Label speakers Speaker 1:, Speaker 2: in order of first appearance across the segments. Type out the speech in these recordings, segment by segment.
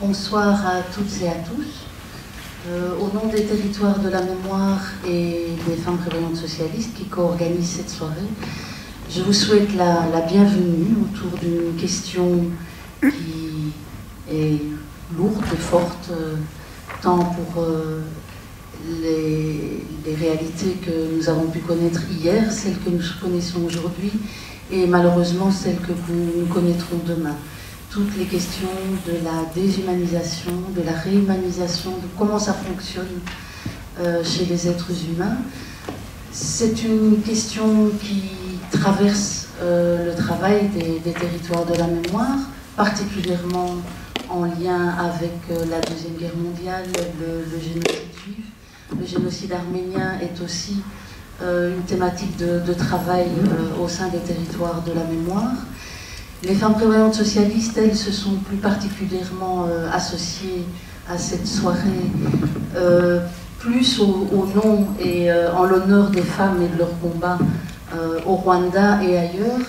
Speaker 1: Bonsoir à toutes et à tous. Euh, au nom des territoires de la mémoire et des femmes prévoyantes socialistes qui co-organisent cette soirée, je vous souhaite la, bienvenue autour d'une question qui est lourde et forte, euh, tant pour euh, les, les, réalités que nous avons pu connaître hier, celles que nous connaissons aujourd'hui, et malheureusement celles que nous connaîtrons demain toutes les questions de la déshumanisation, de la réhumanisation, de comment ça fonctionne euh, chez les êtres humains. C'est une question qui traverse euh, le travail des, territoires de la mémoire, particulièrement en lien avec euh, la Deuxième Guerre mondiale, le, génocide juif. Le génocide arménien est aussi une thématique de travail au sein des territoires de la mémoire. Les femmes prévoyantes socialistes, elles, se sont plus particulièrement euh, associées à cette soirée, euh, plus au, nom et euh, en l'honneur des femmes et de leur combat au Rwanda et ailleurs.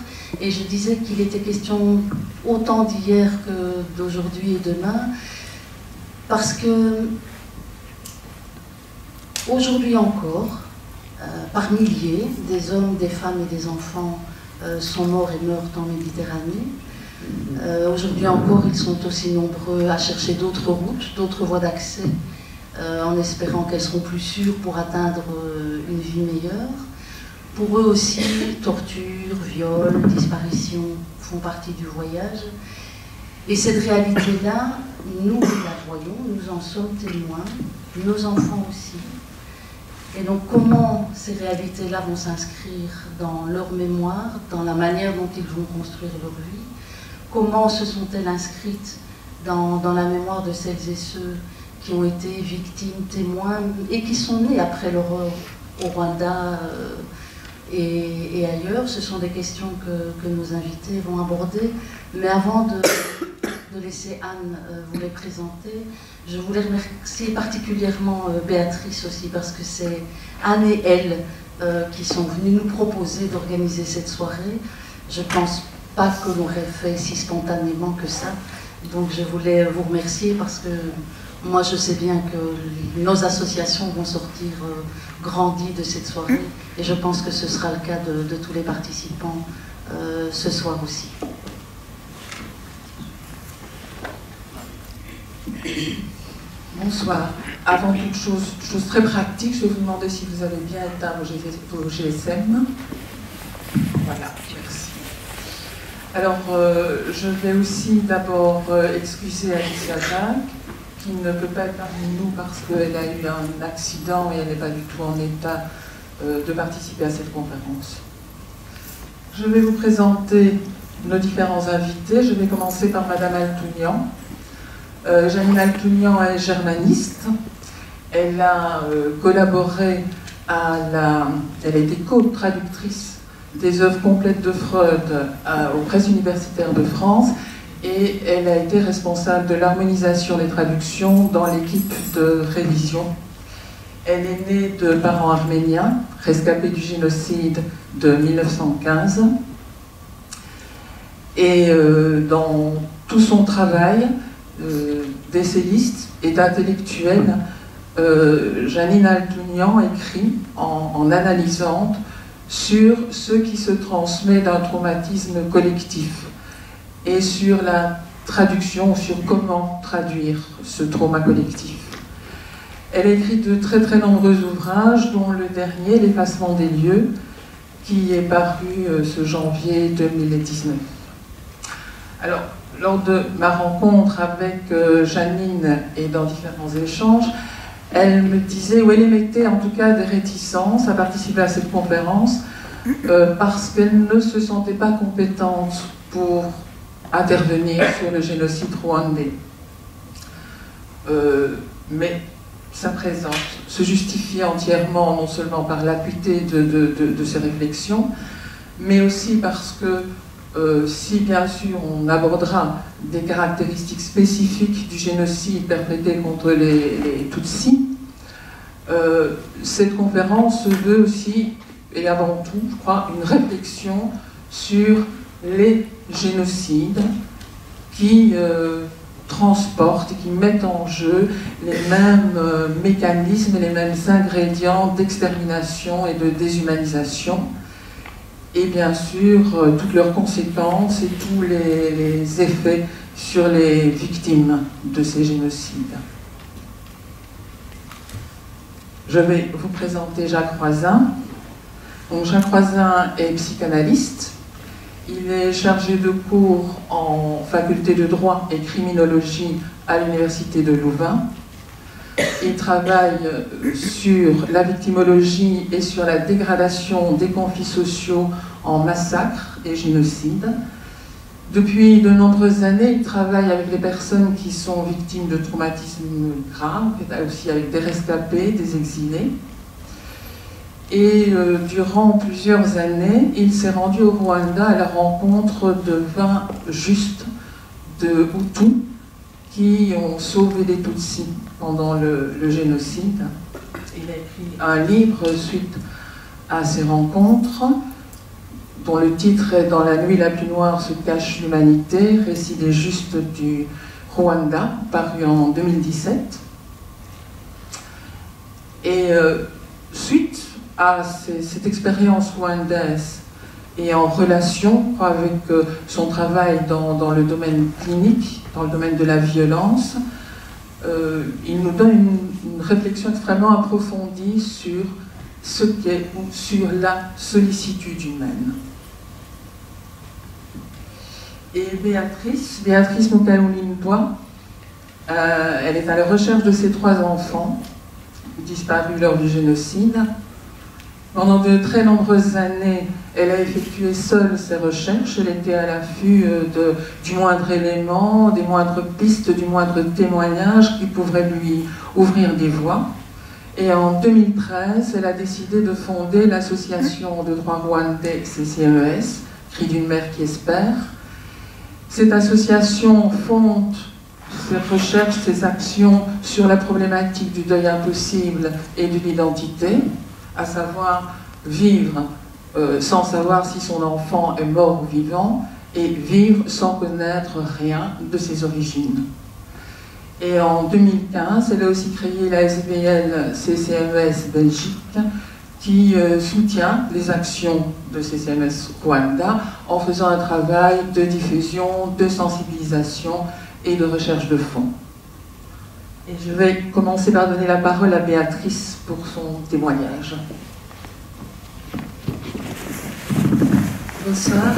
Speaker 1: Et je disais qu'il était question autant d'hier que d'aujourd'hui et demain, parce que aujourd'hui encore, par milliers, des hommes, des femmes et des enfants sont morts et meurent en Méditerranée. Euh, aujourd'hui encore, ils sont aussi nombreux à chercher d'autres routes, d'autres voies d'accès, euh, en espérant qu'elles seront plus sûres pour atteindre une vie meilleure. Pour eux aussi, torture, viol, disparition font partie du voyage. Et cette réalité-là, nous la voyons, nous en sommes témoins, nos enfants aussi. Et donc comment ces réalités-là vont s'inscrire dans leur mémoire, dans la manière dont ils vont construire leur vie? Comment se sont-elles inscrites dans, la mémoire de celles et ceux qui ont été victimes, témoins et qui sont nés après l'horreur au Rwanda euh, et, ailleurs Ce sont des questions que, nos invités vont aborder. Mais avant de, laisser Anne euh, vous les présenter. Je voulais remercier particulièrement euh, Béatrice aussi parce que c'est Anne et elle euh, qui sont venues nous proposer d'organiser cette soirée. Je pense pas que l'on aurait fait si spontanément que ça. Donc je voulais vous remercier parce que moi je sais bien que nos associations vont sortir grandies de cette soirée et je pense que ce sera le cas de, tous les participants ce soir aussi.
Speaker 2: Bonsoir. Avant toute chose, chose très pratique, je vais vous demander si vous avez bien éteint vos GSM. Voilà, merci. Alors, euh, je vais aussi d'abord euh, excuser Alicia Jacques, qui ne peut pas être parmi nous parce qu'elle a eu un accident et elle n'est pas du tout en état euh, de participer à cette conférence. Je vais vous présenter nos différents invités. Je vais commencer par Madame Altounian, euh, Janine Altounian est germaniste. Elle a euh, collaboré à la. Elle a été co-traductrice des œuvres complètes de Freud aux presses universitaires de France et elle a été responsable de l'harmonisation des traductions dans l'équipe de révision. Elle est née de parents arméniens, rescapés du génocide de 1915. Et euh, dans tout son travail, euh, d'essayiste et d'intellectuel, euh, Janine Altounian écrit en, analysant sur ce qui se transmet d'un traumatisme collectif et sur la traduction, sur comment traduire ce trauma collectif. Elle a écrit de très très nombreux ouvrages, dont le dernier, L'effacement des lieux, qui est paru euh, ce janvier 2019. Alors, lors de ma rencontre avec euh, Janine et dans différents échanges, elle me disait, ou elle émettait en tout cas des réticences à participer à cette conférence euh, parce qu'elle ne se sentait pas compétente pour intervenir sur le génocide rwandais. Euh, mais sa présence se justifie entièrement non seulement par l'acuité de, de, ses réflexions, mais aussi parce que euh, si bien sûr on abordera des caractéristiques spécifiques du génocide perpétré contre les, Tutsis, euh, cette conférence veut aussi, et avant tout, je crois, une réflexion sur les génocides qui, euh, transportent, qui mettent en jeu les mêmes euh, mécanismes et les mêmes ingrédients d'extermination et de déshumanisation. Et bien sûr, euh, toutes leurs conséquences et tous les, effets sur les victimes de ces génocides. Je vais vous présenter Jacques Roisin. Jacques Roisin est psychanalyste, il est chargé de cours en faculté de droit et criminologie à l'université de Louvain. Il travaille sur la victimologie et sur la dégradation des conflits sociaux en massacre et génocide. Depuis de nombreuses années, il travaille avec les personnes qui sont victimes de traumatismes graves, aussi avec des rescapés, des exilés. Et euh, durant plusieurs années, il s'est rendu au Rwanda à la rencontre de 20 justes de Hutus qui ont sauvé les Tutsis pendant le, génocide. Il a écrit un livre suite à ces rencontres, dont le titre est Dans la nuit la plus noire se cache l'humanité, récit des justes du Rwanda, paru en 2017. Et euh, suite à cette expérience rwandaise et en relation avec euh, son travail dans, le domaine clinique, dans le domaine de la violence, euh, il nous donne une, réflexion extrêmement approfondie sur ce qu'est ou sur la sollicitude humaine. Et Béatrice, Béatrice Moukalouline-Bois, euh, elle est à la recherche de ses trois enfants disparus lors du génocide. Pendant de très nombreuses années, elle a effectué seule ses recherches. Elle était à l'affût euh, du moindre élément, des moindres pistes, du moindre témoignage qui pourrait lui ouvrir des voies. Et en 2013, elle a décidé de fonder l'association de droit rwandais CCMES, Cri d'une mère qui espère. Cette association fonde ses recherches, ses actions sur la problématique du deuil impossible et de l'identité à savoir vivre euh, sans savoir si son enfant est mort ou vivant, et vivre sans connaître rien de ses origines. Et en 2015, elle a aussi créé la SBL CCMS Belgique, qui euh, soutient les actions de CCMS Rwanda en faisant un travail de diffusion, de sensibilisation et de recherche de fonds. Et je vais commencer par donner la parole à Béatrice pour son témoignage.
Speaker 3: Bonsoir.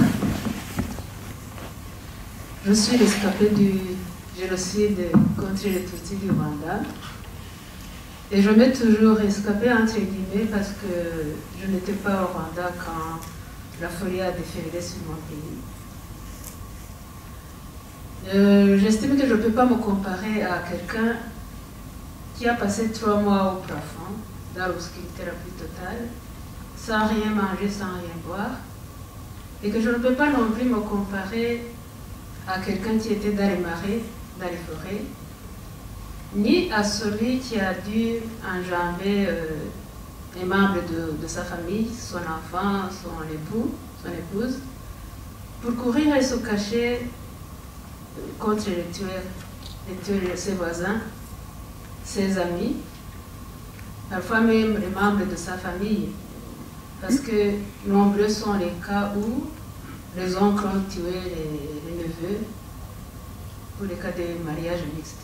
Speaker 3: Je suis rescapée du génocide contre les Tutsis du Rwanda. Et je mets toujours rescapée entre guillemets parce que je n'étais pas au Rwanda quand la folie a déferlé sur mon pays. Euh, j'estime que je ne peux pas me comparer à quelqu'un qui a passé trois mois au plafond, dans l'obscurité totale, sans rien manger, sans rien boire, et que je ne peux pas non plus me comparer à quelqu'un qui était dans les marais, dans les forêts, ni à celui qui a dû enjamber euh, les membres de, sa famille, son enfant, son époux, son épouse, pour courir et se cacher contre les tueurs, les tueurs de ses voisins, ses amis, parfois même les membres de sa famille, parce que nombreux sont les cas où les oncles ont tué les, neveux pour les cas de mariage mixte.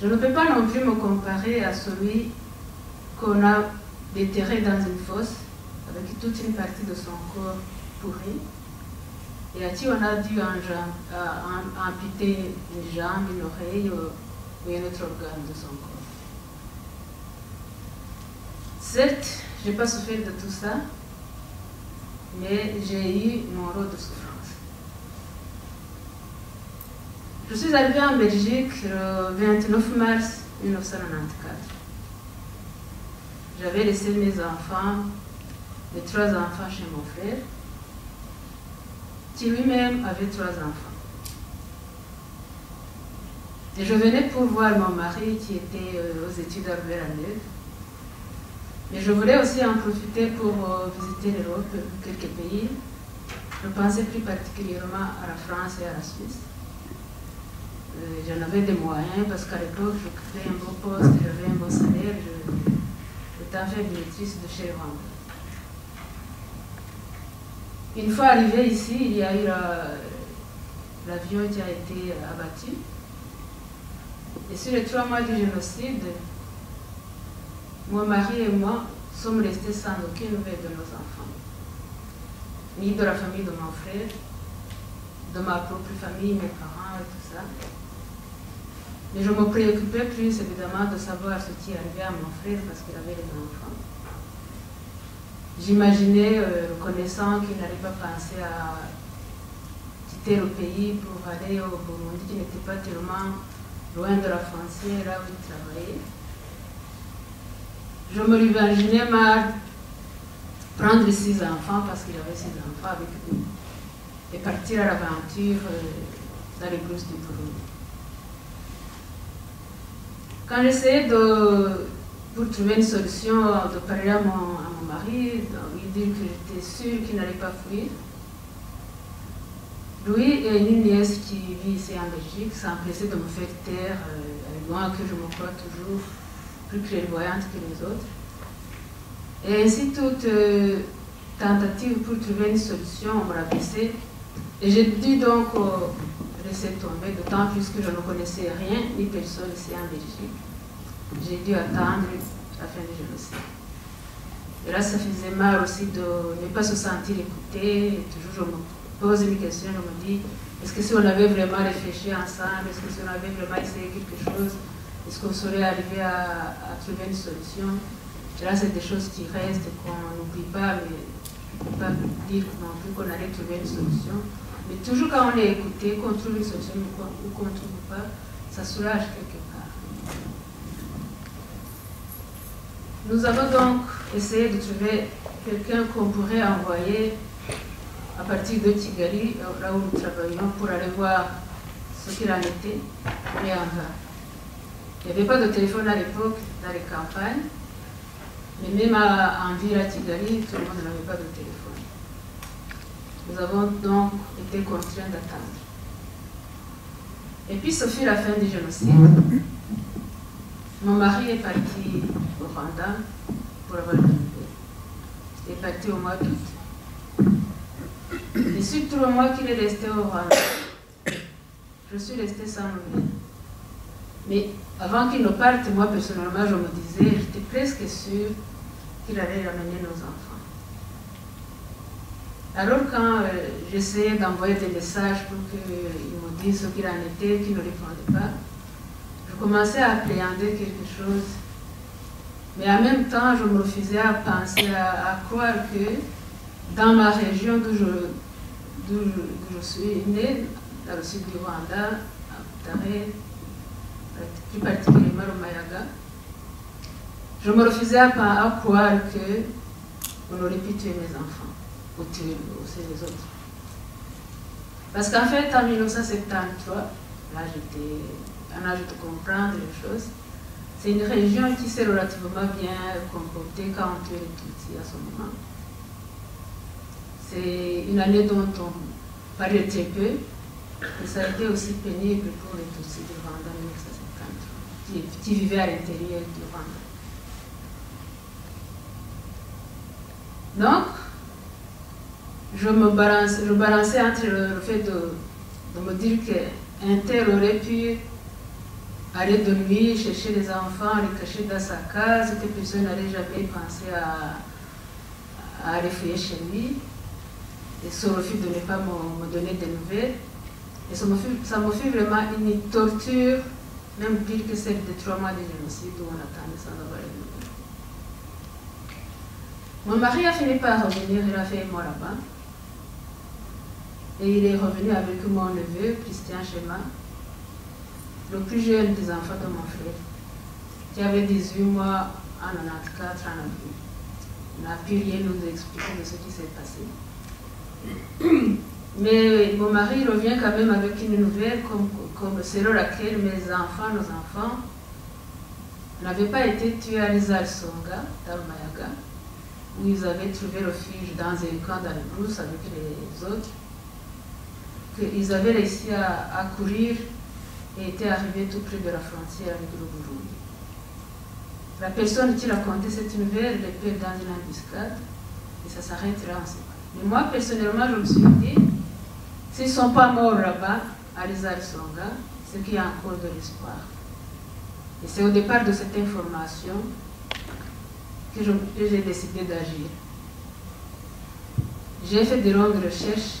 Speaker 3: Je ne peux pas non plus me comparer à celui qu'on a déterré dans une fosse avec toute une partie de son corps pourri et à qui on a dû amputer une jambe, une oreille autre organe de son corps. Certes, je n'ai pas souffert de tout ça, mais j'ai eu mon lot de souffrance. Je suis arrivée en Belgique le 29 mars 1994. J'avais laissé mes enfants, mes trois enfants chez mon frère, qui lui-même avait trois enfants. Et je venais pour voir mon mari qui était euh, aux études à Neuve. Mais je voulais aussi en profiter pour euh, visiter l'Europe, quelques pays. Je pensais plus particulièrement à la France et à la Suisse. Euh, J'en avais des moyens parce qu'à l'époque, j'occupais un beau poste, j'avais un beau salaire, je- fait directrice de chez Rand. Une fois arrivé ici, il y a eu la- l'avion qui a été abattu. Et sur les trois mois du génocide, mon mari et moi sommes restés sans aucune nouvelle de nos enfants, ni de la famille de mon frère, de ma propre famille, mes parents et tout ça. Mais je me préoccupais plus évidemment de savoir ce qui arrivait à mon frère parce qu'il avait des enfants. J'imaginais, euh, le connaissant, qu'il n'allait pas penser à quitter le pays pour aller au Burundi, qui n'était pas tellement loin de la frontière, là où il travaillait. Je me l'imaginais prendre six enfants, parce qu'il avait six enfants avec lui, et partir à l'aventure euh, dans les brousses du Burundi. Quand j'essayais de, trouver une solution, de parler à mon, à mon mari, de lui dire que j'étais sûre qu'il n'allait pas fuir, lui et une nièce qui vit ici en Belgique s'empressaient de me faire taire, euh, loin que je me crois toujours plus clairvoyante que les autres. Et ainsi, toute euh, tentative pour trouver une solution, on me l'a. Et j'ai dû donc euh, laisser tomber, d'autant plus que je ne connaissais rien, ni personne ici en Belgique. J'ai dû attendre la fin du génocide. Et là, ça faisait mal aussi de ne pas se sentir écouté. Et toujours, je me pose une question, je me dis, est-ce que si on avait vraiment réfléchi ensemble, est-ce que si on avait vraiment essayé quelque chose, est-ce qu'on serait arrivé à, trouver une solution? Là, c'est des choses qui restent, qu'on n'oublie pas, mais on ne peut pas dire non plus qu'on allait trouver une solution. Mais toujours quand on est écouté, qu'on trouve une solution ou qu'on ne trouve pas, ça soulage quelque part. Nous avons donc essayé de trouver quelqu'un qu'on pourrait envoyer à partir de Kigali, là où nous travaillions, pour aller voir ce qu'il en était, mais en vain. Il n'y avait pas de téléphone à l'époque dans les campagnes, mais même à- en ville à Kigali, tout le monde n'avait pas de téléphone. Nous avons donc été contraints d'attendre. Et puis ce fut la fin du génocide. Mon mari est parti au Rwanda pour avoir des nouvelles. Il est parti au mois d'août. Et sur tout le mois qu'il est resté au Rwanda, je suis restée sans nouvelles. Mais avant qu'il ne parte, moi personnellement, je me disais, j'étais presque sûre qu'il allait ramener nos enfants. Alors quand euh, j'essayais d'envoyer des messages pour qu'il me dise ce qu'il en était, qu'il ne répondait pas, je commençais à appréhender quelque chose. Mais en même temps, je me refusais à penser, à, à croire que dans ma région d'où je, je, suis née, dans le sud du Rwanda, à Butare, plus particulièrement au Mayaga, je me refusais à, à croire que on aurait pu tuer mes enfants, ou tuer aussi les autres. Parce qu'en fait, en 1973, là j'étais en âge de comprendre les choses, c'est une région qui s'est relativement bien comportée quand on tuait les Tutsis à ce moment. C'est une année dont on parlait très peu, et ça a été aussi pénible pour les Tutsis du Rwanda en 1973, qui, qui vivaient à l'intérieur du Rwanda. Donc, je me balance, je balançais entre le, fait de, de me dire qu'un tel aurait pu aller de chercher les enfants, les cacher dans sa case, que personne n'allait jamais penser à, à aller chez lui, et ce refus de ne pas me, donner des nouvelles. Et ça me, fait, ça vraiment une torture, même pire que celle des trois mois de génocide où on attendait sans avoir les nouvelles. Mon mari a fini par revenir, il a fait un mois là-bas. Et il est revenu avec mon neveu, Christian Schema, le plus jeune des enfants de mon frère, qui avait 18 mois en 94 en avril. Il n'a pu rien nous expliquer de ce qui s'est passé. Mais mon mari revient quand même avec une nouvelle comme, comme selon laquelle mes enfants, nos enfants, n'avaient pas été tués à Lizal Songa, dans le Mayaga, où ils avaient trouvé refuge dans un camp dans les brousses avec les autres, qu'ils avaient réussi à, courir et était arrivé tout près de la frontière avec le Burundi. La personne qui racontait cette nouvelle les perd dans une embuscade et ça s'arrête là en Mais moi, personnellement, je me suis dit, s'ils ne sont pas morts là-bas, à Rizal Songa, c'est qu'il y a encore de l'espoir. Et c'est au départ de cette information que j'ai décidé d'agir. J'ai fait des longues recherches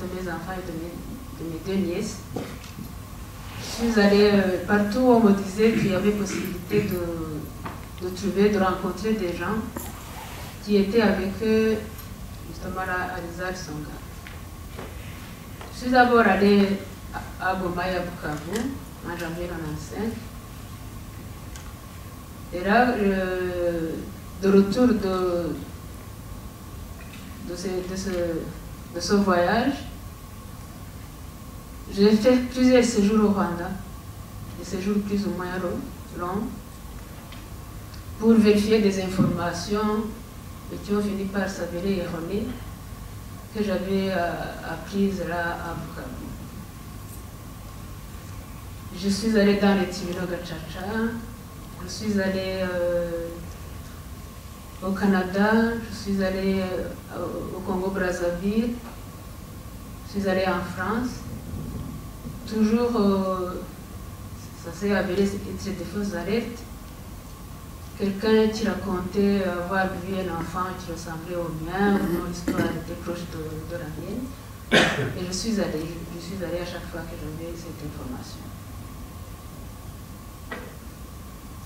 Speaker 3: de mes enfants et de mes, deux nièces. Je suis allée euh, partout où on me disait qu'il y avait possibilité de, de, trouver, de rencontrer des gens qui étaient avec eux, Songa. Je suis d'abord allée à Goma et à Bukavu en janvier 1995. Et là, de retour de, de, ce, de, ce, de ce voyage, j'ai fait plusieurs séjours au Rwanda, des séjours plus ou moins longs, pour vérifier des informations ont fini par s'avérer erronées que j'avais euh, apprises là à Bukavu. Je suis allée dans les Gachacha, je suis allée euh, au Canada, je suis allée euh, au Congo-Brazzaville, je suis allée en France. Toujours, ça s'est avéré être des fausses alertes. Quelqu'un qui racontait avoir vu un enfant qui ressemblait au mien, ou l'histoire était proche de, de, la mienne. Et je suis allée, je suis allée à chaque fois que j'avais cette information.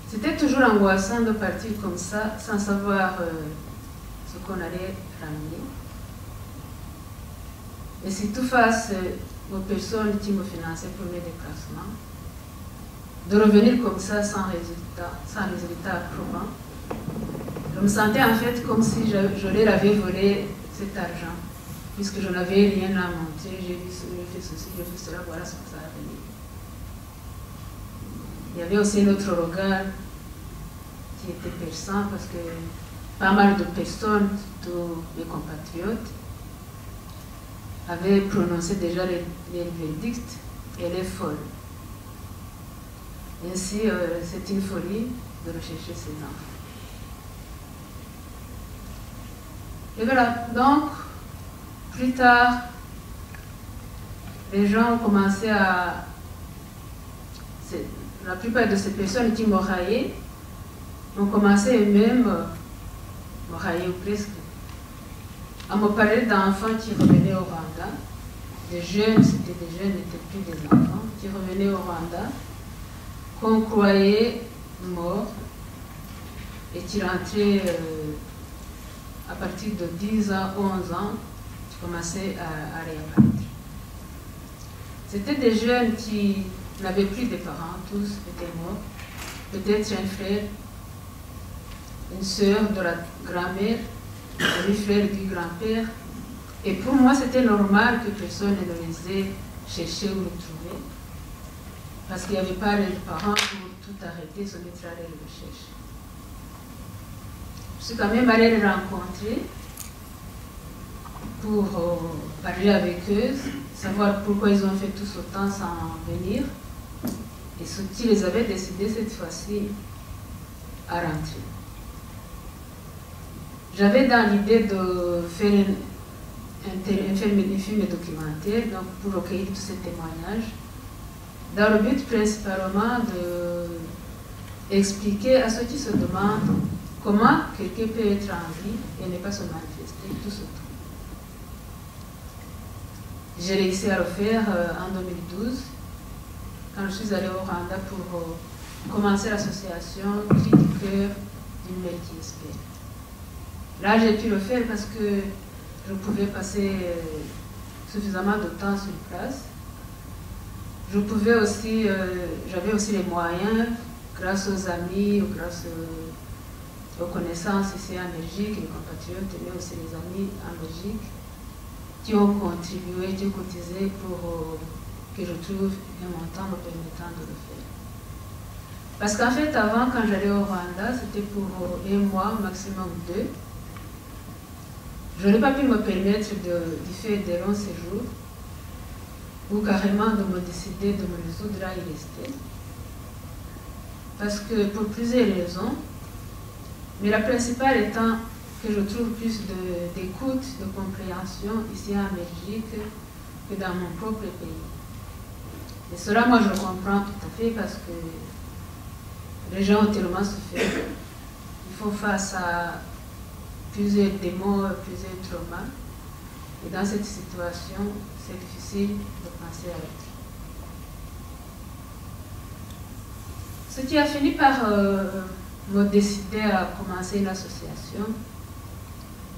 Speaker 3: C'était toujours angoissant de partir comme ça, sans savoir euh, ce qu'on allait ramener. Et surtout face euh, aux personnes qui me finançaient pour mes déplacements, de revenir comme ça sans résultat, sans résultat probant. Je me sentais en fait comme si je, leur avais volé cet argent, puisque je n'avais rien à montrer, j'ai fait ceci, j'ai fait cela, voilà ce que ça a donné. Il y avait aussi notre regard qui était perçant parce que pas mal de personnes, tous mes compatriotes, avaient prononcé déjà les, les verdicts et les folles. Ainsi, euh, c'est une folie de rechercher ces enfants. Et voilà, donc, plus tard, les gens ont commencé à la plupart de ces personnes qui raillé ont commencé eux-mêmes, raillé ou presque, à me parler d'enfants qui revenaient au Rwanda, des jeunes, c'était des jeunes, n'étaient plus des enfants, qui revenaient au Rwanda, qu'on croyait morts et qui rentraient euh, à partir de 10 ans, 11 ans, qui commençaient à, à réapparaître. C'était des jeunes qui n'avait plus de parents, tous étaient morts. Peut-être un frère, une sœur de la grand-mère, un frère du grand-père. Et pour moi, c'était normal que personne ne les ait cherchés ou retrouvés. Parce qu'il n'y avait pas les parents pour tout arrêter, se mettre à les recherches. Je suis quand même allée les rencontrer pour euh, parler avec eux, savoir pourquoi ils ont fait tout ce temps sans venir et ce qui les avait décidé cette fois-ci à rentrer. J'avais dans l'idée de faire un, film documentaire donc pour recueillir tous ces témoignages, dans le but principalement de expliquer à ceux qui se demandent comment quelqu'un peut être en vie et ne pas se manifester tout ce temps. J'ai réussi à le faire euh, en 2012 quand je suis allée au Rwanda pour euh, commencer l'association Cri du cœur d'une mère qui espère. Là, j'ai pu le faire parce que je pouvais passer euh, suffisamment de temps sur place. Je pouvais aussi, euh, j'avais aussi les moyens, grâce aux amis ou grâce aux connaissances ici en Belgique, les compatriotes, mais aussi les amis en Belgique, qui ont contribué, qui ont cotisé pour que je trouve un montant me permettant de le faire. Parce qu'en fait, avant, quand j'allais au Rwanda, c'était pour un mois, maximum deux. Je n'ai pas pu me permettre de, faire des longs séjours. Ou carrément de me décider de me résoudre à y rester. Parce que pour plusieurs raisons, mais la principale étant que je trouve plus d'écoute, de, compréhension ici en Belgique que dans mon propre pays. Et cela, moi, je comprends tout à fait parce que les gens ont tellement souffert. Ils font face à plusieurs démons, plusieurs traumas. Et dans cette situation, c'est difficile Ce qui a fini par euh, me décider à commencer une association,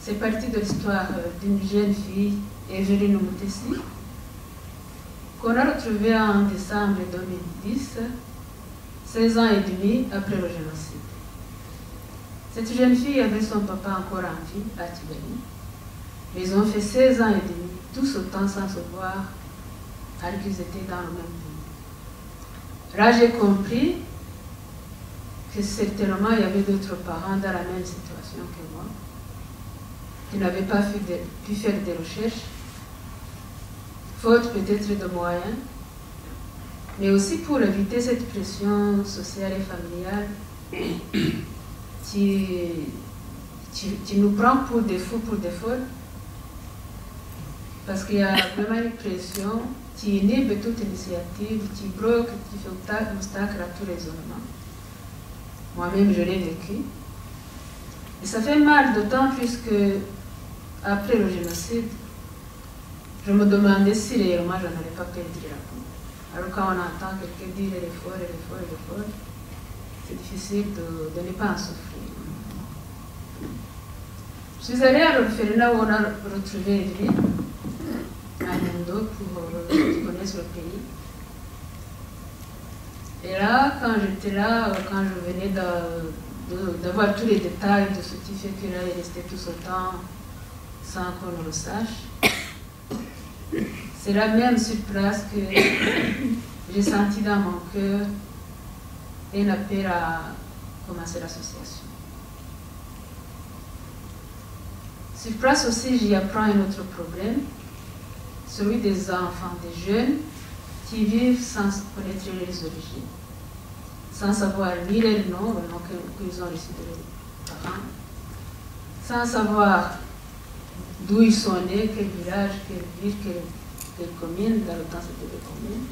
Speaker 3: c'est parti de l'histoire euh, d'une jeune fille, Evelyne Moutessi, qu'on a retrouvée en décembre 2010, 16 ans et demi après le génocide. Cette jeune fille avait son papa encore en vie à Tiberi, mais ils ont fait 16 ans et demi, tous autant sans se voir, alors qu'ils étaient dans le même pays. Là, j'ai compris que certainement il y avait d'autres parents dans la même situation que moi, qui n'avaient pas pu faire des recherches, faute peut-être de moyens, mais aussi pour éviter cette pression sociale et familiale qui, qui, nous prend pour des fous, pour des folles, parce qu'il y a vraiment une pression inhibe toute initiative, qui bloque, qui fait obstacle à tout raisonnement. Moi-même, je l'ai vécu. Et ça fait mal, d'autant plus que, après le génocide, je me demandais si réellement je n'allais pas perdre la peau. Alors quand on entend quelqu'un dire elle est folle, elle est folle, elle est folle, c'est difficile de, de, ne pas en souffrir. Je suis allée à l'orphelinat où on a retrouvé Evelyne, à Mondo, pour connaître le pays. Et là, quand j'étais là, quand je venais d'avoir tous les détails de ce qui fait que là, il restait tout ce temps sans qu'on le sache, c'est là même sur place que j'ai senti dans mon cœur un appel à commencer l'association. Sur place aussi, j'y apprends un autre problème, celui des enfants, des jeunes qui vivent sans connaître les origines, sans savoir ni le nom, le nom qu'ils ont reçu de leurs parents, sans savoir d'où ils sont nés, quel village, quelle ville, quelle, commune, dans le temps c'était des communes.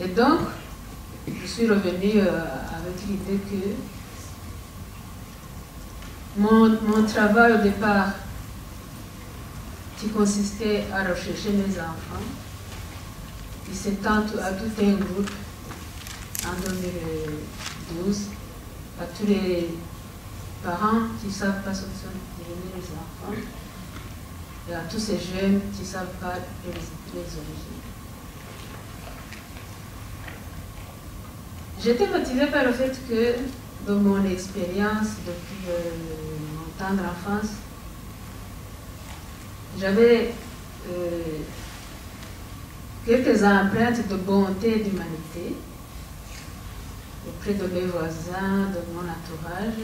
Speaker 3: Et donc, je suis revenue euh, avec l'idée que mon, mon travail au départ, qui consistait à rechercher mes enfants, il s'étend à tout un groupe en 2012, à tous les parents qui ne savent pas ce que sont devenus les enfants, et à tous ces jeunes qui ne savent pas les, les origines. J'étais motivée par le fait que, dans mon expérience depuis euh, mon temps d'enfance, j'avais euh, quelques empreintes de bonté et d'humanité auprès de mes voisins, de mon entourage.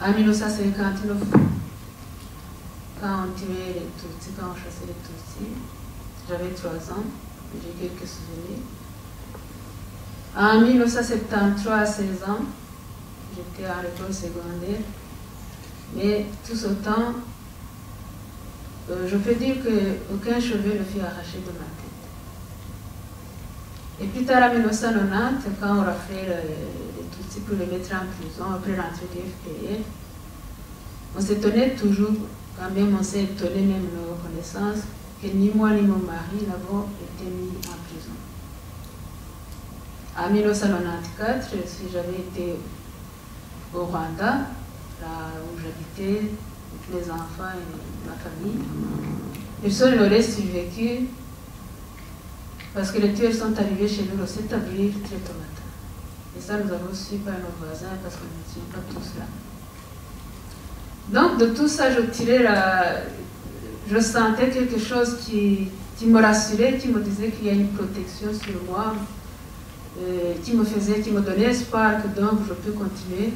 Speaker 3: En 1959, quand on tuait les Tutsis, quand on chassait les Tutsis, j'avais trois ans, j'ai quelques souvenirs. En 1973, à 16 ans, j'étais à l'école secondaire, mais tout ce temps, euh, je peux dire qu'aucun cheveu ne fut arraché de ma tête. Et plus tard, en 1990, quand on a fait les Tutsis pour les mettre en prison après l'entrée du FPR, on s'étonnait toujours, quand même on s'est étonné même nos connaissances, que ni moi ni mon mari n'avons été mis en prison. En 1994, j'avais été au Rwanda, là où j'habitais, les enfants et ma famille. Ils sont le survécu parce que les tueurs sont arrivés chez nous le 7 avril très tôt matin. Et ça, nous avons su par nos voisins parce que nous n'étions pas tous là. Donc, de tout ça, je sentais quelque chose qui, me rassurait, qui me disait qu'il y a une protection sur moi, euh, qui me faisait, qui me donnait espoir que donc je peux continuer,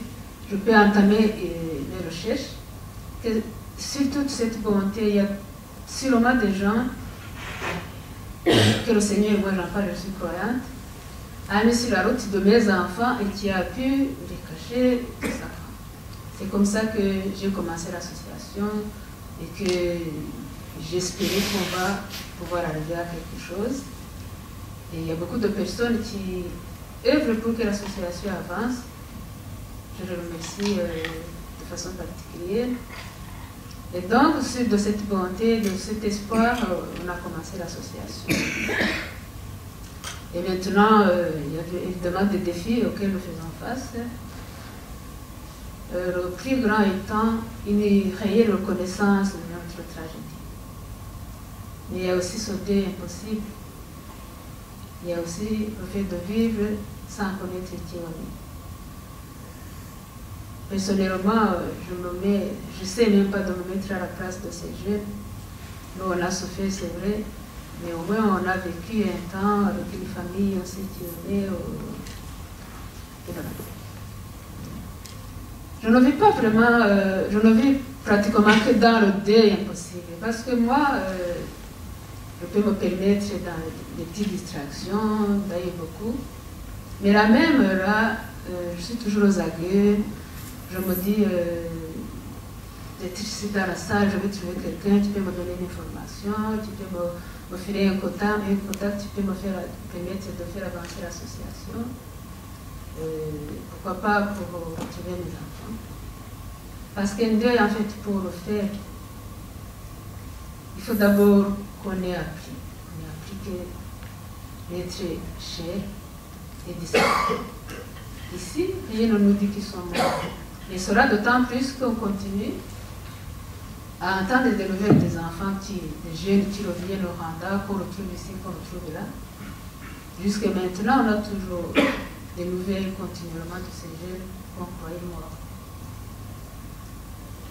Speaker 3: je peux entamer mes recherches que sur toute cette bonté, il y a sûrement des gens que le Seigneur, moi j'en je suis croyante, a mis sur la route de mes enfants et qui a pu les cacher. C'est comme ça que j'ai commencé l'association et que j'espérais qu'on va pouvoir arriver à quelque chose. Et il y a beaucoup de personnes qui œuvrent pour que l'association avance. Je les remercie euh, de façon particulière. Et donc, de cette bonté, de cet espoir, euh, on a commencé l'association. Et maintenant, euh, il y a évidemment des défis auxquels nous faisons face. Euh, le plus grand étant une réelle reconnaissance de notre tragédie. Mais il y a aussi ce impossible. Il y a aussi le fait de vivre sans connaître qui. Personnellement, je me mets, je sais même pas de me mettre à la place de ces jeunes. Nous, on a souffert, c'est vrai, mais au moins on a vécu un temps avec une famille, on sait qui on est. Et voilà. Je ne vis pas vraiment, euh, je ne vis pratiquement que dans le deuil impossible. Parce que moi, euh, je peux me permettre dans des petites distractions, d'ailleurs beaucoup. Mais là même, là, euh, je suis toujours aux aguets. Je me dis, d'être ici dans la salle, je vais trouver quelqu'un qui peut me donner une information, qui peut me, me filer un contact, un contact qui peut me faire, permettre de faire avancer l'association. pourquoi pas pour retrouver mes enfants. Parce qu'un deuil, en fait, pour le faire, il faut d'abord qu'on ait appris. On ait appris que l'être cher est disparu. Ici, rien ne nous dit qu'ils sont morts. Et cela d'autant plus qu'on continue à entendre des nouvelles des enfants, des jeunes qui reviennent au Rwanda, qu'on retrouve ici, qu'on retrouve là. Jusqu'à maintenant, on a toujours des nouvelles continuellement de ces jeunes qu'on croyait morts.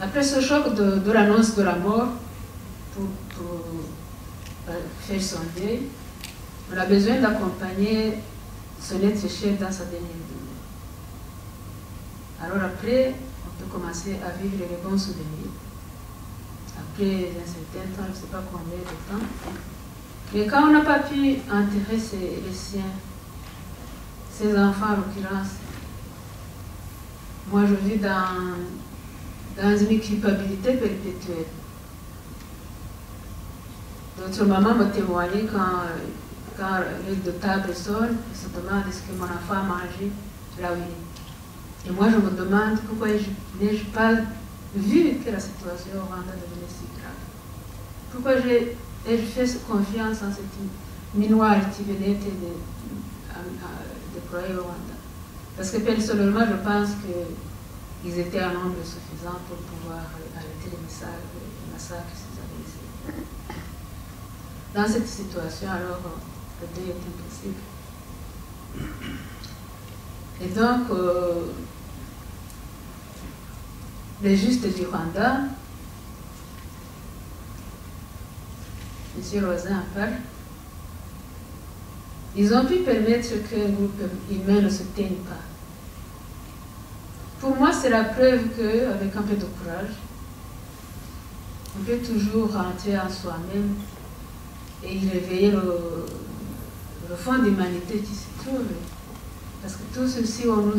Speaker 3: Après ce choc de, l'annonce de la mort, pour, euh, faire son deuil, on a besoin d'accompagner son être chef dans sa dernière vie. Alors après, on peut commencer à vivre les bons souvenirs. Après un certain temps, je ne sais pas combien de temps. Mais quand on n'a pas pu enterrer ses, les siens, ses enfants en l'occurrence, moi je vis dans, une culpabilité perpétuelle. D'autres mamans me témoignaient quand, quand l'heure de table sonne, ils se demandent est-ce que mon enfant a mangé là où il. Et moi je me demande pourquoi n'ai-je pas vu que la situation au Rwanda devenait si grave. Pourquoi ai-je fait confiance en cette minoire qui venait de, déployer au Rwanda? Parce que personnellement je pense qu'ils étaient en nombre suffisant pour pouvoir arrêter les massacres, les massacres qu'ils avaient ici. Dans cette situation, alors, le deuil est impossible. Et donc, euh, les justes du Rwanda, M. Roisin en parle, ils ont pu permettre qu'un groupe humain ne se teigne pas. Pour moi, c'est la preuve qu'avec un peu de courage, on peut toujours rentrer en soi-même et réveiller le, le fond d'humanité qui se trouve. Parce que tout ceci, on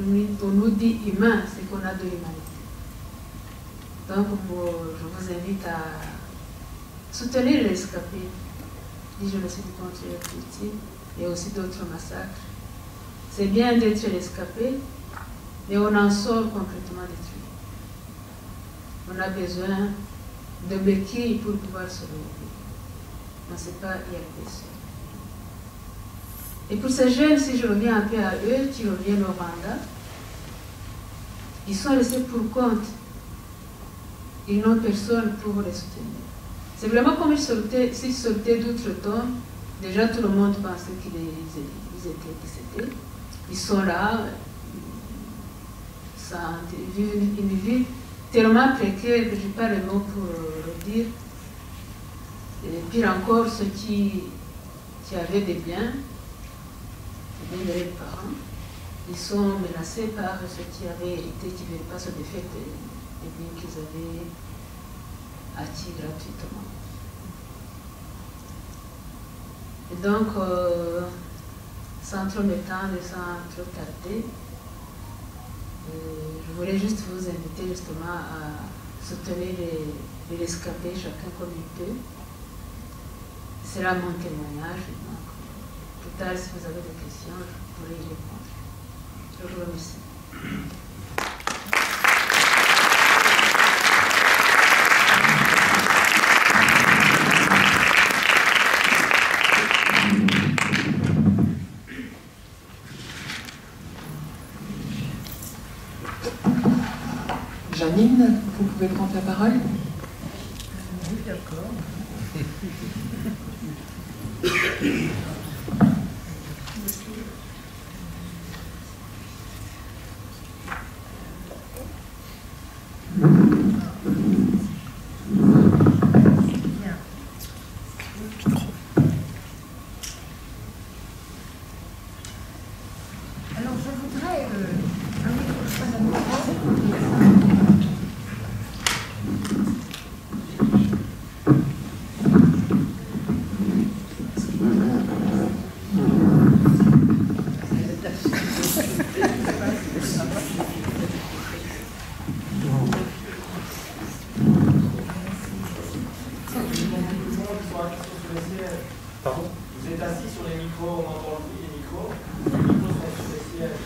Speaker 3: nous, dit humain, c'est qu'on a de l'humanité. Donc, je vous invite à soutenir les rescapés du génocide contre et aussi d'autres massacres. C'est bien d'être rescapé, mais on en sort complètement détruit. On a besoin de béquilles pour pouvoir se relever. On ne sait pas y arriver seul. Et pour ces jeunes, si je reviens un peu à eux, qui reviennent au Rwanda, ils sont laissés pour compte. Ils n'ont personne pour les soutenir. C'est vraiment comme s'ils sortaient d'outre-tombe. Déjà, tout le monde pensait qu'ils étaient décédés. Ils sont là, ça une vie tellement précaire que je n'ai pas le mot pour le dire. Et pire encore, ceux qui avaient des biens, leurs parents, ils sont menacés par ceux qui avaient hérité, qui ne veulent pas se défaire des biens qu'ils avaient acquis gratuitement. Et donc, euh, sans trop m'étendre et sans trop tarder, euh, je voulais juste vous inviter justement à soutenir les, les rescapés, chacun comme il peut. C'est là mon témoignage. Plus tard, si vous avez des questions, je pourrai y répondre. Je vous remercie.
Speaker 2: Janine, vous pouvez prendre la parole.
Speaker 4: Oui, d'accord. Bien. Alors, je voudrais euh, un micro, je prends un micro.
Speaker 5: Pardon Vous êtes assis sur les micros, on entend le bruit des micros. Les micros sont sur les sièges.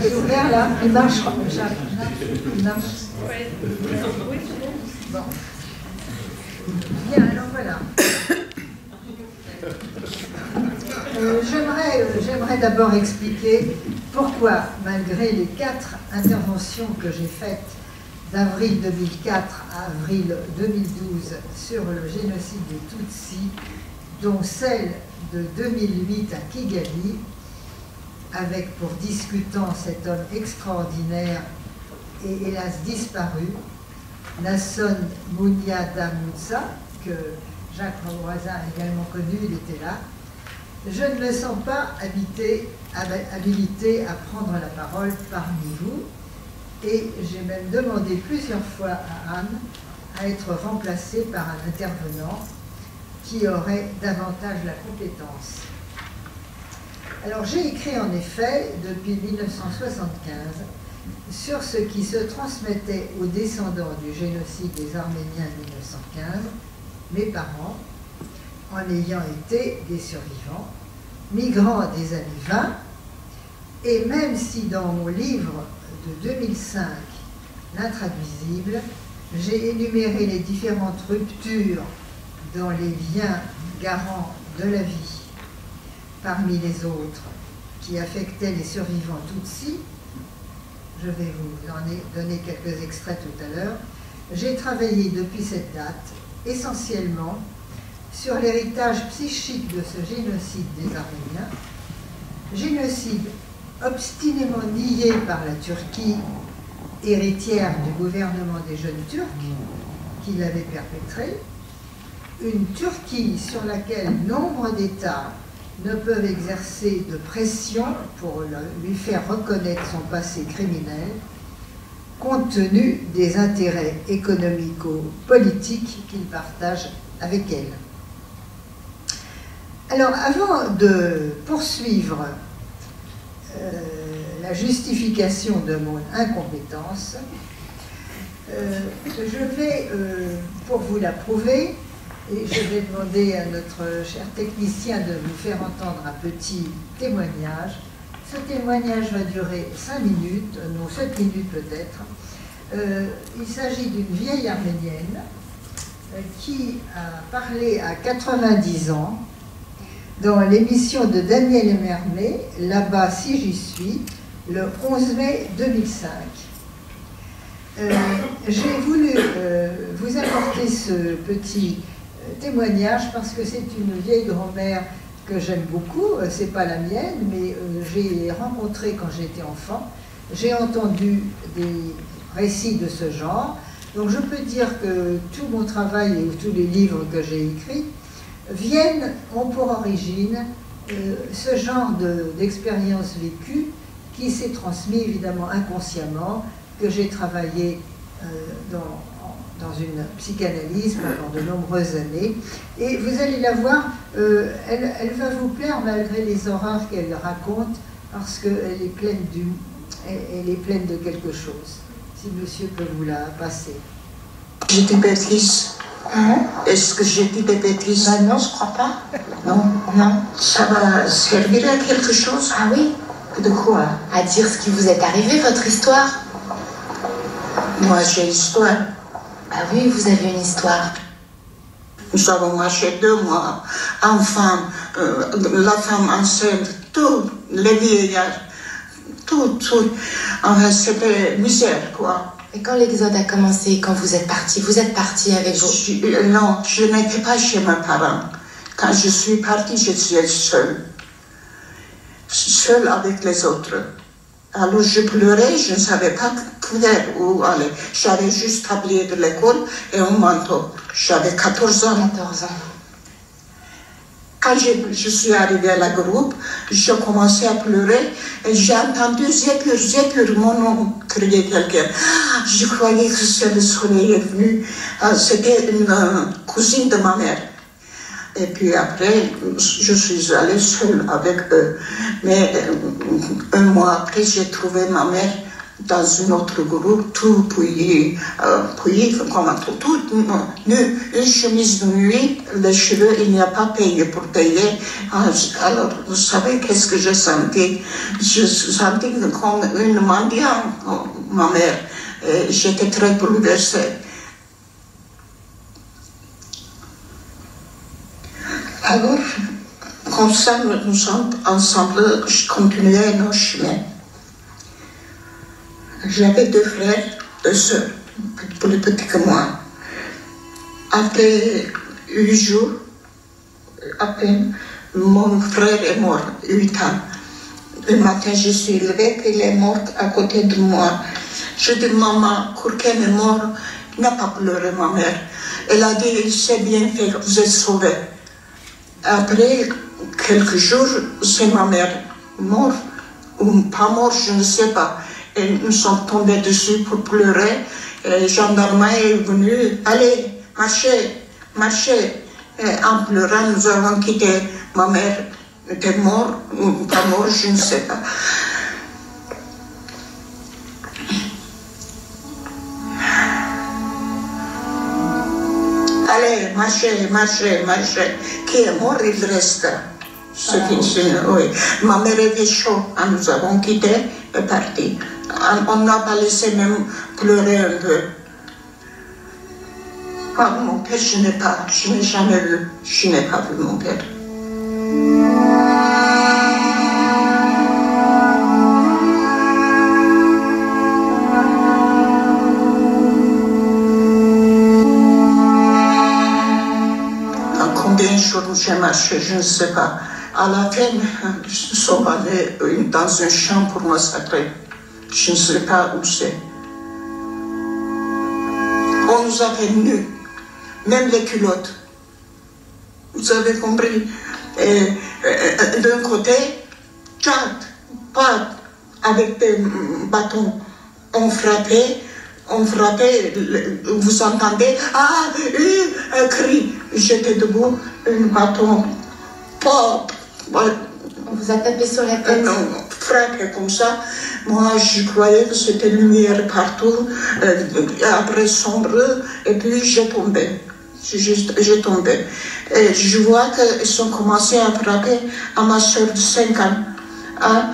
Speaker 4: C'est ouvert là, il marche. Il marche. Bon. Bien, alors voilà. Euh, J'aimerais euh, j'aimerais d'abord expliquer pourquoi, malgré les quatre interventions que j'ai faites d'avril 2004 à avril 2012 sur le génocide des Tutsis, dont celle de 2008 à Kigali, avec pour discutant cet homme extraordinaire et hélas disparu, Nasson Mounia Moussa, que Jacques Voisin a également connu, il était là. Je ne me sens pas habité- hab- habilité à prendre la parole parmi vous et j'ai même demandé plusieurs fois à Anne à être remplacée par un intervenant qui aurait davantage la compétence. Alors j'ai écrit en effet depuis 1975 sur ce qui se transmettait aux descendants du génocide des Arméniens en 1915, mes parents, en ayant été des survivants, migrants des années 20, et même si dans mon livre de 2005, L'intraduisible, j'ai énuméré les différentes ruptures dans les liens garants de la vie parmi les autres qui affectaient les survivants Tutsis, je vais vous en donner quelques extraits tout à l'heure, j'ai travaillé depuis cette date essentiellement sur l'héritage psychique de ce génocide des Arméniens, génocide obstinément nié par la Turquie, héritière du gouvernement des jeunes Turcs, qui l'avait perpétré, une Turquie sur laquelle nombre d'États ne peuvent exercer de pression pour lui faire reconnaître son passé criminel, compte tenu des intérêts économico-politiques qu'il partage avec elle. Alors, avant de poursuivre euh, la justification de mon incompétence, euh, je vais, euh, pour vous la prouver, et je vais demander à notre cher technicien de vous faire entendre un petit témoignage. Ce témoignage va durer 5 minutes, non 7 minutes peut-être. Euh, il s'agit d'une vieille arménienne euh, qui a parlé à 90 ans dans l'émission de Daniel Mermet, Là-bas si j'y suis, le 11 mai 2005. Euh, J'ai voulu vous apporter ce petit témoignage parce que c'est une vieille grand-mère que j'aime beaucoup. Euh, C'est pas la mienne, mais euh, j'ai rencontré quand j'étais enfant. J'ai entendu des récits de ce genre. Donc je peux dire que tout mon travail et tous les livres que j'ai écrits viennent, ont pour origine euh, ce genre de- d'expérience vécue qui s'est transmis évidemment inconsciemment, que j'ai travaillé dans, dans une psychanalyse pendant de nombreuses années. Et vous allez la voir, euh, elle, elle, va vous plaire malgré les horreurs qu'elle raconte, parce qu'elle est pleine du, elle, est pleine de quelque chose. Si monsieur peut vous la passer.
Speaker 6: J'ai des bêtises. Hein? Est-ce que j'ai dit des bêtises
Speaker 7: bah Non, je crois pas.
Speaker 6: Non,
Speaker 7: non.
Speaker 6: Ça va servir à quelque chose?
Speaker 7: Ah oui?
Speaker 6: De quoi?
Speaker 7: À dire ce qui vous est arrivé, votre histoire?
Speaker 6: Moi, j'ai histoire.
Speaker 7: Ah oui, vous avez une histoire.
Speaker 6: Nous avons marché deux mois, enfants, euh, la femme enceinte, tout, les vieillards, tout, tout. Enfin, c'était misère, quoi.
Speaker 7: Et quand l'exode a commencé, quand vous êtes parti, vous êtes parti avec vous
Speaker 6: je, euh, Non, je n'étais pas chez mes parents. Quand je suis partie, je suis seule. Seule avec les autres. Alors je pleurais, je ne savais pas où aller. J'avais juste tablier de l'école et un manteau. J'avais 14 ans.
Speaker 7: 14 ans.
Speaker 6: Quand je, je, suis arrivée à la groupe, je commençais à pleurer et j'ai entendu Zépur, Zépur, mon nom, crier quelqu'un. Je croyais que c'est le soleil est venu. C'était une cousine de ma mère. Et puis après, je suis allée seule avec eux. Mais un mois après, j'ai trouvé ma mère dans un autre groupe, tout pouillé, euh, pouillé comme tout, nu, une chemise de nuit, les cheveux, il n'y a pas payé pour payer. Alors, vous savez qu'est-ce que j'ai senti Je sentais comme une mendiante, ma mère. J'étais très bouleversée. Alors, comme ça, nous sommes ensemble, je continuais nos chemins. J'avais deux frères, deux sœurs, plus petits que moi. Après huit jours, à peine, mon frère est mort, huit ans. Le matin, je suis levée, il est mort à côté de moi. Je dis, maman, Kourken est mort, il n'a pas pleuré, ma mère. Elle a dit, c'est bien fait, vous êtes sauvés. Après quelques jours, c'est ma mère morte, ou pas morte, je ne sais pas. Et nous sommes tombés dessus pour pleurer. Et gendarme est venu, allez, marchez, marchez. Et en pleurant, nous avons quitté. Ma mère était morte, ou pas morte, je ne sais pas. Allez, marchez, marchez, marchez. Qui est mort, il reste. Ce qui, oui. Ma mère avait chaud, nous avons quitté et parti. On n'a pas laissé même pleurer un peu. Ah, mon père, je n'ai pas, je n'ai jamais vu, je n'ai pas vu mon père. Combien de jours j'ai marché, je ne sais pas. À la fin, nous sommes allés dans un champ pour massacrer. Je ne sais pas où c'est. On nous avait nus, même les culottes. Vous avez compris D'un côté, chat, pas avec des bâtons. On frappait, on frappait, vous entendez Ah, un cri. J'étais debout, un bâton, pop.
Speaker 7: On vous a tapé sur la tête
Speaker 6: Non, frappé comme ça. Moi, je croyais que c'était lumière partout, euh, après sombre, et puis j'ai tombé. J'ai tombé. Et je vois qu'ils ont commencé à frapper à ma soeur de 5 ans. Ah,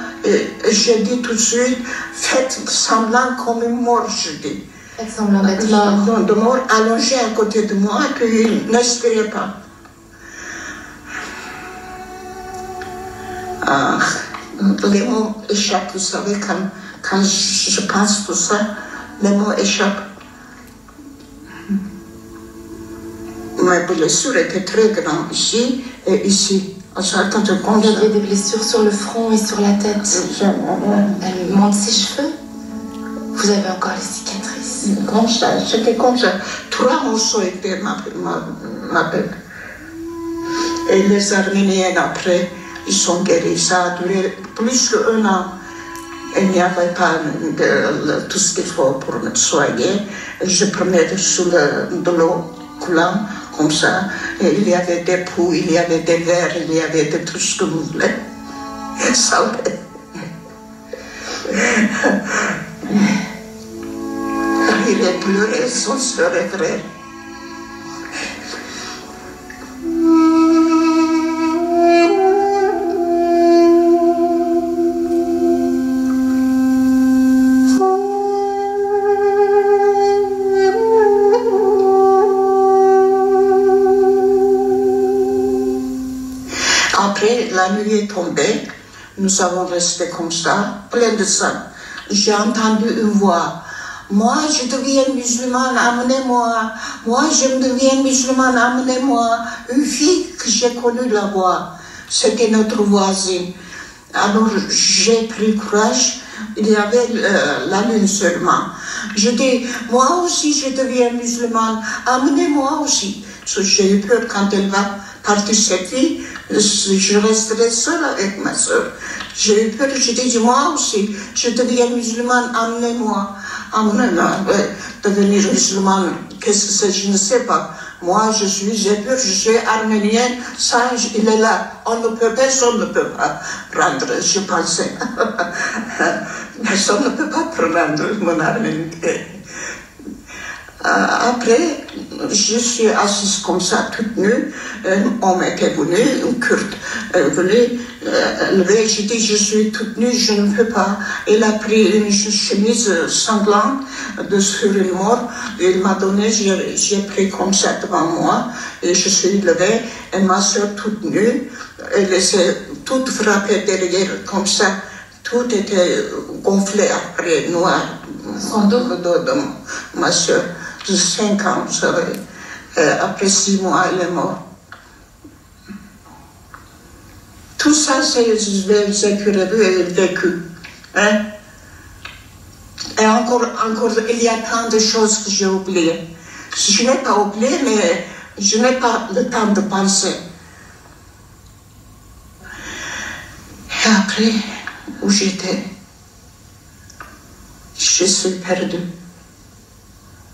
Speaker 6: j'ai dit tout de suite, faites semblant comme une mort, je dis.
Speaker 7: Faites semblant d'être mort.
Speaker 6: De mort allongée à côté de moi, et puis n'espérez pas. Ah, les mots échappent, vous savez, quand, quand je, pense tout ça, les mots échappent. Mes blessures étaient très grandes ici et ici.
Speaker 7: Vous aviez des blessures sur le front et sur la tête. Elle monte ses cheveux. Vous avez encore les cicatrices.
Speaker 6: Comme ça, c'était comme ça. Trois morceaux étaient ma, ma, ma belle. Et les Arméniens après, ils sont guéris. Ça a duré plus qu'un an. il n'y avait pas tout ce qu'il faut pour me soigner. Je prenais sous le, de l'eau coulante, comme ça. Il y avait des poux, il y avait des verres, il y avait tout ce que vous voulez. Ça Il a pleuré son soeur et. Est tombée, nous avons resté comme ça, plein de sang. J'ai entendu une voix. Moi, je deviens musulmane, amenez-moi. Moi, je deviens musulmane, amenez-moi. Une fille que j'ai connue la voix. C'était notre voisine. Alors, j'ai pris courage. Il y avait euh, la lune seulement. Je dis, moi aussi, je deviens musulmane. Amenez-moi aussi. J'ai eu peur quand elle va partir cette fille je resterai seule avec ma soeur. J'ai eu peur, je dit, moi aussi, je deviens musulmane, amenez-moi. Amenez-moi, devenir musulmane, qu'est-ce que c'est, je ne sais pas. Moi, je suis, j'ai peur, je suis arménienne, ça, il est là. On ne peut, personne ne peut pas prendre, je pensais. personne ne peut pas prendre mon arménienne. Euh, après, je suis assise comme ça, toute nue. Un homme était venu, un kurde est venu. Euh, j'ai dit, je suis toute nue, je ne peux pas. Il a pris une chemise sanglante de sur une mort. Il m'a donné, j'ai pris comme ça devant moi. Et je suis levée. Et ma soeur toute nue, elle s'est toute frappée derrière comme ça. Tout était gonflé après, noir. Son dos. Le dos de ma soeur de 5 ans, savez. après six mois, elle est morte. Tout ça, c'est ce que j'ai vécu. Hein? Et encore, encore, il y a tant de choses que j'ai oubliées. Je n'ai pas oublié, mais je n'ai pas le temps de penser. Et après, où j'étais, je suis perdue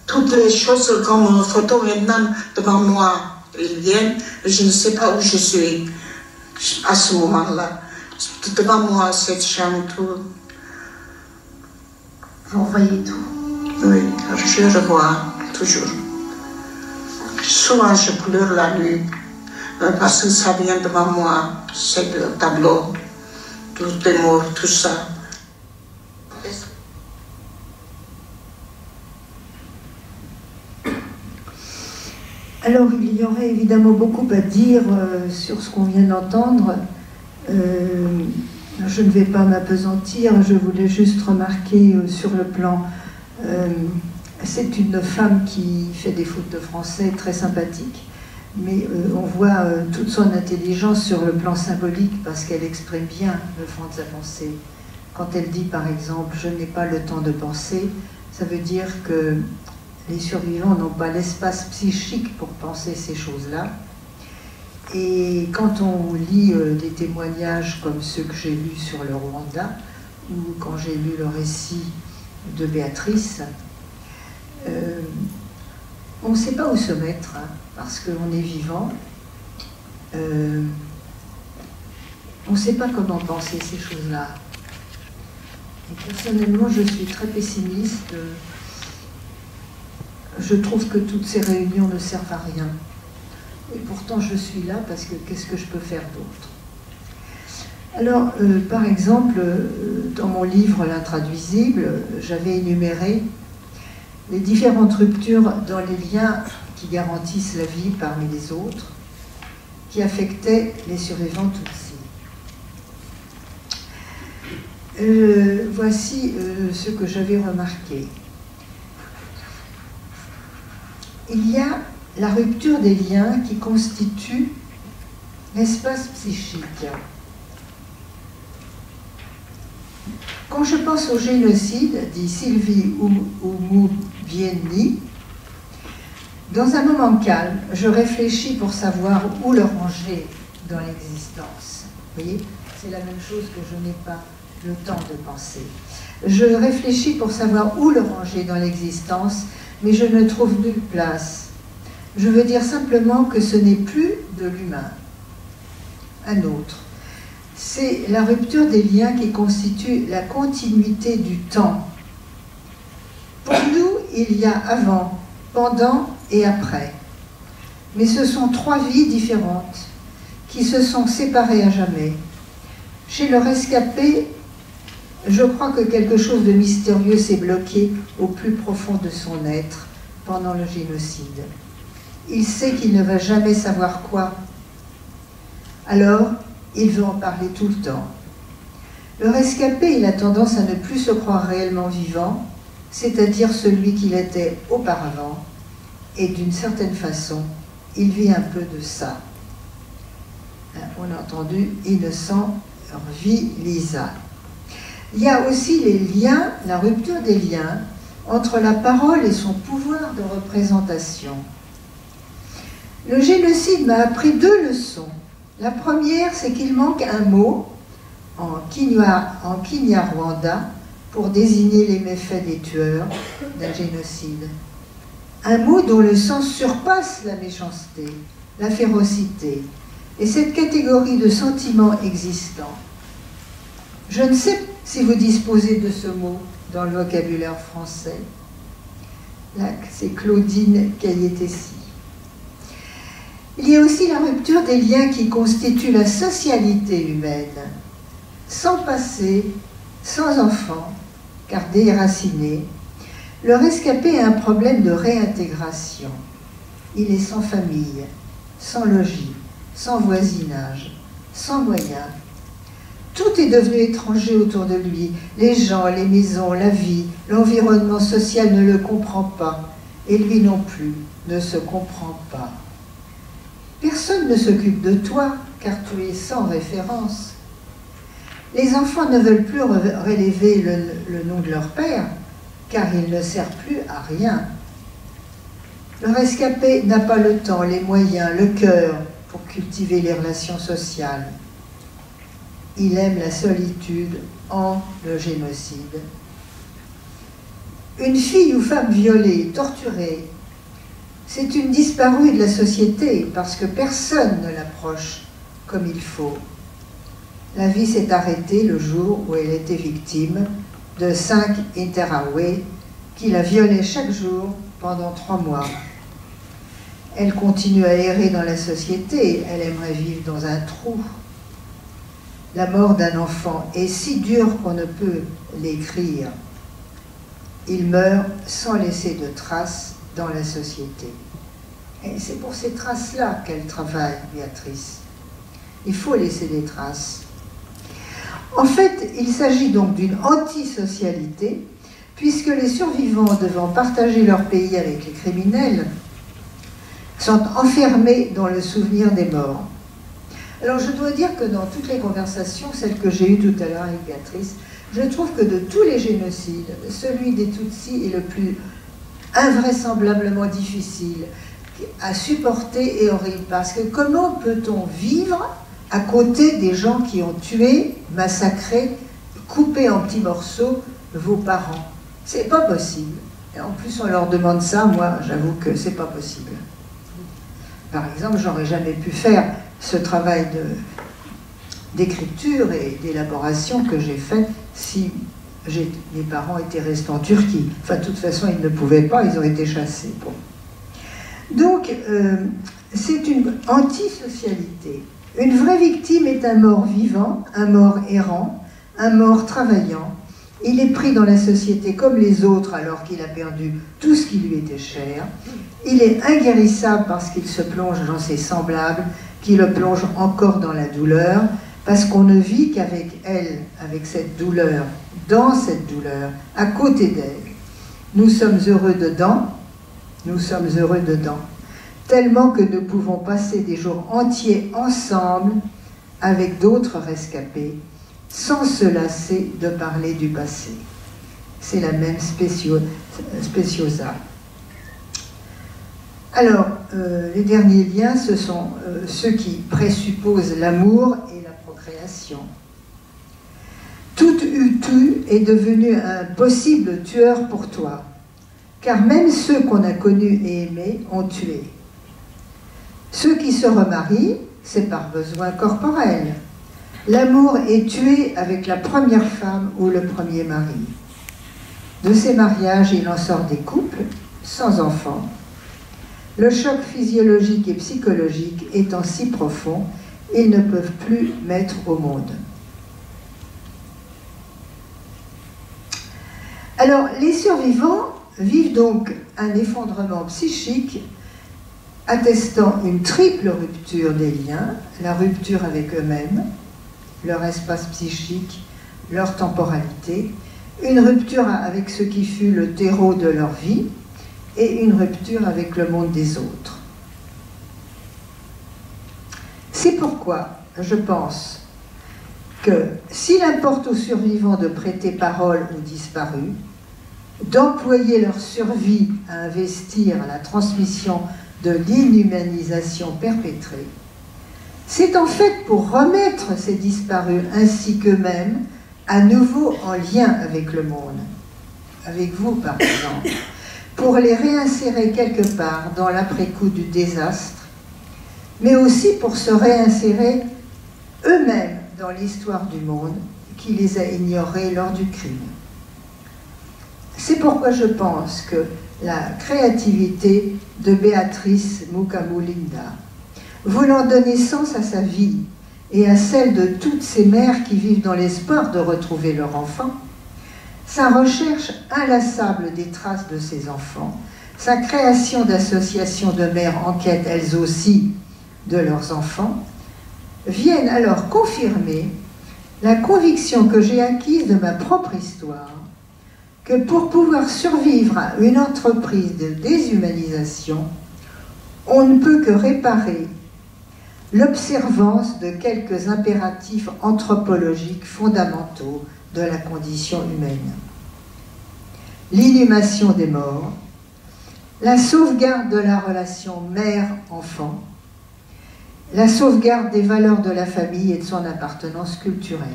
Speaker 6: toutes les choses comme photo maintenant devant moi, ils viennent, je ne sais pas où je suis à ce moment-là. Devant moi, cette chambre, tout.
Speaker 1: Vous voyez tout?
Speaker 6: Oui, je revois toujours. Souvent, je pleure la nuit euh, parce que ça vient devant moi, c'est le tableau, tous les mots, tout ça.
Speaker 4: Alors il y aurait évidemment beaucoup à dire euh, sur ce qu'on vient d'entendre. Euh, je ne vais pas m'apesantir, je voulais juste remarquer euh, sur le plan, c'est une femme qui fait des fautes de français très sympathiques, mais on voit toute son intelligence sur le plan symbolique parce qu'elle exprime bien le fond de sa pensée. Quand elle dit par exemple ⁇ je n'ai pas le temps de penser ⁇ ça veut dire que les survivants n'ont pas l'espace psychique pour penser ces choses-là. Et quand on lit euh, des témoignages comme ceux que j'ai lus sur le Rwanda, ou quand j'ai lu le récit de Béatrice, euh, on ne sait pas où se mettre, hein, parce qu'on est vivant. Euh, on ne sait pas comment penser ces choses-là. Et personnellement, je suis très pessimiste je trouve que toutes ces réunions ne servent à rien. Et pourtant, je suis là parce que qu'est-ce que je peux faire d'autre? Alors, euh, par exemple, euh, dans mon livre L'intraduisible, j'avais énuméré les différentes ruptures dans les liens qui garantissent la vie parmi les autres, qui affectaient les survivants Tutsis. Euh, voici ce que j'avais remarqué. Il y a la rupture des liens qui constitue l'espace psychique. Quand je pense au génocide, dit Sylvie Oumoubienni, dans un moment calme, je réfléchis pour savoir où le ranger dans l'existence. Vous voyez, c'est la même chose que je n'ai pas le temps de penser. Je réfléchis pour savoir où le ranger dans l'existence, mais je ne trouve nulle place. Je veux dire simplement que ce n'est plus de l'humain. Un autre. C'est la rupture des liens qui constitue la continuité du temps. Pour nous, il y a avant, pendant et après. Mais ce sont trois vies différentes qui se sont séparées à jamais. Chez le rescapé, je crois que quelque chose de mystérieux s'est bloqué au plus profond de son être pendant le génocide. Il sait qu'il ne va jamais savoir quoi. Alors, il veut en parler tout le temps. Le rescapé, il a tendance à ne plus se croire réellement vivant, c'est-à-dire celui qu'il était auparavant, et d'une certaine façon, il vit un peu de ça. Hein, on a entendu Innocent vit Lisa. Il y a aussi les liens, la rupture des liens entre la parole et son pouvoir de représentation. Le génocide m'a appris deux leçons. La première, c'est qu'il manque un mot en, Kinyarwanda pour désigner les méfaits des tueurs d'un génocide. Un mot dont le sens surpasse la méchanceté, la férocité, et cette catégorie de sentiments existants. Je ne sais si vous disposez de ce mot dans le vocabulaire français. Là, c'est Claudine Cayetessi. Il y a aussi la rupture des liens qui constituent la socialité humaine. Sans passé, sans enfant, car déraciné, le rescapé a un problème de réintégration. Il est sans famille, sans logis, sans voisinage, sans moyens. Tout est devenu étranger autour de lui. Les gens, les maisons, la vie, l'environnement social ne le comprend pas. Et lui non plus ne se comprend pas. Personne ne s'occupe de toi, car tu es sans référence. Les enfants ne veulent plus relever le, nom de leur père, car il ne sert plus à rien. Le rescapé n'a pas le temps, les moyens, le cœur pour cultiver les relations sociales. Il aime la solitude en le génocide. Une fille ou femme violée, torturée, c'est une disparue de la société parce que personne ne l'approche comme il faut. La vie s'est arrêtée le jour où elle était victime de cinq Interaway qui la violaient chaque jour pendant trois mois. Elle continue à errer dans la société, elle aimerait vivre dans un trou. La mort d'un enfant est si dure qu'on ne peut l'écrire. Il meurt sans laisser de traces dans la société. Et c'est pour ces traces-là qu'elle travaille, Béatrice. Il faut laisser des traces. En fait, il s'agit donc d'une antisocialité, puisque les survivants devant partager leur pays avec les criminels sont enfermés dans le souvenir des morts. Alors je dois dire que dans toutes les conversations, celles que j'ai eues tout à l'heure avec Béatrice, je trouve que de tous les génocides, celui des Tutsis est le plus invraisemblablement difficile à supporter et horrible. Parce que comment peut-on vivre à côté des gens qui ont tué, massacré, coupé en petits morceaux vos parents? C'est pas possible. En plus, on leur demande ça, moi, j'avoue que c'est pas possible. Par exemple, j'aurais jamais pu faire ce travail d'écriture et d'élaboration que j'ai fait si mes parents étaient restés en Turquie. Enfin, de toute façon, ils ne pouvaient pas, ils ont été chassés. Donc, euh, c'est une antisocialité. Une vraie victime est un mort vivant, un mort errant, un mort travaillant. Il est pris dans la société comme les autres alors qu'il a perdu tout ce qui lui était cher. Il est inguérissable parce qu'il se plonge dans ses semblables, qui le plongent encore dans la douleur, parce qu'on ne vit qu'avec elle, avec cette douleur, dans cette douleur, à côté d'elle. Nous sommes heureux dedans, nous sommes heureux dedans, tellement que nous pouvons passer des jours entiers ensemble avec d'autres rescapés, sans se lasser de parler du passé. C'est la même spéciosa. Alors, euh, les derniers liens, ce sont euh, ceux qui présupposent l'amour et la procréation. Toute tue est devenu un possible tueur pour toi, car même ceux qu'on a connus et aimés ont tué. Ceux qui se remarient, c'est par besoin corporel. L'amour est tué avec la première femme ou le premier mari. De ces mariages, il en sort des couples sans enfants. Le choc physiologique et psychologique étant si profond, ils ne peuvent plus mettre au monde. Alors, les survivants vivent donc un effondrement psychique attestant une triple rupture des liens, la rupture avec eux-mêmes, leur espace psychique, leur temporalité, une rupture avec ce qui fut le terreau de leur vie et une rupture avec le monde des autres. C'est pourquoi je pense que s'il importe aux survivants de prêter parole aux disparus, d'employer leur survie à investir la transmission de l'inhumanisation perpétrée, c'est en fait pour remettre ces disparus ainsi qu'eux-mêmes à nouveau en lien avec le monde, avec vous par exemple, pour les réinsérer quelque part dans l'après-coup du désastre, mais aussi pour se réinsérer eux-mêmes dans l'histoire du monde qui les a ignorés lors du crime. C'est pourquoi je pense que la créativité de Béatrice Mukamulinda, voulant donner sens à sa vie et à celle de toutes ces mères qui vivent dans l'espoir de retrouver leur enfant, sa recherche inlassable des traces de ses enfants, sa création d'associations de mères en quête elles aussi de leurs enfants, viennent alors confirmer la conviction que j'ai acquise de ma propre histoire que pour pouvoir survivre à une entreprise de déshumanisation, on ne peut que réparer l'observance de quelques impératifs anthropologiques fondamentaux de la condition humaine. L'inhumation des morts, la sauvegarde de la relation mère-enfant, la sauvegarde des valeurs de la famille et de son appartenance culturelle.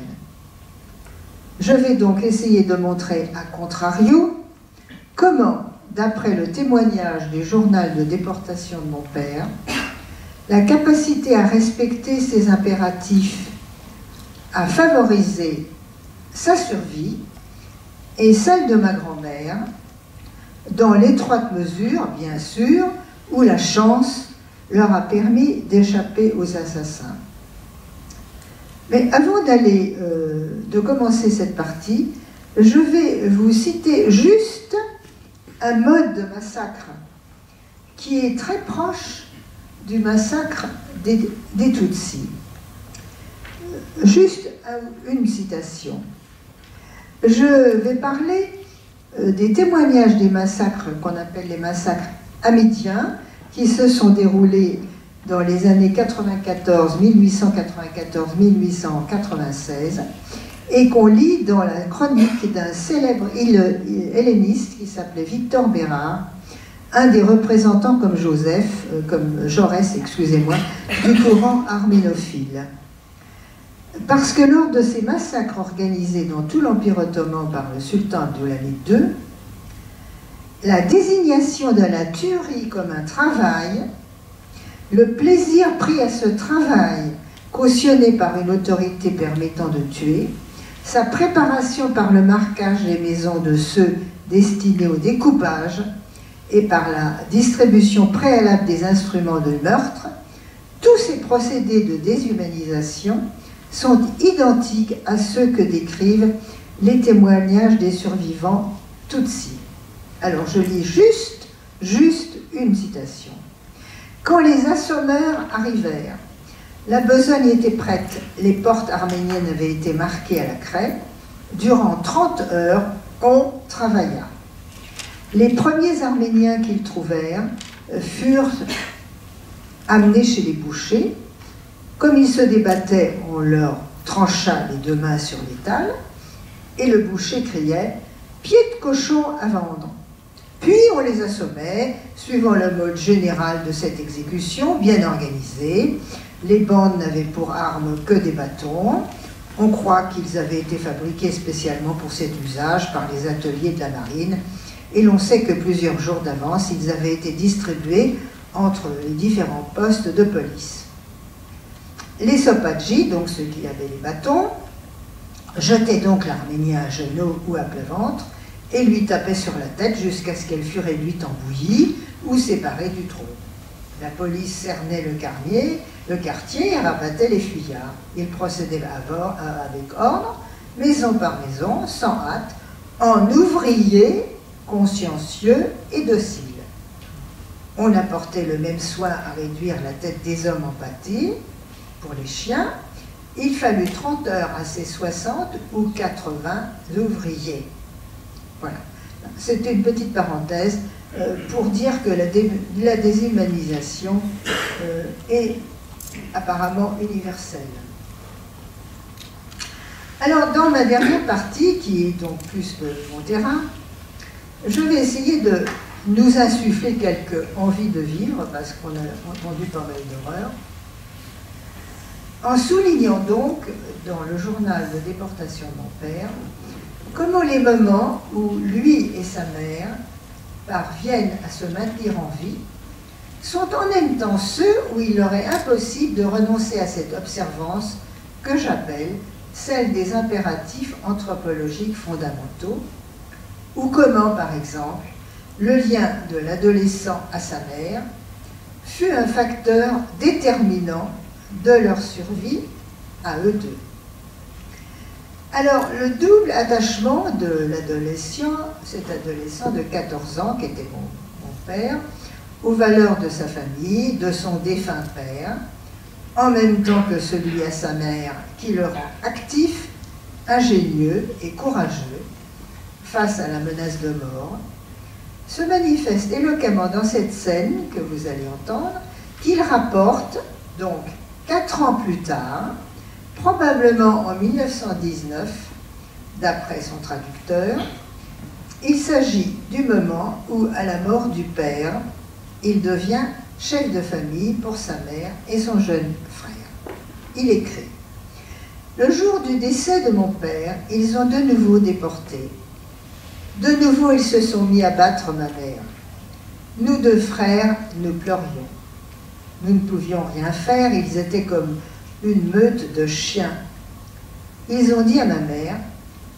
Speaker 4: Je vais donc essayer de montrer à contrario comment, d'après le témoignage du journal de déportation de mon père, la capacité à respecter ses impératifs a favorisé sa survie et celle de ma grand-mère, dans l'étroite mesure, bien sûr, où la chance leur a permis d'échapper aux assassins. Mais avant d'aller, euh, de commencer cette partie, je vais vous citer juste un mode de massacre qui est très proche du massacre des, des Tutsis. Juste une citation. Je vais parler euh, des témoignages des massacres qu'on appelle les massacres amidiens, qui se sont déroulés dans les années 94, 1894, 1896, et qu'on lit dans la chronique d'un célèbre helléniste qui s'appelait Victor Bérard, un des représentants comme Joseph, euh, comme Jaurès, excusez-moi, du courant arménophile. Parce que lors de ces massacres organisés dans tout l'Empire ottoman par le sultan Abdulhamid II, la désignation de la tuerie comme un travail, le plaisir pris à ce travail, cautionné par une autorité permettant de tuer, sa préparation par le marquage des maisons de ceux destinés au découpage et par la distribution préalable des instruments de meurtre, tous ces procédés de déshumanisation sont identiques à ceux que décrivent les témoignages des survivants Tutsis. Alors je lis juste, juste une citation. Quand les assommeurs arrivèrent, la besogne était prête, les portes arméniennes avaient été marquées à la craie. Durant 30 heures, on travailla. Les premiers Arméniens qu'ils trouvèrent furent amenés chez les bouchers comme ils se débattaient, on leur trancha les deux mains sur l'étal, et le boucher criait Pied de cochon à vendre. Puis on les assommait, suivant le mode général de cette exécution, bien organisée. Les bandes n'avaient pour armes que des bâtons. On croit qu'ils avaient été fabriqués spécialement pour cet usage par les ateliers de la marine, et l'on sait que plusieurs jours d'avance, ils avaient été distribués entre les différents postes de police. Les Sopadji, donc ceux qui avaient les bâtons, jetaient donc l'Arménien à genoux ou à plat ventre et lui tapaient sur la tête jusqu'à ce qu'elle fût réduite en bouillie ou séparée du tronc. La police cernait le quartier, le quartier et rabattait les fuyards. Il procédait avec ordre, maison par maison, sans hâte, en ouvrier consciencieux et docile. On apportait le même soin à réduire la tête des hommes en pâté pour les chiens. Il fallut 30 heures à ces 60 ou 80 ouvriers. Voilà. C'était une petite parenthèse euh, pour dire que la, déshumanisation euh, est apparemment universelle. Alors, dans ma dernière partie, qui est donc plus de mon terrain, je vais essayer de nous insuffler quelques envies de vivre, parce qu'on a entendu pas mal d'horreurs, en soulignant donc, dans le journal de déportation de mon père, comment les moments où lui et sa mère parviennent à se maintenir en vie sont en même temps ceux où il leur est impossible de renoncer à cette observance que j'appelle celle des impératifs anthropologiques fondamentaux, ou comment, par exemple, le lien de l'adolescent à sa mère fut un facteur déterminant de leur survie à eux deux. Alors, le double attachement de l'adolescent, cet adolescent de 14 ans qui était mon, père, aux valeurs de sa famille, de son défunt père, en même temps que celui à sa mère qui le rend actif, ingénieux et courageux face à la menace de mort, se manifeste éloquemment dans cette scène que vous allez entendre, qu'il rapporte, donc quatre ans plus tard, probablement en 1919, d'après son traducteur, il s'agit du moment où, à la mort du père, il devient chef de famille pour sa mère et son jeune frère. Il écrit Le jour du décès de mon père, ils ont de nouveau déporté. De nouveau, ils se sont mis à battre ma mère. Nous deux frères, nous pleurions. Nous ne pouvions rien faire, ils étaient comme une meute de chiens. Ils ont dit à ma mère,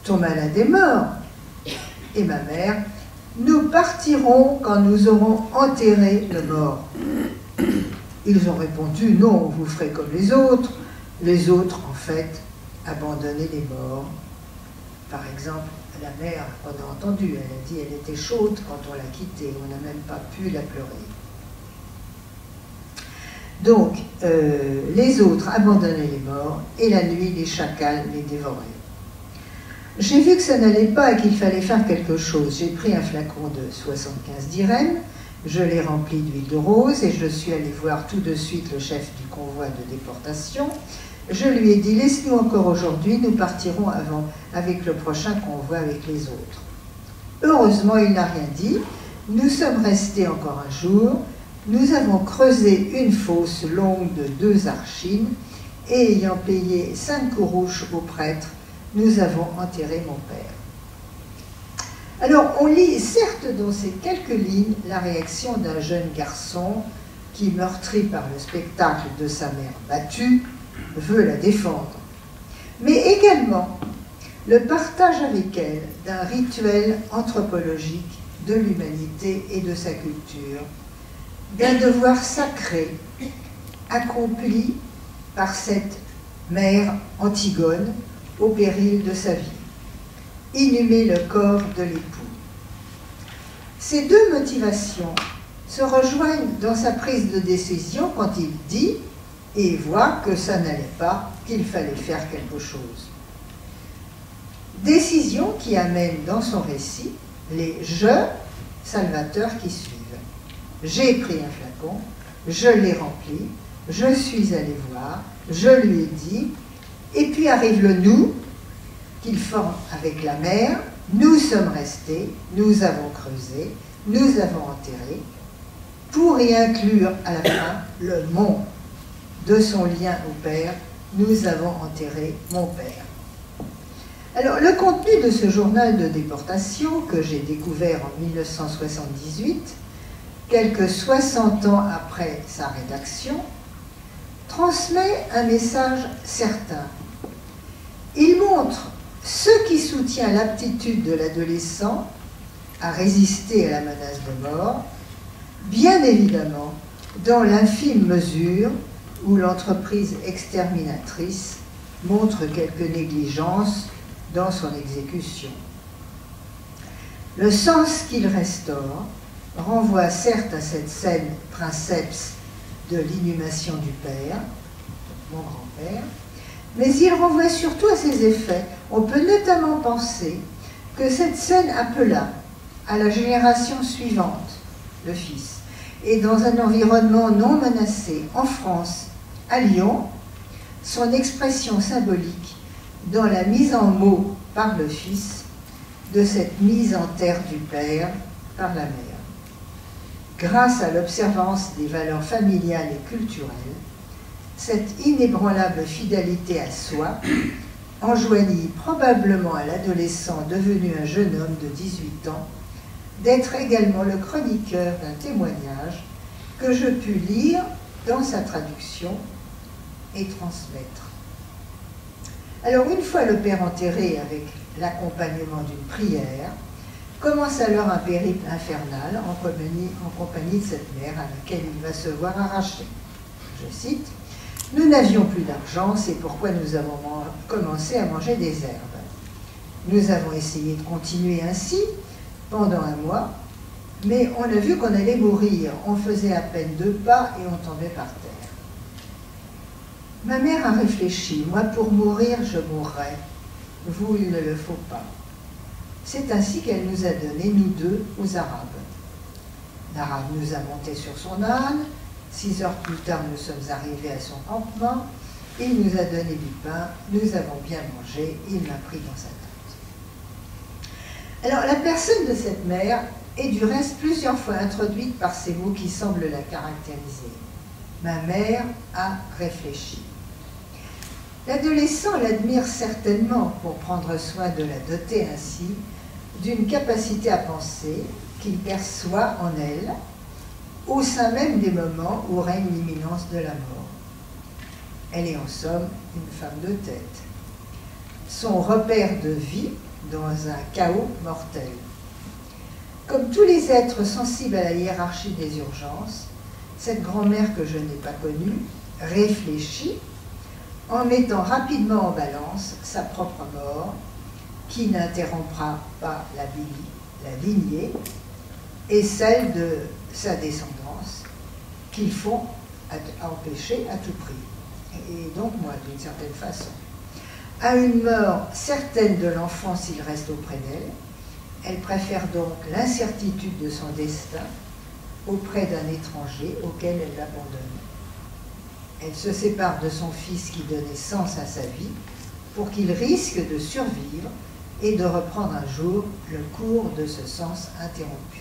Speaker 4: ton malade est mort. Et ma mère, nous partirons quand nous aurons enterré le mort. Ils ont répondu, non, vous ferez comme les autres. Les autres, en fait, abandonnaient les morts. Par exemple, la mère, on a entendu, elle a dit, elle était chaude quand on l'a quittée, on n'a même pas pu la pleurer. Donc, euh, les autres abandonnaient les morts, et la nuit, les chacals les dévoraient. J'ai vu que ça n'allait pas et qu'il fallait faire quelque chose. J'ai pris un flacon de 75 d'Irène, je l'ai rempli d'huile de rose et je suis allé voir tout de suite le chef du convoi de déportation. Je lui ai dit, laisse-nous encore aujourd'hui, nous partirons avant avec le prochain convoi avec les autres. Heureusement, il n'a rien dit. Nous sommes restés encore un jour. Nous avons creusé une fosse longue de deux archines et ayant payé cinq courouches au prêtre, nous avons enterré mon père. Alors, on lit certes dans ces quelques lignes la réaction d'un jeune garçon qui, meurtri par le spectacle de sa mère battue, veut la défendre, mais également le partage avec elle d'un rituel anthropologique de l'humanité et de sa culture, d'un devoir sacré accompli par cette mère Antigone au péril de sa vie, inhumer le corps de l'époux. Ces deux motivations se rejoignent dans sa prise de décision quand il dit et voit que ça n'allait pas, qu'il fallait faire quelque chose. Décision qui amène dans son récit les je salvateurs qui suivent. J'ai pris un flacon, je l'ai rempli, je suis allé voir, je lui ai dit, et puis arrive le nous, qu'il forme avec la mer, nous sommes restés, nous avons creusé, nous avons enterré, pour y inclure à la fin le mon de son lien au Père, nous avons enterré mon Père. Alors, le contenu de ce journal de déportation, que j'ai découvert en 1978, quelques 60 ans après sa rédaction, transmet un message certain. Il montre ce qui soutient l'aptitude de l'adolescent à résister à la menace de mort, bien évidemment dans l'infime mesure où l'entreprise exterminatrice montre quelques négligences dans son exécution. Le sens qu'il restaure renvoie certes à cette scène princeps de l'inhumation du père, mon grand-père, mais il renvoie surtout à ses effets. On peut notamment penser que cette scène appela à la génération suivante, le fils, et dans un environnement non menacé, en France, à Lyon, son expression symbolique dans la mise en mots par le fils de cette mise en terre du père par la mère. Grâce à l'observance des valeurs familiales et culturelles, cette inébranlable fidélité à soi enjoignit probablement à l'adolescent devenu un jeune homme de 18 ans d'être également le chroniqueur d'un témoignage que je pus lire dans sa traduction et transmettre. Alors une fois le père enterré avec l'accompagnement d'une prière, commence alors un périple infernal en compagnie, de cette mère à laquelle il va se voir arracher. Je cite, Nous n'avions plus d'argent, c'est pourquoi nous avons commencé à manger des herbes. Nous avons essayé de continuer ainsi pendant un mois, mais on a vu qu'on allait mourir. On faisait à peine deux pas et on tombait par terre. Ma mère a réfléchi. Moi, pour mourir, je mourrai. Vous, il ne le faut pas. C'est ainsi qu'elle nous a donné, nous deux, aux Arabes. L'Arabe nous a monté sur son âne. Six heures plus tard, nous sommes arrivés à son campement. Il nous a donné du pain. Nous avons bien mangé. Il m'a pris dans sa tente. Alors, la personne de cette mère est du reste plusieurs fois introduite par ces mots qui semblent la caractériser. Ma mère a réfléchi. L'adolescent l'admire certainement pour prendre soin de la doter ainsi d'une capacité à penser qu'il perçoit en elle, au sein même des moments où règne l'imminence de la mort. Elle est en somme une femme de tête. Son repère de vie dans un chaos mortel. Comme tous les êtres sensibles à la hiérarchie des urgences, cette grand-mère que je n'ai pas connue réfléchit en mettant rapidement en balance sa propre mort, qui n'interrompra pas la, lignée, et celle de sa descendance, qu'il faut empêcher à tout prix. Et donc moi, d'une certaine façon. À une mort certaine de l'enfant s'il reste auprès d'elle, elle préfère donc l'incertitude de son destin auprès d'un étranger auquel elle l'abandonne. Elle se sépare de son fils qui donnait sens à sa vie pour qu'il risque de survivre et de reprendre un jour le cours de ce sens interrompu.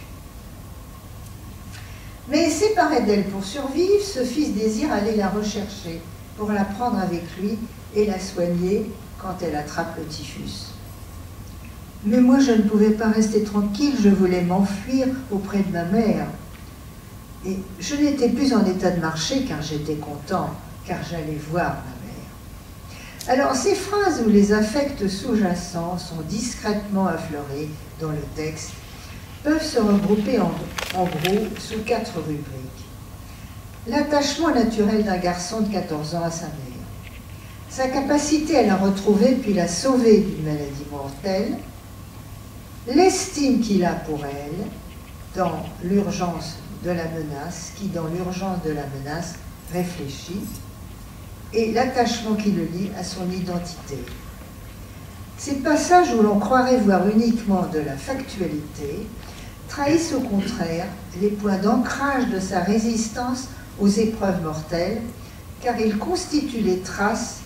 Speaker 4: Mais séparée d'elle pour survivre, ce fils désire aller la rechercher pour la prendre avec lui et la soigner quand elle attrape le typhus. Mais moi, je ne pouvais pas rester tranquille, je voulais m'enfuir auprès de ma mère. Et je n'étais plus en état de marcher car j'étais content, car j'allais voir ma. Alors ces phrases où les affects sous-jacents sont discrètement affleurés dans le texte peuvent se regrouper en, gros sous quatre rubriques. L'attachement naturel d'un garçon de 14 ans à sa mère, sa capacité à la retrouver puis la sauver d'une maladie mortelle, l'estime qu'il a pour elle dans l'urgence de la menace, qui dans l'urgence de la menace réfléchit, et l'attachement qui le lie à son identité. Ces passages où l'on croirait voir uniquement de la factualité trahissent au contraire les points d'ancrage de sa résistance aux épreuves mortelles, car ils constituent les traces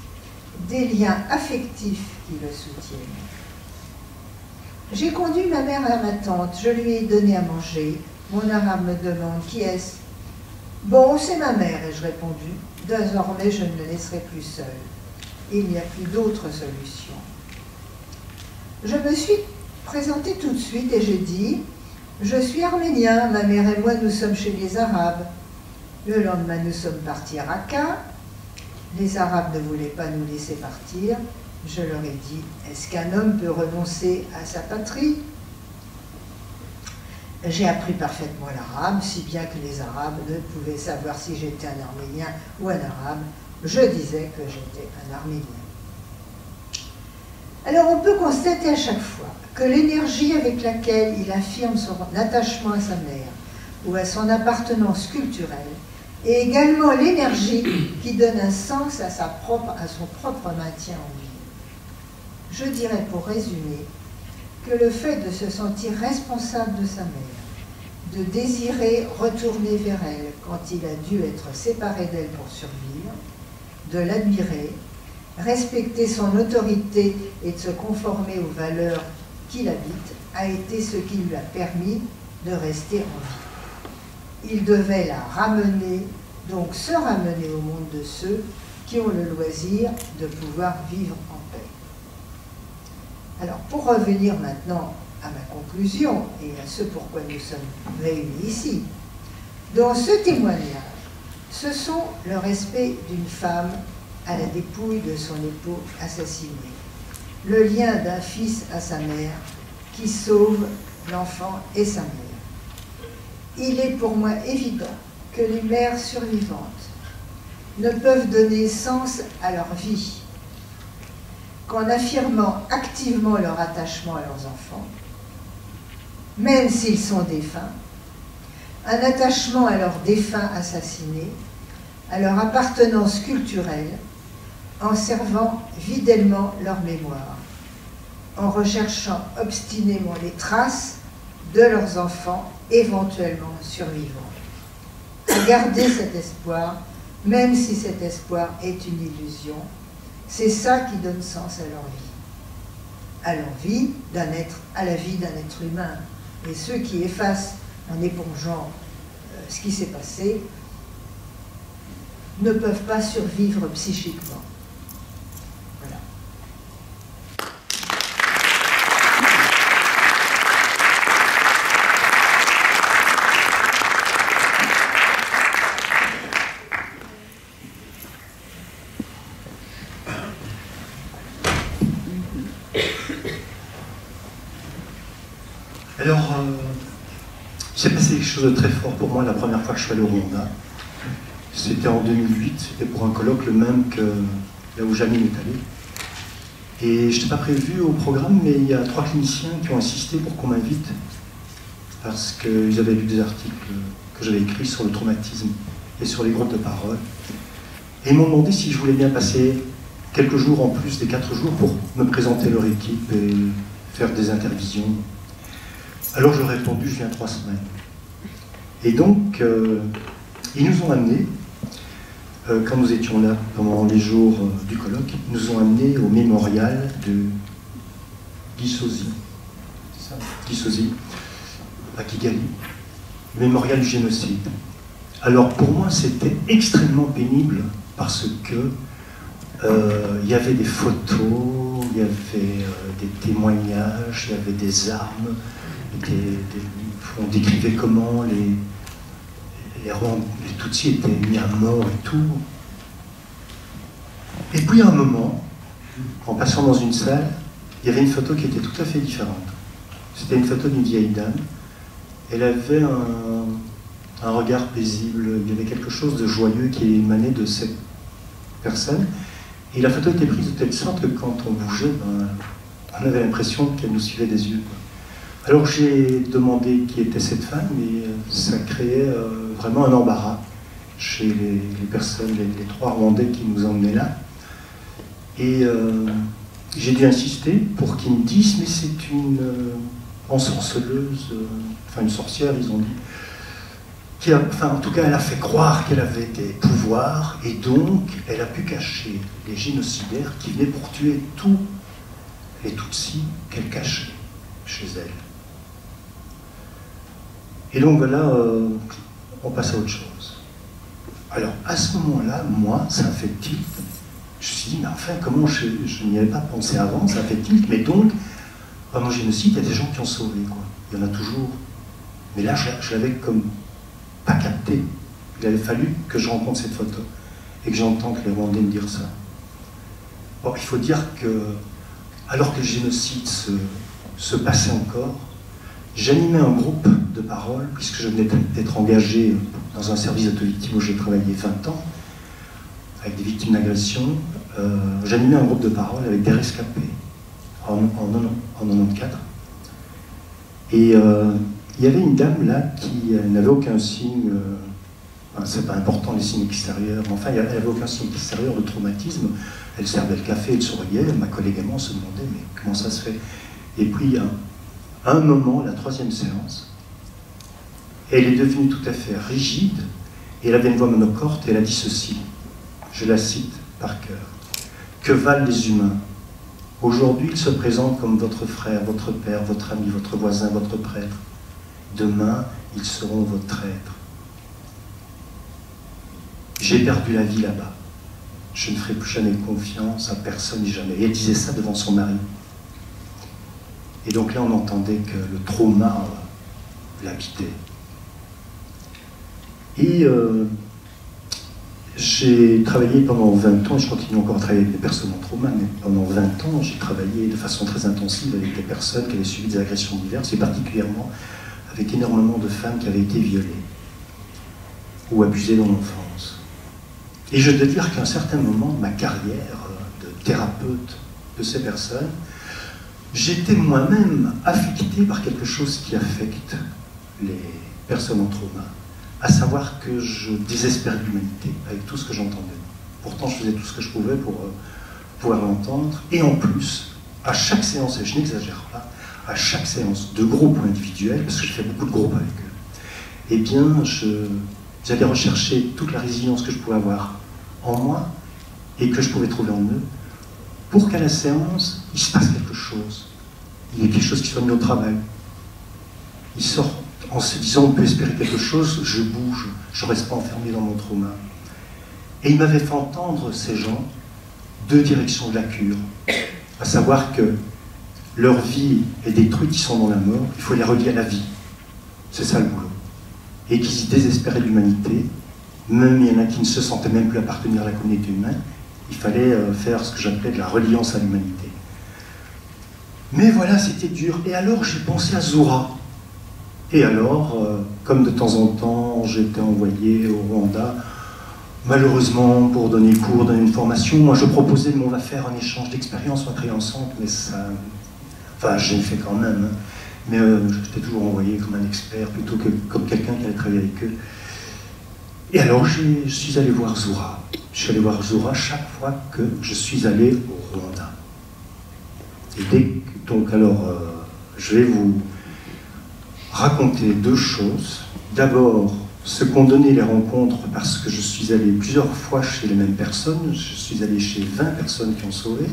Speaker 4: des liens affectifs qui le soutiennent. J'ai conduit ma mère à ma tante, je lui ai donné à manger, mon arabe me demande qui est-ce Bon, c'est ma mère, ai-je répondu. Désormais, je ne le laisserai plus seul. Il n'y a plus d'autre solution. Je me suis présentée tout de suite et j'ai dit Je suis arménien, ma mère et moi nous sommes chez les Arabes. Le lendemain, nous sommes partis à Raqqa. Les Arabes ne voulaient pas nous laisser partir. Je leur ai dit Est-ce qu'un homme peut renoncer à sa patrie? J'ai appris parfaitement l'arabe, si bien que les Arabes ne pouvaient savoir si j'étais un Arménien ou un Arabe. Je disais que j'étais un Arménien. Alors on peut constater à chaque fois que l'énergie avec laquelle il affirme son attachement à sa mère ou à son appartenance culturelle est également l'énergie qui donne un sens à, sa propre, à son propre maintien en vie. Je dirais pour résumer que le fait de se sentir responsable de sa mère, de désirer retourner vers elle quand il a dû être séparé d'elle pour survivre, de l'admirer, respecter son autorité et de se conformer aux valeurs qu'il habite a été ce qui lui a permis de rester en vie. Il devait la ramener, donc se ramener au monde de ceux qui ont le loisir de pouvoir vivre en paix. Alors, pour revenir maintenant à ma conclusion et à ce pourquoi nous sommes réunis ici, dans ce témoignage, ce sont le respect d'une femme à la dépouille de son époux assassiné, le lien d'un fils à sa mère qui sauve l'enfant et sa mère. Il est pour moi évident que les mères survivantes ne peuvent donner sens à leur vie qu'en affirmant activement leur attachement à leurs enfants, même s'ils sont défunts, un attachement à leurs défunts assassinés, à leur appartenance culturelle, en servant fidèlement leur mémoire, en recherchant obstinément les traces de leurs enfants éventuellement survivants. À garder cet espoir, même si cet espoir est une illusion, c'est ça qui donne sens à leur vie. À leur vie d'un être, à la vie d'un être humain. Et ceux qui effacent en épongeant euh, ce qui s'est passé ne peuvent pas survivre psychiquement.
Speaker 8: s'est passé quelque de très fort pour moi la première fois que je suis allé au Rwanda. C'était en 2008, c'était pour un colloque le même que là où Jamie est allé. Et je n'étais pas prévu au programme, mais il y a trois cliniciens qui ont insisté pour qu'on m'invite, parce qu'ils avaient lu des articles que j'avais écrits sur le traumatisme et sur les groupes de parole. Et ils m'ont demandé si je voulais bien passer quelques jours en plus des quatre jours pour me présenter leur équipe et faire des intervisions alors je leur ai répondu, je viens trois semaines. Et donc, euh, ils nous ont amenés, euh, quand nous étions là pendant les jours euh, du colloque, ils nous ont amenés au mémorial de Gisozi, Gisozi, à Kigali, le mémorial du génocide. Alors pour moi, c'était extrêmement pénible parce que il y avait des photos, il y avait des témoignages, il y avait des armes, on décrivait comment les, les, les Tutsis étaient mis à mort et tout. Et puis à un moment, en passant dans une salle, il y avait une photo qui était tout à fait différente. C'était une photo d'une vieille dame. Elle avait un, regard paisible, il y avait quelque chose de joyeux qui émanait de cette personne. Et la photo était prise de telle sorte que quand on bougeait, ben, on avait l'impression qu'elle nous suivait des yeux. Alors j'ai demandé qui était cette femme et ça créait euh, vraiment un embarras chez les, personnes, les, trois Rwandais qui nous emmenaient là. Et euh, j'ai dû insister pour qu'ils me disent, mais c'est une ensorceleuse, enfin une sorcière, ils ont dit, qui a, enfin en tout cas elle a fait croire qu'elle avait des pouvoirs et donc elle a pu cacher les génocidaires qui venaient pour tuer tous les Tutsis qu'elle cachait chez elle. Et donc voilà, euh, on passe à autre chose. Alors à ce moment-là, moi, ça fait tilt. Je me suis dit, mais enfin, comment je, n'y avais pas pensé avant, ça fait tilt. Mais donc, Pendant le génocide, il y a des gens qui ont sauvé, quoi. Il y en a toujours. Mais là, je, l'avais comme pas capté. Il avait fallu que je rencontre cette photo et que j'entende les Rwandais me dire ça. Bon, il faut dire que, alors que le génocide se, se passait encore, j'animais un groupe de parole, puisque je venais d'être engagé dans un service d'auto-victime où j'ai travaillé 20 ans, avec des victimes d'agression. Euh, j'animais un groupe de parole avec des rescapés en, en, 94. Et euh, il y avait une dame là qui n'avait aucun signe, euh, c'est pas important les signes extérieurs, mais enfin elle n'avait aucun signe extérieur de traumatisme. Elle servait le café, elle souriait, ma collègue et moi se demandait mais comment ça se fait? Et puis à un moment, la troisième séance, elle est devenue tout à fait rigide et elle avait une voix monocorte et elle a dit ceci, je la cite par cœur. Que valent les humains? Aujourd'hui, ils se présentent comme votre frère, votre père, votre ami, votre voisin, votre prêtre. Demain, ils seront vos traîtres. J'ai perdu la vie là-bas. Je ne ferai plus jamais confiance à personne et jamais. Et elle disait ça devant son mari. Et donc là, on entendait que le trauma l'habitait. Et euh, j'ai travaillé pendant 20 ans, je continue encore à travailler avec des personnes en trauma, mais pendant 20 ans, j'ai travaillé de façon très intensive avec des personnes qui avaient subi des agressions diverses, et particulièrement avec énormément de femmes qui avaient été violées ou abusées dans l'enfance. Et je dois dire qu'à un certain moment de ma carrière de thérapeute de ces personnes, j'étais moi-même affecté par quelque chose qui affecte les personnes en trauma, à savoir que je désespérais de l'humanité avec tout ce que j'entendais. Pourtant, je faisais tout ce que je pouvais pour euh, pouvoir l'entendre, et en plus, à chaque séance, et je n'exagère pas, à chaque séance, de groupe ou individuel, parce que je fais beaucoup de groupes avec eux, eh bien, j'allais rechercher toute la résilience que je pouvais avoir en moi et que je pouvais trouver en eux, pour qu'à la séance, il se passe quelque chose. Il y ait quelque chose qui soit mis au travail. Ils sortent en se disant on peut espérer quelque chose, je bouge, je ne reste pas enfermé dans mon trauma. Et il m'avait fait entendre, ces gens, deux directions de la cure, à savoir que leur vie est détruite, ils sont dans la mort, il faut les relier à la vie. C'est ça le boulot. Et qu'ils y désespéraient l'humanité, même il y en a qui ne se sentaient même plus appartenir à la communauté humaine, il fallait euh, faire ce que j'appelais de la reliance à l'humanité. Mais voilà, c'était dur. Et alors j'ai pensé à Zoura. Et alors, euh, comme de temps en temps j'étais envoyé au Rwanda, malheureusement pour donner cours, donner une formation, moi je proposais, mais on va faire un échange d'expérience, on va créer ensemble, mais ça, Enfin, j'ai fait quand même, hein. mais euh, j'étais toujours envoyé comme un expert plutôt que comme quelqu'un qui allait travailler avec eux. Et alors, je suis allé voir Zoura. Je suis allé voir Zoura chaque fois que je suis allé au Rwanda. Donc, alors, euh, je vais vous raconter deux choses. D'abord, ce qu'ont donné les rencontres, parce que je suis allé plusieurs fois chez les mêmes personnes. Je suis allé chez 20 personnes qui ont sauvé.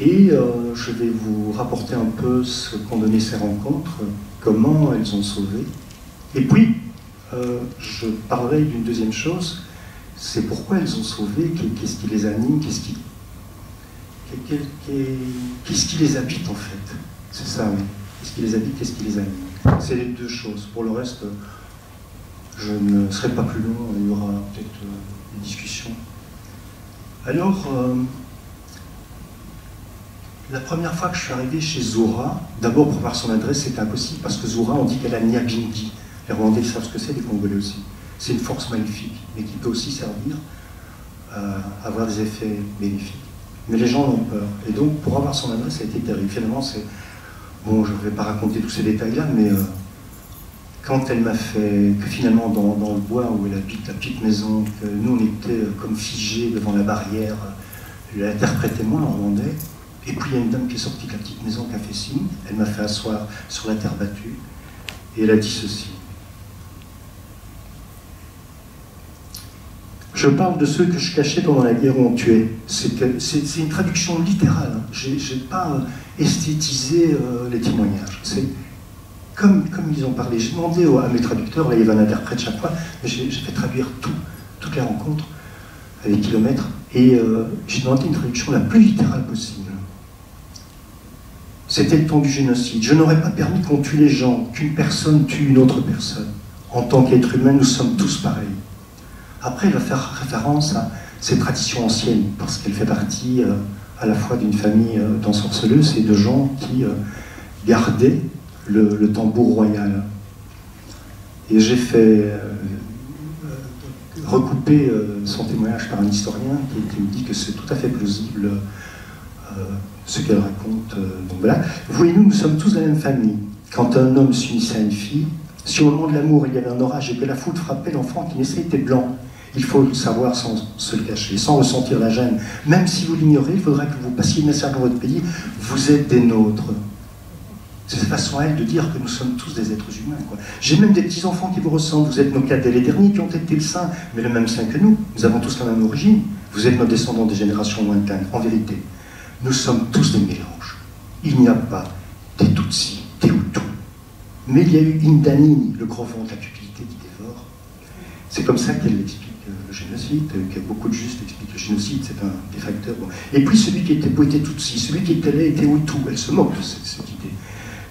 Speaker 8: Et euh, je vais vous rapporter un peu ce qu'ont donné ces rencontres, comment elles ont sauvé. Et puis, euh, je parlerai d'une deuxième chose, c'est pourquoi elles ont sauvé, qu'est-ce qui les anime, qu'est-ce qui, qu'est-ce qui les habite en fait? C'est ça, oui. Qu'est-ce qui les habite, qu'est-ce qui les anime? C'est les deux choses. Pour le reste, je ne serai pas plus long, il y aura peut-être euh, une discussion. Alors, la première fois que je suis arrivé chez Zora, d'abord pour voir son adresse, c'était impossible parce que Zora, on dit qu'elle a Niabindi. Les Rwandais savent ce que c'est, les Congolais aussi. C'est une force magnifique, mais qui peut aussi servir euh, à avoir des effets bénéfiques. Mais les gens ont peur. Et donc, pour avoir son adresse, ça a été terrible. Finalement, c'est. Bon, je ne vais pas raconter tous ces détails-là, mais euh, quand elle m'a fait. que finalement, dans, le bois où elle habite, la petite maison, que nous, on était euh, comme figés devant la barrière, elle interprétait moi en rwandais. Et puis il y a une dame qui est sortie de la petite maison qui a fait signe. Elle m'a fait asseoir sur la terre battue. Et elle a dit ceci. Je parle de ceux que je cachais pendant la guerre où on tuait. C'est une traduction littérale. Hein. Je n'ai pas euh, esthétisé euh, les témoignages. C'est comme, ils ont parlé. J'ai demandé à mes traducteurs, là il y avait un interprète chaque fois, mais j'ai fait traduire tout, toutes les rencontres avec kilomètres. Et euh, j'ai demandé une traduction la plus littérale possible. C'était le temps du génocide. Je n'aurais pas permis qu'on tue les gens, qu'une personne tue une autre personne. En tant qu'être humain, nous sommes tous pareils. Après, il va faire référence à ces traditions anciennes, parce qu'elle fait partie euh, à la fois d'une famille euh, d'ensorceleuses et de gens qui euh, gardaient le, tambour royal. Et j'ai fait recouper son témoignage par un historien qui, qui me dit que c'est tout à fait plausible ce qu'elle raconte. donc voilà. Vous et nous, nous sommes tous de la même famille. Quand un homme s'unissait à une fille, si au moment de l'amour il y avait un orage et que la foudre frappait l'enfant qui naissait était blanc, il faut le savoir sans se le cacher, sans ressentir la gêne. Même si vous l'ignorez, il faudra que vous passiez le message dans votre pays. Vous êtes des nôtres. C'est cette façon elle de dire que nous sommes tous des êtres humains. J'ai même des petits-enfants qui vous ressemblent. Vous êtes nos cadets, les derniers qui ont été le sein, mais le même sein que nous. Nous avons tous la même origine. Vous êtes nos descendants des générations lointaines. En vérité, nous sommes tous des mélanges. Il n'y a pas des Tutsis, des Hutus. Mais il y a eu Indani, le gros vent de la cupidité qui dévore. C'est comme ça qu'elle l'explique le génocide, que beaucoup de justes expliquent le génocide, c'est un des facteurs. Et puis celui qui était beau était Tutsi, celui qui était laid était Hutu. Elle se moque de cette, idée.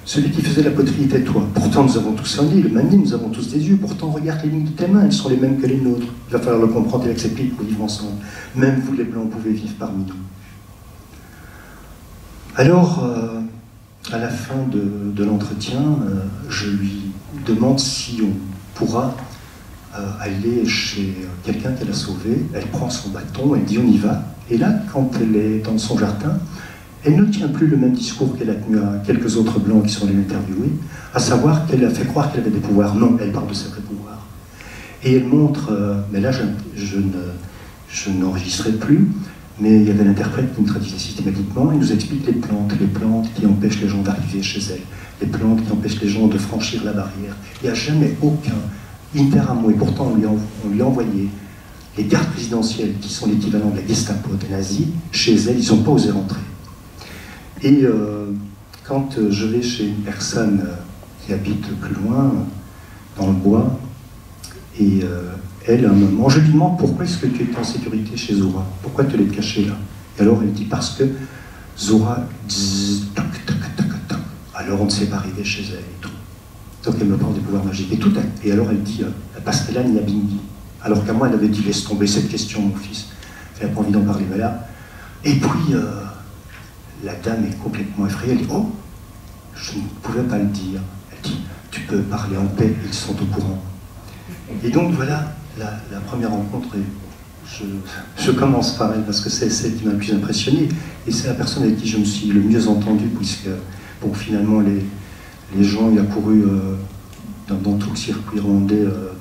Speaker 8: Celui qui faisait la poterie était toi. Pourtant, nous avons tous un nez, le même nous avons tous des yeux. Pourtant, regarde les lignes de tes mains, elles sont les mêmes que les nôtres. Il va falloir le comprendre et l'accepter pour vivre ensemble. Même vous, les Blancs, pouvez vivre parmi nous. Alors, euh, à la fin de, l'entretien, euh, je lui demande si on pourra euh, aller chez quelqu'un qu'elle a sauvé, elle prend son bâton, elle dit on y va. Et là, quand elle est dans son jardin, elle ne tient plus le même discours qu'elle a tenu à quelques autres blancs qui sont allés l'interviewer, à savoir qu'elle a fait croire qu'elle avait des pouvoirs. Non, elle parle de ses vrais pouvoirs. Et elle montre, mais là je, je ne, je plus, mais il y avait l'interprète qui nous traduisait systématiquement, il nous explique les plantes, les plantes qui empêchent les gens d'arriver chez elle, les plantes qui empêchent les gens de franchir la barrière. Il n'y a jamais aucun interamont, et pourtant on lui, a, on lui a envoyé les gardes présidentielles, qui sont l'équivalent de la Gestapo des nazis, chez elle, ils n'ont pas osé rentrer. Et euh, quand je vais chez une personne euh, qui habite plus loin, dans le bois, et euh, elle, à un moment, je lui demande pourquoi est-ce que tu es en sécurité chez Zora Pourquoi te l'es caché là? Et alors elle dit parce que Zora, alors on ne s'est pas arrivé chez elle et tout. Donc elle me parle des pouvoirs magiques et tout. Et alors elle dit parce qu'elle a Niabindi. Alors qu'à moi elle avait dit laisse tomber cette question, mon fils. Elle n'a pas envie d'en parler, voilà. Et puis euh, la dame est complètement effrayée. Elle dit oh, je ne pouvais pas le dire. Elle dit tu peux parler en paix, ils sont au courant. Et donc voilà, la, première rencontre, je, commence par elle parce que c'est celle qui m'a le plus impressionné et c'est la personne avec qui je me suis le mieux entendu puisque bon, finalement les, les gens y accourus euh, dans, tout le circuit rwandais euh,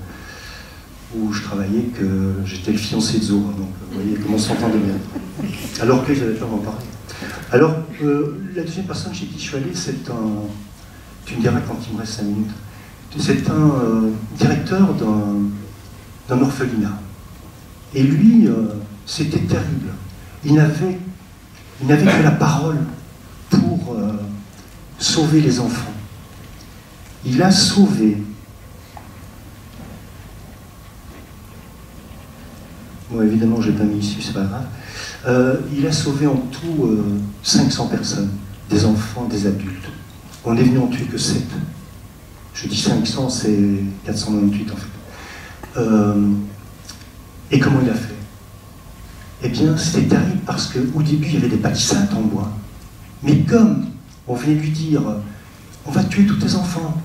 Speaker 8: où je travaillais que j'étais le fiancé de Zora, donc vous voyez comment on s'entendait bien. Alors que j'avais pas en parler. Alors, euh, la deuxième personne chez qui je suis allé, c'est un. Tu me diras quand il me reste 5 minutes. C'est un directeur d'un orphelinat. Et lui, c'était terrible. Il n'avait, que la parole pour sauver les enfants. Il a sauvé. Bon, évidemment, je n'ai pas mis ici, c'est pas grave. Euh, il a sauvé en tout 500 personnes, des enfants, des adultes. On est venu en tuer que 7. Je dis 500, c'est 498 en fait. Euh, et comment il a fait? Eh bien, c'était terrible parce qu'au début, il y avait des palissades en bois. Mais comme on venait lui dire, on va tuer tous tes enfants,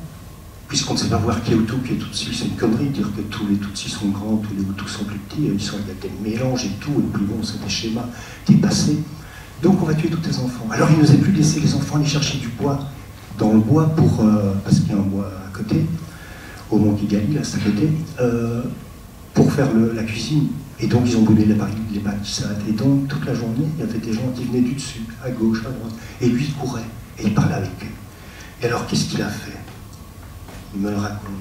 Speaker 8: puisqu'on ne sait pas voir qui est Hutu, qui est Tutsi, c'est une connerie de dire que tous les Tutsis sont grands, tous les Hutus sont plus petits, ils sont, il y a des mélanges et tout, et puis bon, c'est des schémas dépassés. Donc on va tuer tous tes enfants. Alors il n'osait plus laisser les enfants aller chercher du bois dans le bois pour, euh, parce qu'il y a un bois à côté, au Mont Kigali, là, c'est à côté, euh, pour faire la cuisine. Et donc, ils ont brûlé les, les. Et donc, toute la journée, il y avait des gens qui venaient du dessus, à gauche, à droite. Et lui, il courait. Et il parlait avec eux. Et alors, qu'est-ce qu'il a fait? Me le raconte.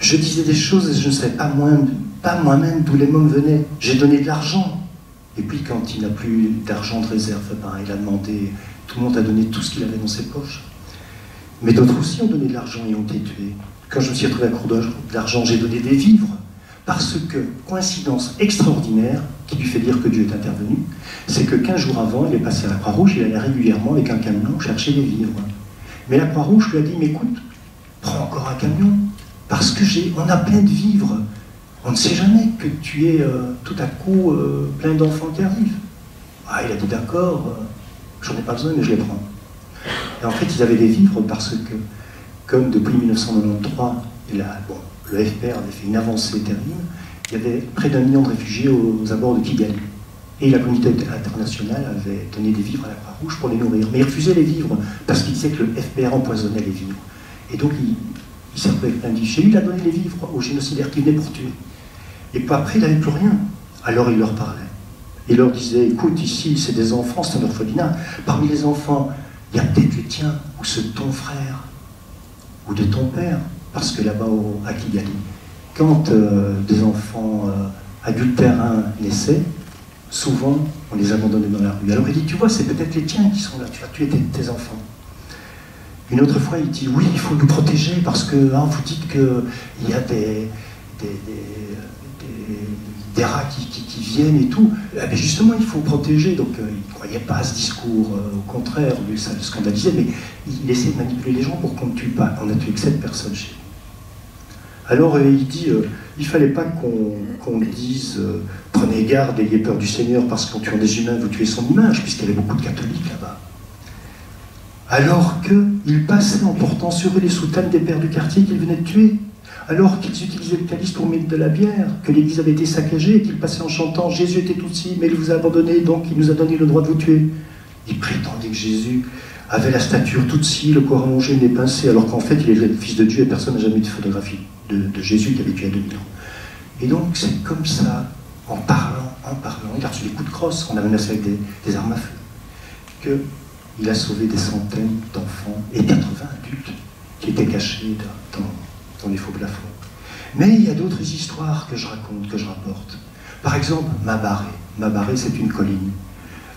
Speaker 8: Je disais des choses et je ne savais pas, pas moi-même d'où les mots venaient. J'ai donné de l'argent. Et puis quand il n'a plus d'argent de réserve, ben, il a demandé, tout le monde a donné tout ce qu'il avait dans ses poches. Mais d'autres aussi ont donné de l'argent et ont été tués. quand je me suis retrouvé à court d'argent, j'ai donné des vivres, parce que, coïncidence extraordinaire, qui lui fait dire que Dieu est intervenu, c'est que 15 jours avant, il est passé à la Croix-Rouge, il allait régulièrement avec un camion chercher des vivres. Mais la Croix-Rouge lui a dit, mais écoute, prends encore un camion, parce que j'ai, on a plein de vivres. On ne sait jamais que tu es euh, tout à coup euh, plein d'enfants qui arrivent. Ah, il a dit d'accord, euh, j'en ai pas besoin, mais je les prends. Et en fait, ils avaient des vivres parce que, comme depuis 1993, bon, le FPR avait fait une avancée terrible, il y avait près d'un million de réfugiés aux abords de Kigali. Et la communauté internationale avait donné des vivres à la Croix-Rouge pour les nourrir. Mais il refusait les vivres parce qu'il disait que le FPR empoisonnait les vivres. Et donc il, il s'est retrouvé avec Chez lui, il a donné les vivres aux génocidaires qui venaient pour tuer. Et puis après, il n'avait plus rien. Alors il leur parlait. Il leur disait, écoute, ici, c'est des enfants, c'est un orphelinat. Parmi les enfants, il y a peut-être les tiens, ou ceux de ton frère, ou de ton père. Parce que là-bas, à Kigali, quand euh, des enfants euh, adultérins naissaient, souvent, on les abandonnait dans la rue. Alors il dit, tu vois, c'est peut-être les tiens qui sont là, tu as tué tes, enfants. Une autre fois, il dit, oui, il faut nous protéger parce que hein, vous dites qu'il y a des, des, rats qui, viennent et tout. Eh justement, il faut protéger. Donc euh, il ne croyait pas à ce discours, au contraire, lui, ça le scandalisait, mais il essayait de manipuler les gens pour qu'on ne tue pas. On a tué que 7 personnes chez. Alors euh, il dit, euh, il ne fallait pas qu'on dise euh, prenez garde, ayez peur du Seigneur, parce qu'en tuant des humains, vous tuez son image, puisqu'il y avait beaucoup de catholiques là-bas. Alors qu'ils passaient en portant sur eux les soutanes des pères du quartier qu'ils venaient de tuer, alors qu'ils utilisaient le calice pour mettre de la bière, que l'église avait été saccagée, et qu'ils passaient en chantant Jésus était tout ci, mais il vous a abandonné, donc il nous a donné le droit de vous tuer. Ils prétendaient que Jésus avait la stature toute ci, le corps allongé, nez pincé, alors qu'en fait il est le fils de Dieu et personne n'a jamais eu de photographie de, Jésus qui à 2000 ans. Et donc c'est comme ça, en parlant, en parlant, il a reçu des coups de crosse, on a menacé avec des, armes à feu, qu'il a sauvé des centaines d'enfants et 80 adultes qui étaient cachés dans, les faux plafonds. Mais il y a d'autres histoires que je raconte, que je rapporte. Par exemple, Mabaré. Mabaré, c'est une colline.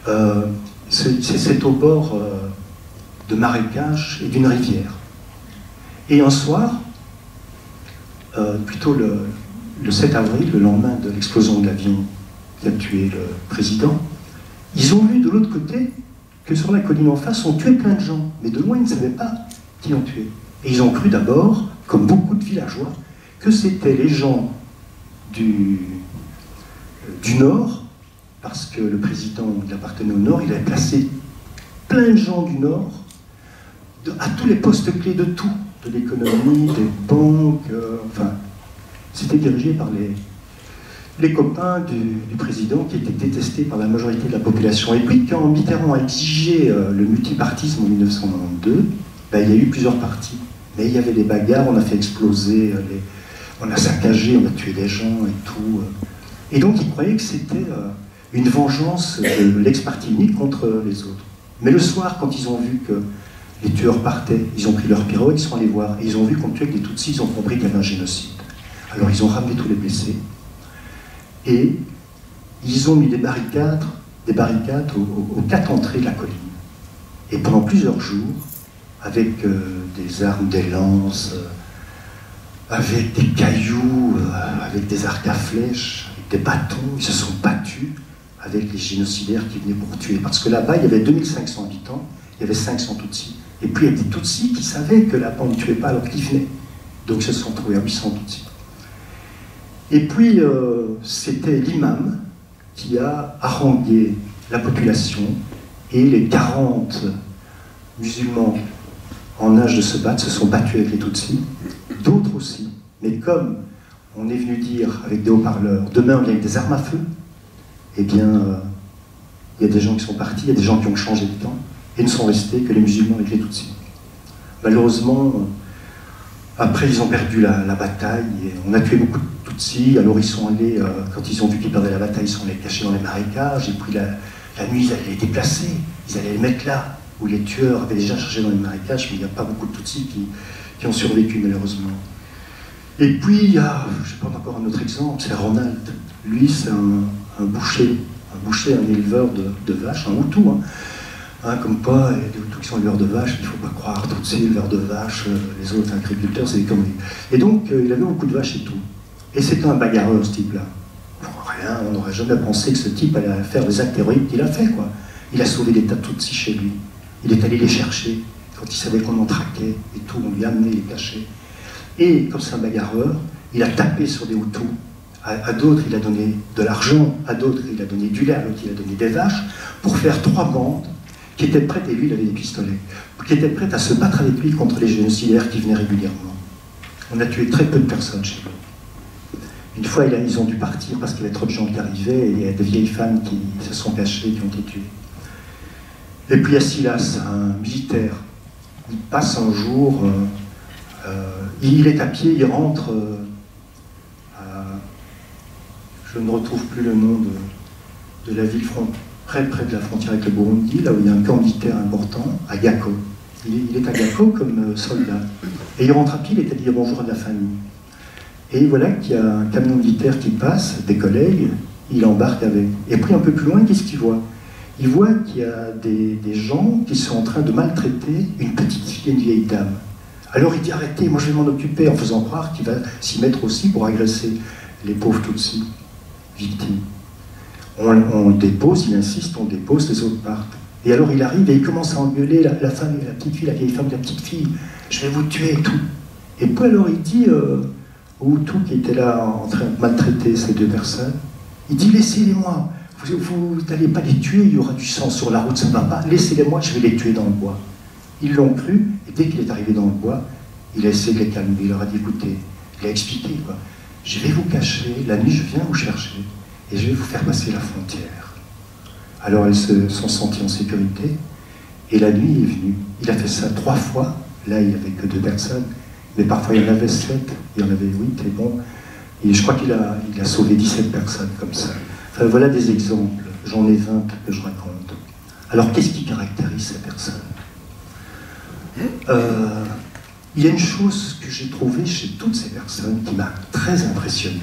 Speaker 8: Euh, c'est au bord euh, de marécages et d'une rivière. Et un soir, euh, plutôt le, 7 avril, le lendemain de l'explosion de l'avion qui a tué le président, ils ont vu de l'autre côté que sur la colline en face, on tuait plein de gens, mais de loin, ils ne savaient pas qui ont tué. Et ils ont cru d'abord, comme beaucoup de villageois, que c'était les gens du, Nord, parce que le président il appartenait au Nord, il avait placé plein de gens du Nord à tous les postes clés de tout, de l'économie, des banques, euh, enfin, c'était dirigé par les, les copains du, président qui étaient détestés par la majorité de la population. Et puis quand Mitterrand a exigé euh, le multipartisme en 1992, ben, il y a eu plusieurs partis. Mais il y avait des bagarres, on a fait exploser, euh, on a saccagé, on a tué des gens et tout. Et donc ils croyaient que c'était une vengeance de l'ex-parti unique contre les autres. Mais le soir, quand ils ont vu que les tueurs partaient, ils ont pris leur pirogue, ils sont allés voir, ils ont vu qu'on tuait des Tutsis, ils ont compris qu'il y avait un génocide. Alors ils ont ramené tous les blessés, et ils ont mis des barricades, des barricades aux, quatre entrées de la colline. Et pendant plusieurs jours, avec euh, des armes, des lances, euh, avec des cailloux, euh, avec des arcs à flèches, avec des bâtons, ils se sont battus avec les génocidaires qui venaient pour tuer. Parce que là-bas, il y avait 2500 habitants, il y avait 500 Tutsis. Et puis il y a des Tutsis qui savaient que la bande ne tuait pas alors qu'ils venaient. Donc ils se sont trouvés à 800 Tutsis. Et puis euh, c'était l'imam qui a harangué la population et les 40 musulmans en âge de se battre se sont battus avec les Tutsis, d'autres aussi. Mais comme on est venu dire avec des haut-parleurs, demain on vient avec des armes à feu, eh bien, euh, il y a des gens qui sont partis, il y a des gens qui ont changé de temps ne sont restés que les musulmans avec les Tutsis. Malheureusement, après ils ont perdu la, bataille, on a tué beaucoup de Tutsis, alors ils sont allés, euh, quand ils ont vu qu'ils perdaient la bataille, ils sont allés cachés dans les marécages, et puis la, nuit ils allaient les déplacer, ils allaient les mettre là, où les tueurs avaient déjà cherché dans les marécages, mais il n'y a pas beaucoup de Tutsis qui, ont survécu malheureusement. Et puis, il y a, je encore un autre exemple, c'est Ronald. Lui, c'est un, boucher, un boucher, un éleveur de, vaches, un Hutu. Hein, comme quoi, il y a des qui sont éleveurs de vaches, il ne faut pas croire, Tutsis, éleveurs de vaches, euh, les autres agriculteurs, c'est des conneries. Et donc, euh, il avait beaucoup de vaches et tout. Et c'était un bagarreur, ce type-là. Rien, on n'aurait jamais pensé que ce type allait faire des actes héroïques qu'il a fait, quoi. Il a sauvé des tas de chez lui. Il est allé les chercher quand il savait qu'on en traquait et tout, on lui a amené les cachets. Et comme c'est un bagarreur, il a tapé sur des Hutus. À, d'autres, il a donné de l'argent, à d'autres, il a donné du lait, à d'autres, il a donné des vaches, pour faire trois bandes qui étaient prêtes, et lui, il avait des pistolets, qui étaient prêtes à se battre avec lui contre les génocidaires qui venaient régulièrement. On a tué très peu de personnes chez lui. Une fois, ils ont dû partir parce qu'il y avait trop de gens qui arrivaient et il y a des vieilles femmes qui se sont cachées, qui ont été tuées. Et puis, à Silas, un militaire, il passe un jour, euh, euh, il est à pied, il rentre euh, je ne retrouve plus le nom de, la ville près, près de la frontière avec le Burundi, là où il y a un camp militaire important, à Gako. Il est, à Gako comme soldat. Et il rentre à pied, il est à dire bonjour à la famille. Et voilà qu'il y a un camion militaire qui passe, des collègues, il embarque avec. Et puis un peu plus loin, qu'est-ce qu'il voit? Il voit qu'il y a des, des, gens qui sont en train de maltraiter une petite fille et une vieille dame. Alors il dit arrêtez, moi je vais m'en occuper, en faisant croire qu'il va s'y mettre aussi pour agresser les pauvres Tutsis, victimes. On, dépose, il insiste, on dépose, les autres partent. Et alors il arrive et il commence à engueuler la, femme et la petite fille, la vieille femme et la petite fille. Je vais vous tuer et tout. Et puis alors il dit euh, au tout qui était là en train de maltraiter ces deux personnes, il dit laissez-les-moi. Vous n'allez pas les tuer, il y aura du sang sur la route, ça ne va pas. Laissez-les-moi, je vais les tuer dans le bois. Ils l'ont cru, et dès qu'il est arrivé dans le bois, il a essayé de les calmer. Il leur a dit écoutez, il a expliqué quoi. Je vais vous cacher, la nuit je viens vous chercher, et je vais vous faire passer la frontière. Alors elles se sont senties en sécurité, et la nuit est venue. Il a fait ça trois fois. Là, il n'y avait que deux personnes, mais parfois il y en avait sept, il y en avait huit, et bon. Je crois qu'il a, il a sauvé 17 personnes comme ça. Enfin, voilà des exemples. J'en ai 20 que je raconte. Alors, qu'est-ce qui caractérise ces personnes? Euh, il y a une chose que j'ai trouvée chez toutes ces personnes qui m'a très impressionné,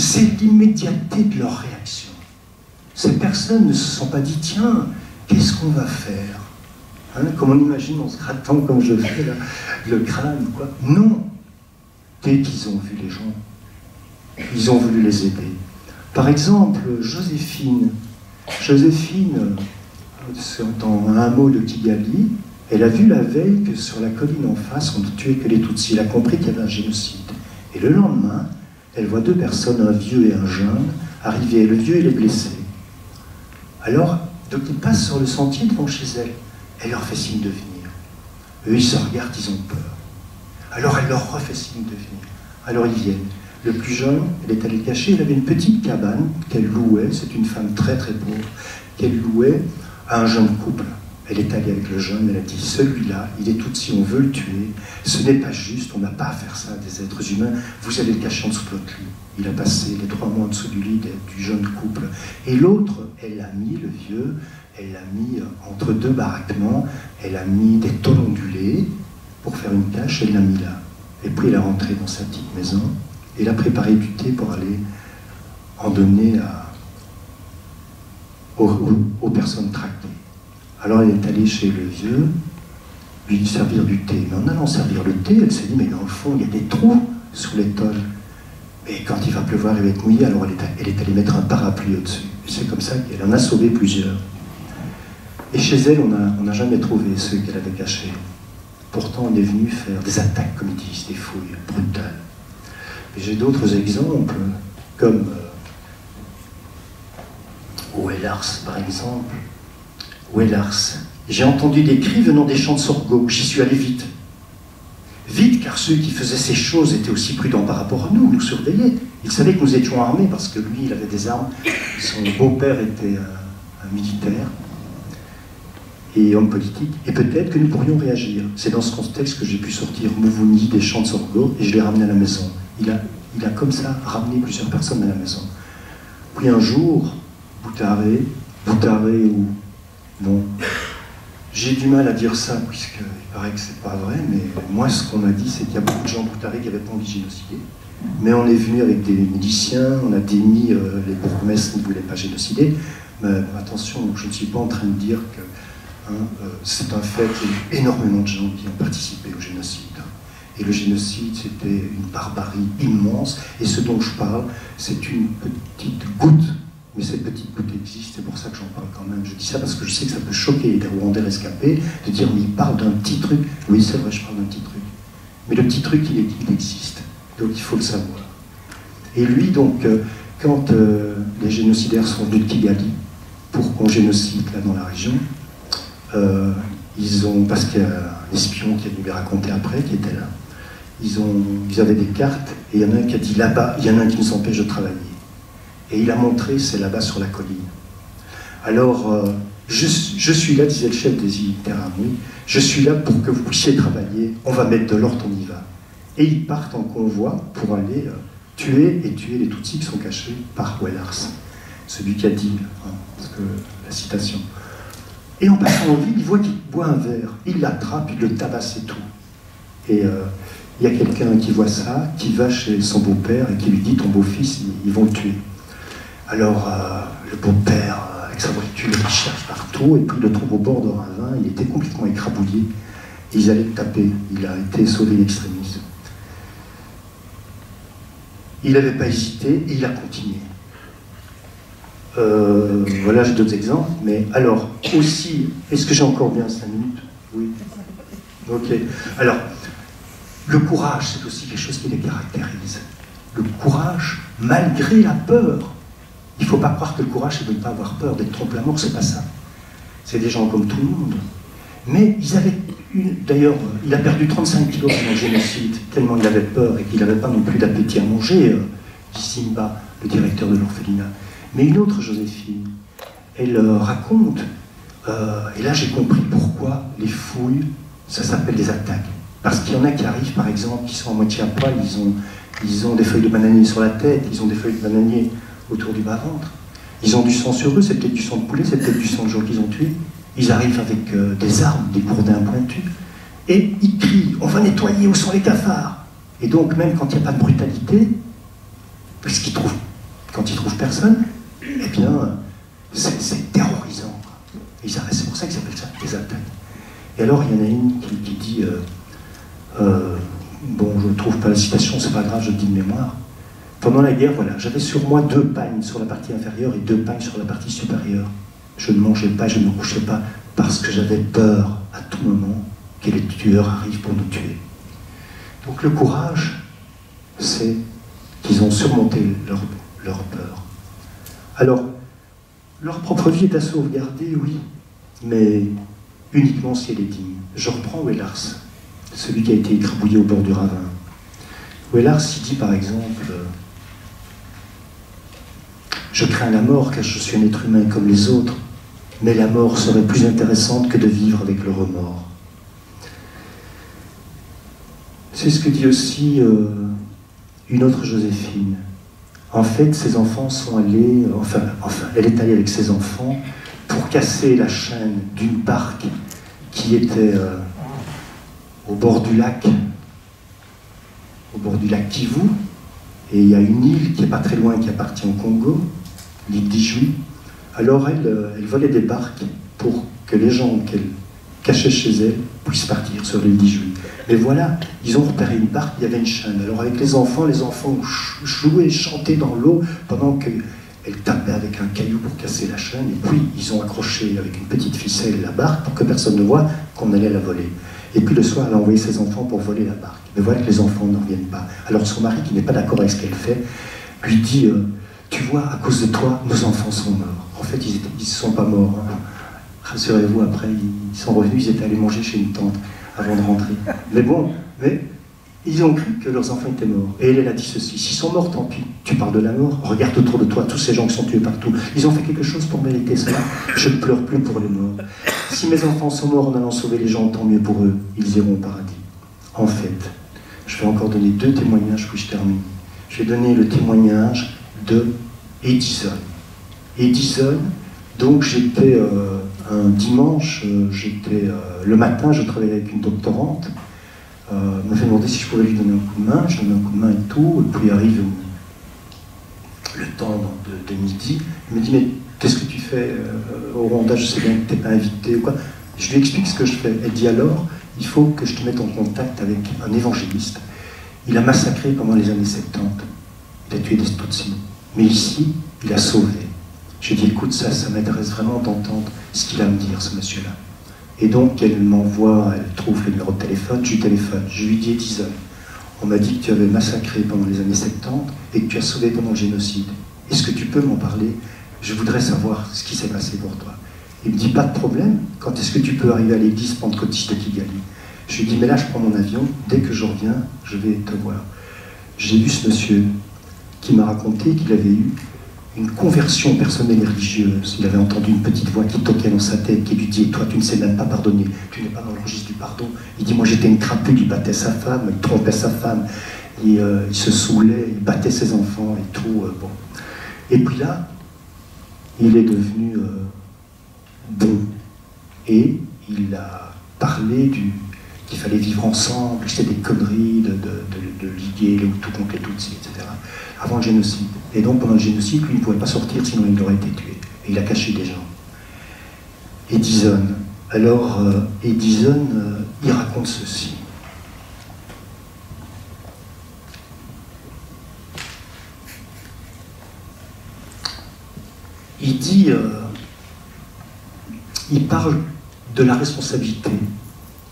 Speaker 8: c'est l'immédiateté de leur réaction. Ces personnes ne se sont pas dit, tiens, qu'est-ce qu'on va faire hein, Comme on imagine en se grattant comme je fais là, le crâne, quoi. Non Dès qu'ils ont vu les gens, ils ont voulu les aider. Par exemple, Joséphine. Joséphine, c'est dans un mot de Kigali, elle a vu la veille que sur la colline en face, on ne tuait que les Tutsis. Elle a compris qu'il y avait un génocide. Et le lendemain, elle voit deux personnes, un vieux et un jeune, arriver. Le vieux, il est blessé. Alors, donc ils passent sur le sentier devant chez elle. Elle leur fait signe de venir. Eux, ils se regardent, ils ont peur. Alors elle leur refait signe de venir. Alors ils viennent. Le plus jeune, elle est allée cacher, elle avait une petite cabane qu'elle louait, c'est une femme très très pauvre, qu'elle louait à un jeune couple. Elle est allée avec le jeune, elle a dit celui-là, il est tout si on veut le tuer, ce n'est pas juste, on n'a pas à faire ça à des êtres humains, vous allez le cacher en dessous de votre lit. Il a passé les trois mois en dessous du lit du jeune couple. Et l'autre, elle a mis, le vieux, elle l'a mis entre deux baraquements, elle a mis des tôles ondulées pour faire une cache, elle l'a mis là. Et puis elle est rentrée dans sa petite maison, et elle a préparé du thé pour aller en donner à, aux personnes traquées. Alors elle est allée chez le vieux, lui servir du thé. Mais en allant servir le thé, elle s'est dit, mais dans le fond, il y a des trous sous les tôles. Et quand il va pleuvoir, il va être mouillé, alors elle est, allée mettre un parapluie au-dessus. C'est comme ça qu'elle en a sauvé plusieurs. Et chez elle, on n'a jamais trouvé ceux qu'elle avait cachés. Pourtant, on est venu faire des attaques, comme ils disent, des fouilles brutales. Et j'ai d'autres exemples, comme euh, par exemple, Wellars. J'ai entendu des cris venant des champs de sorgho. J'y suis allé vite. Vite, car ceux qui faisaient ces choses étaient aussi prudents par rapport à nous, nous surveillaient. Ils savaient que nous étions armés parce que lui, il avait des armes. Son beau-père était militaire et homme politique. Et peut-être que nous pourrions réagir. C'est dans ce contexte que j'ai pu sortir Mouvouni des champs de sorgho et je l'ai ramené à la maison. Il a, il a comme ça ramené plusieurs personnes à la maison. Puis un jour, Boutaré, Boutaré ou Bon, j'ai du mal à dire ça, puisqu'il paraît que c'est pas vrai, mais moi, ce qu'on m'a dit, c'est qu'il y a beaucoup de gens Boutaré qui n'avaient pas envie de génocider. Mais on est venu avec des miliciens, on a démis euh, les bourgmestres qui ne voulaient pas génocider. Mais attention, je ne suis pas en train de dire que Hein, euh, c'est un fait, il y a eu énormément de gens qui ont participé au génocide. Et le génocide, c'était une barbarie immense. Et ce dont je parle, c'est une petite goutte. Mais cette petite goutte existe, c'est pour ça que j'en parle quand même. Je dis ça parce que je sais que ça peut choquer les Rwandais rescapés de dire mais il parle d'un petit truc. Oui, c'est vrai, je parle d'un petit truc. Mais le petit truc, il, existe. Donc il faut le savoir. Et lui, donc, euh, quand euh, les génocidaires sont venus de Kigali pour qu'on génocide là dans la région, euh, ils ont, parce qu'il y a un espion qui a dû lui raconter après, qui était là, ils, ont, ils avaient des cartes, et il y en a un qui a dit là-bas, il y en a un qui nous empêche de travailler. Et il a montré, c'est là-bas sur la colline. Alors, euh, je, suis là, disait le chef des Iterami, je suis là pour que vous puissiez travailler, on va mettre de l'ordre, on y va. Et ils partent en convoi pour aller euh, tuer et tuer les Tutsis qui sont cachés par Wellars, celui qui a dit, la citation. Et en passant en ville, il voit qu'il boit un verre, il l'attrape, il le tabasse et tout. Et euh, il y a quelqu'un qui voit ça, qui va chez son beau-père et qui lui dit Ton beau-fils, ils, vont le tuer. Alors euh, le beau-père, euh, avec sa voiture, il cherche partout et puis il le trouve au bord d'un ravin. Il était complètement écrabouillé. Ils allaient le taper. Il a été sauvé l'extrémisme. Il n'avait pas hésité il a continué. Euh, voilà, j'ai d'autres exemples. Mais alors, aussi, est-ce que j'ai encore bien 5 minutes? Oui. Ok. Alors, le courage, c'est aussi quelque chose qui les caractérise. Le courage, malgré la peur. Il ne faut pas croire que le courage, c'est de ne pas avoir peur, d'être trompe la mort, c'est pas ça. C'est des gens comme tout le monde. Mais ils avaient. D'ailleurs, il a perdu 35 kilos pendant le génocide, tellement il avait peur et qu'il n'avait pas non plus d'appétit à manger, euh, dit Simba, le directeur de l'orphelinat. Mais une autre Joséphine, elle euh, raconte, euh, et là j'ai compris pourquoi les fouilles, ça s'appelle des attaques. Parce qu'il y en a qui arrivent, par exemple, qui sont à moitié à poil, ils ont, ils ont des feuilles de bananier sur la tête, ils ont des feuilles de bananier autour du bas-ventre. Ils ont du sang sur eux, c'est peut-être du sang de poulet, c'est peut-être du sang de gens qu'ils ont tués. Ils arrivent avec euh, des armes, des gourdins pointus, et ils crient On va nettoyer, où sont les cafards? Et donc, même quand il n'y a pas de brutalité, parce qu'ils trouvent, quand ils trouvent personne, eh bien, c'est terrorisant. C'est pour ça qu'ils appellent ça des attaques. Et alors, il y en a une qui, dit euh, euh, Bon, je ne trouve pas la citation, c'est pas grave, je le dis de mémoire. Pendant la guerre, voilà, j'avais sur moi deux pagnes sur la partie inférieure et deux pagnes sur la partie supérieure. Je ne mangeais pas, je ne couchais pas, parce que j'avais peur à tout moment que les tueurs arrivent pour nous tuer. Donc le courage, c'est qu'ils ont surmonté leur, leur peur. Alors, leur propre vie est à sauvegarder, oui, mais uniquement si elle est digne. Je reprends Wellars, celui qui a été écrabouillé au bord du ravin. Wellars, il dit par exemple Je crains la mort car je suis un être humain comme les autres, mais la mort serait plus intéressante que de vivre avec le remords. C'est ce que dit aussi euh, une autre Joséphine. En fait, ses enfants sont allés, enfin, enfin, elle est allée avec ses enfants pour casser la chaîne d'une barque qui était euh, au bord du lac, au bord du lac Kivu, et il y a une île qui est pas très loin qui appartient au Congo, l'île d'Ijui. Alors elle, euh, elle volait des barques pour que les gens qu'elle cachait chez elle puissent partir sur l'île d'Ijui. Mais voilà, ils ont repéré une barque, il y avait une chaîne. Alors avec les enfants, les enfants jouaient, chantaient dans l'eau pendant qu'elle tapait avec un caillou pour casser la chaîne. Et puis ils ont accroché avec une petite ficelle la barque pour que personne ne voit qu'on allait la voler. Et puis le soir, elle a envoyé ses enfants pour voler la barque. Mais voilà que les enfants ne reviennent pas. Alors son mari, qui n'est pas d'accord avec ce qu'elle fait, lui dit euh, Tu vois, à cause de toi, nos enfants sont morts. En fait, ils ne sont pas morts. Hein. Rassurez-vous, après, ils sont revenus, ils étaient allés manger chez une tante avant de rentrer. Mais bon, mais ils ont cru que leurs enfants étaient morts. Et elle, a dit ceci s'ils sont morts, tant pis. Tu parles de la mort, regarde autour de toi tous ces gens qui sont tués partout. Ils ont fait quelque chose pour mériter cela. Je ne pleure plus pour les morts. Si mes enfants sont morts en allant sauver les gens, tant mieux pour eux. Ils iront au paradis. En fait, je vais encore donner deux témoignages, puis je termine. Je vais donner le témoignage de Edison. Edison, donc j'étais. Euh, un dimanche, euh, j'étais euh, le matin, je travaillais avec une doctorante. Euh, m'a fait demander si je pouvais lui donner un coup de main. Je donne un coup de main et tout. Et puis arrive le temps de, midi. Il me dit Mais qu'est-ce que tu fais au Rwanda Je sais bien que tu n'es pas invité ou quoi. Je lui explique ce que je fais. Elle dit alors, il faut que je te mette en contact avec un évangéliste. Il a massacré pendant les années 70. Il a tué des Tutsis. Mais ici, il a sauvé. J'ai dit, écoute, ça, ça m'intéresse vraiment d'entendre ce qu'il a à me dire, ce monsieur-là. Et donc, elle m'envoie, elle trouve le numéro de téléphone, je lui téléphone. Je lui dis, Edison, on m'a dit que tu avais massacré pendant les années 70 et que tu as sauvé pendant le génocide. Est-ce que tu peux m'en parler? Je voudrais savoir ce qui s'est passé pour toi. Il me dit, pas de problème, quand est-ce que tu peux arriver à l'église pentecôtiste de Kigali Je lui dis, mais là, je prends mon avion, dès que je reviens, je vais te voir. J'ai vu ce monsieur qui m'a raconté qu'il avait eu une conversion personnelle et religieuse. Il avait entendu une petite voix qui toquait dans sa tête, qui lui dit Toi, tu ne sais même pas pardonner, tu n'es pas dans le registre du pardon. Il dit Moi, j'étais une crapule, il battait sa femme, il trompait sa femme, il, euh, il se saoulait, il battait ses enfants et tout. Euh, bon. Et puis là, il est devenu euh, bon. Et il a parlé du, qu'il fallait vivre ensemble, c'était des conneries de, de, de, liguer Hutus contre les Tutsis, etc. Avant le génocide. Et donc pendant le génocide, lui ne pouvait pas sortir sinon il aurait été tué. Et il a caché des gens. Edison. Alors euh, Edison, euh, il raconte ceci. Il dit, euh, il parle de la responsabilité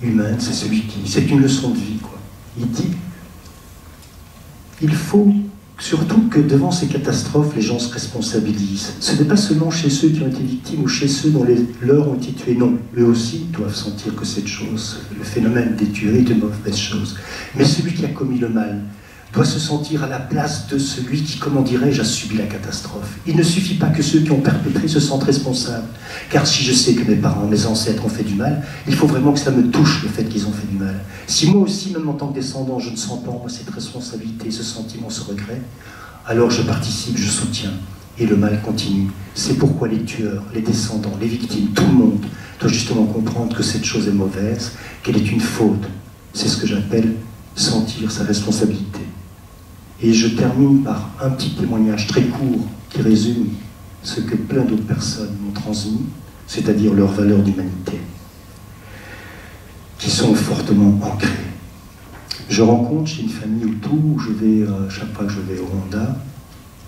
Speaker 8: humaine, c'est celui qui, c'est une leçon de vie, quoi. Il dit, il faut surtout que devant ces catastrophes, les gens se responsabilisent. Ce n'est pas seulement chez ceux qui ont été victimes ou chez ceux dont les leurs ont été tués, non. Eux aussi doivent sentir que cette chose, le phénomène des tueries est une mauvaise chose. Mais celui qui a commis le mal, doit se sentir à la place de celui qui, comment dirais-je, a subi la catastrophe. Il ne suffit pas que ceux qui ont perpétré se sentent responsables. Car si je sais que mes parents, mes ancêtres ont fait du mal, il faut vraiment que ça me touche le fait qu'ils ont fait du mal. Si moi aussi, même en tant que descendant, je ne sens pas en moi cette responsabilité, ce sentiment, ce regret, alors je participe, je soutiens. Et le mal continue. C'est pourquoi les tueurs, les descendants, les victimes, tout le monde doit justement comprendre que cette chose est mauvaise, qu'elle est une faute. C'est ce que j'appelle sentir sa responsabilité. Et je termine par un petit témoignage très court qui résume ce que plein d'autres personnes m'ont transmis, c'est-à-dire leurs valeurs d'humanité, qui sont fortement ancrées. Je rencontre chez une famille Hutu, où je vais, euh, chaque fois que je vais au Rwanda,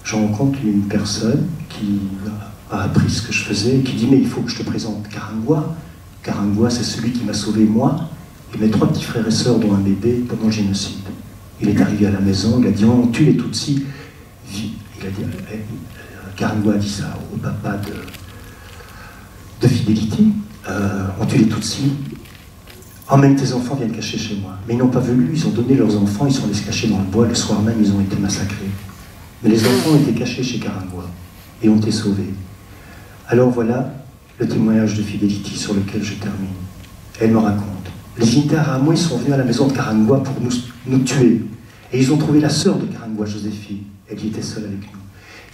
Speaker 8: je rencontre une personne qui a appris ce que je faisais et qui dit Mais il faut que je te présente Karangwa. Karangwa, c'est celui qui m'a sauvé moi et mes trois petits frères et sœurs, dont un bébé, pendant le génocide. Il est arrivé à la maison, il a dit On tue les Tutsis. Il a dit Karangwa a dit ça au papa de, de fidélité euh, On tue les Tutsis. Emmène tes enfants, viennent cacher chez moi. Mais ils n'ont pas voulu, ils ont donné leurs enfants, ils sont allés se cacher dans le bois. Le soir même, ils ont été massacrés. Mais les enfants été cachés chez Karangwa et ont été sauvés. Alors voilà le témoignage de fidélité sur lequel je termine. Elle me raconte. Les Interahamwe sont venus à la maison de Karangwa pour nous, tuer. Et ils ont trouvé la sœur de Karangwa, Joséphine. Elle y était seule avec nous.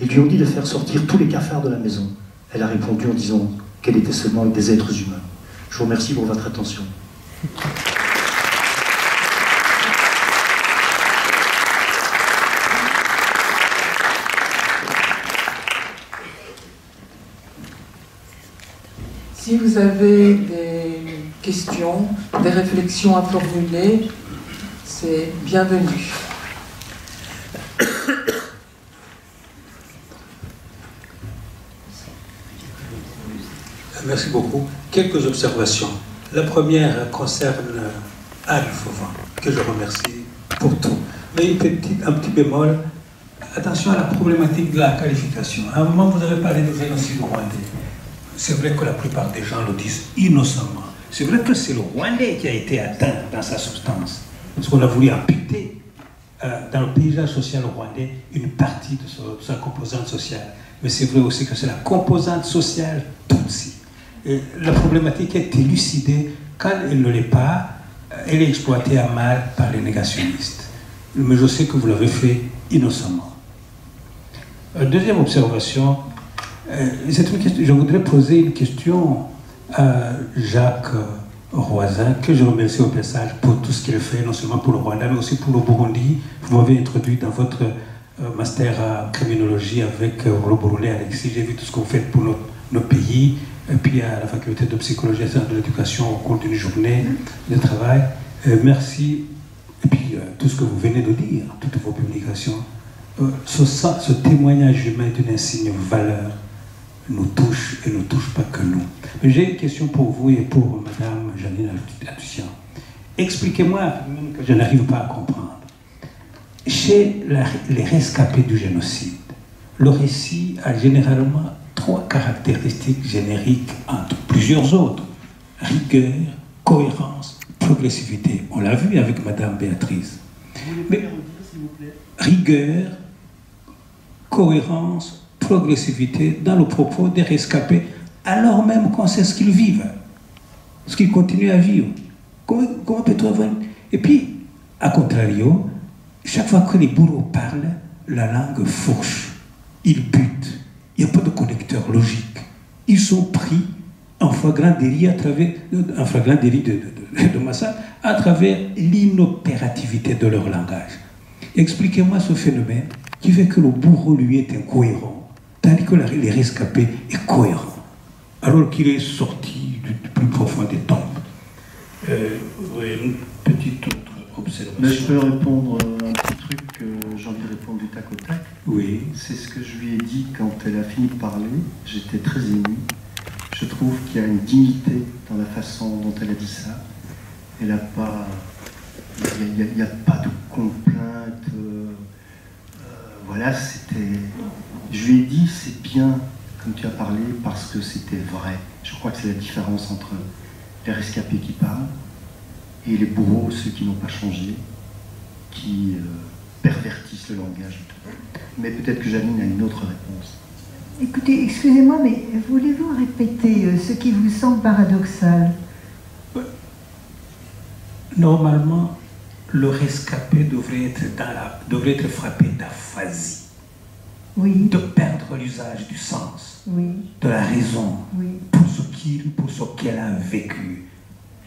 Speaker 8: Ils lui ont dit de faire sortir tous les cafards de la maison. Elle a répondu en disant qu'elle était seulement avec des êtres humains. Je vous remercie pour votre attention.
Speaker 2: Si vous avez questions, des réflexions à formuler, c'est bienvenu.
Speaker 9: Merci beaucoup. Quelques observations. La première concerne Anne Fauvent, que je remercie pour tout. Mais un petit bémol, attention à la problématique de la qualification. À un moment, vous avez parlé de génocide rwandais. C'est vrai que la plupart des gens le disent innocemment. C'est vrai que c'est le Rwandais qui a été atteint dans sa substance. Parce qu'on a voulu amputer euh, dans le paysage social rwandais une partie de, sa composante sociale. Mais c'est vrai aussi que c'est la composante sociale Tutsi. Et la problématique est élucidée. Quand elle ne l'est pas, elle est exploitée à mal par les négationnistes. Mais je sais que vous l'avez fait innocemment. Euh, deuxième observation, euh, je voudrais poser une question à Jacques Roisin, que je remercie au passage pour tout ce qu'il fait, non seulement pour le Rwanda, mais aussi pour le Burundi. Vous m'avez introduit dans votre euh, master en criminologie avec euh, le Burundais, Alexis. J'ai vu tout ce que vous faites pour nos, nos pays. et puis à la faculté de psychologie et de l'éducation au cours d'une journée de travail. Euh, merci. Et puis euh, tout ce que vous venez de dire, toutes vos publications, euh, ce, ce, témoignage humain d'une insigne valeur nous touche et ne touche pas que nous. J'ai une question pour vous et pour Madame Janine Atussian. Expliquez-moi, que je n'arrive pas à comprendre. Chez les rescapés du génocide, le récit a généralement trois caractéristiques génériques entre plusieurs autres. Rigueur, cohérence, progressivité. On l'a vu avec Madame Béatrice.
Speaker 8: Mais, vous plaît?
Speaker 9: rigueur, cohérence, progressivité dans le propos des rescapés, alors même qu'on sait ce qu'ils vivent, ce qu'ils continuent à vivre. Comment, peut-on avoir... Et puis, à contrario, chaque fois que les bourreaux parlent, la langue fourche, ils butent, il n'y a pas de connecteur logique. Ils sont pris en flagrant délit à travers, en flagrant délit de, de, de massacre à travers l'inopérativité de leur langage. Expliquez-moi ce phénomène qui fait que le bourreau, lui, est incohérent, tandis que les rescapé est cohérent, alors qu'il est sorti du, plus profond des tombes. Euh, une petite autre observation.
Speaker 8: Mais je peux répondre à un petit truc que j'en ai répondu tac au tac.
Speaker 9: Oui.
Speaker 8: C'est ce que je lui ai dit quand elle a fini de parler. J'étais très ému. Je trouve qu'il y a une dignité dans la façon dont elle a dit ça. Elle n'a pas. Il n'y a, a, pas de complainte. Euh, voilà, c'était. Je lui ai dit, c'est bien, comme tu as parlé, parce que c'était vrai. Je crois que c'est la différence entre les rescapés qui parlent et les bourreaux, ceux qui n'ont pas changé, qui euh, pervertissent le langage. Mais peut-être que Janine a une autre réponse.
Speaker 4: Écoutez, excusez-moi, mais voulez-vous répéter euh, ce qui vous semble paradoxal?
Speaker 9: Normalement, le rescapé devrait être, dans la, devrait être frappé d'aphasie.
Speaker 4: Oui.
Speaker 9: De perdre l'usage du sens,
Speaker 4: oui.
Speaker 9: de la raison,
Speaker 4: oui.
Speaker 9: pour ce qu'il, pour ce qu'elle a vécu.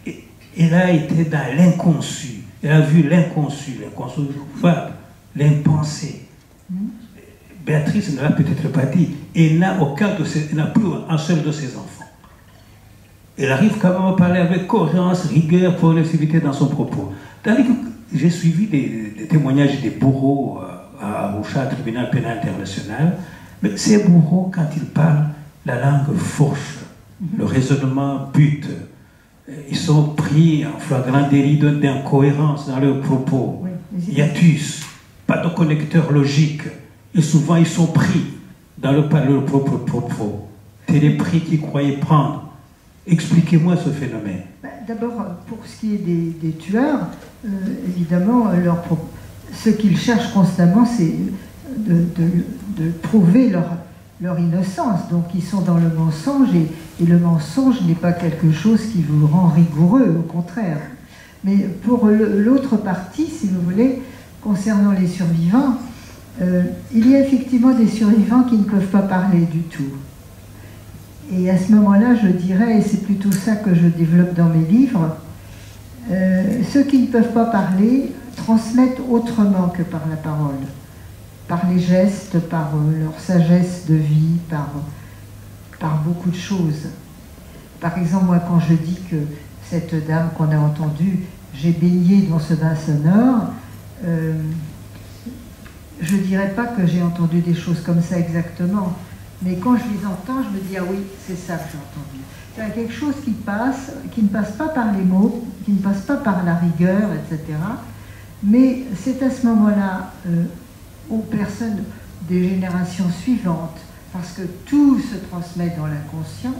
Speaker 9: Et, elle a été dans l'inconçu. Elle a vu l'inconçu, l'inconçu, l'impensé.
Speaker 4: Hmm.
Speaker 9: Béatrice ne l'a peut-être pas dit. Elle n'a aucun de ses, n'a plus un seul de ses enfants. Elle arrive quand même à parler avec cohérence, rigueur, progressivité dans son propos. Tandis que j'ai suivi des, des, témoignages des bourreaux euh, à, au chat tribunal pénal international, mais ces bourreaux, quand ils parlent, la langue fourche, le raisonnement bute. Ils sont pris en flagrant délit d'incohérence dans leurs propos.
Speaker 4: Oui,
Speaker 9: Hiatus, pas de connecteur logique. Et souvent, ils sont pris dans le, leur propre propos. C'est les prix qu'ils croyaient prendre. Expliquez-moi ce phénomène.
Speaker 4: D'abord, pour ce qui est des, des tueurs, euh, évidemment, leur, ce qu'ils cherchent constamment, c'est de, prouver leur, innocence. Donc, ils sont dans le mensonge et, et le mensonge n'est pas quelque chose qui vous rend rigoureux, au contraire. Mais pour l'autre partie, si vous voulez, concernant les survivants, euh, il y a effectivement des survivants qui ne peuvent pas parler du tout. Et à ce moment-là, je dirais, et c'est plutôt ça que je développe dans mes livres, euh, ceux qui ne peuvent pas parler transmettent autrement que par la parole, par les gestes, par euh, leur sagesse de vie, par, beaucoup de choses. Par exemple, moi, quand je dis que cette dame qu'on a entendue, j'ai baigné dans ce bain sonore, euh, je ne dirais pas que j'ai entendu des choses comme ça exactement, mais quand je les entends, je me dis, ah oui, c'est ça que j'ai entendu. C'est quelque chose qui passe, qui ne passe pas par les mots, qui ne passe pas par la rigueur, etc. Mais c'est à ce moment-là, euh, aux personnes des générations suivantes, parce que tout se transmet dans l'inconscient,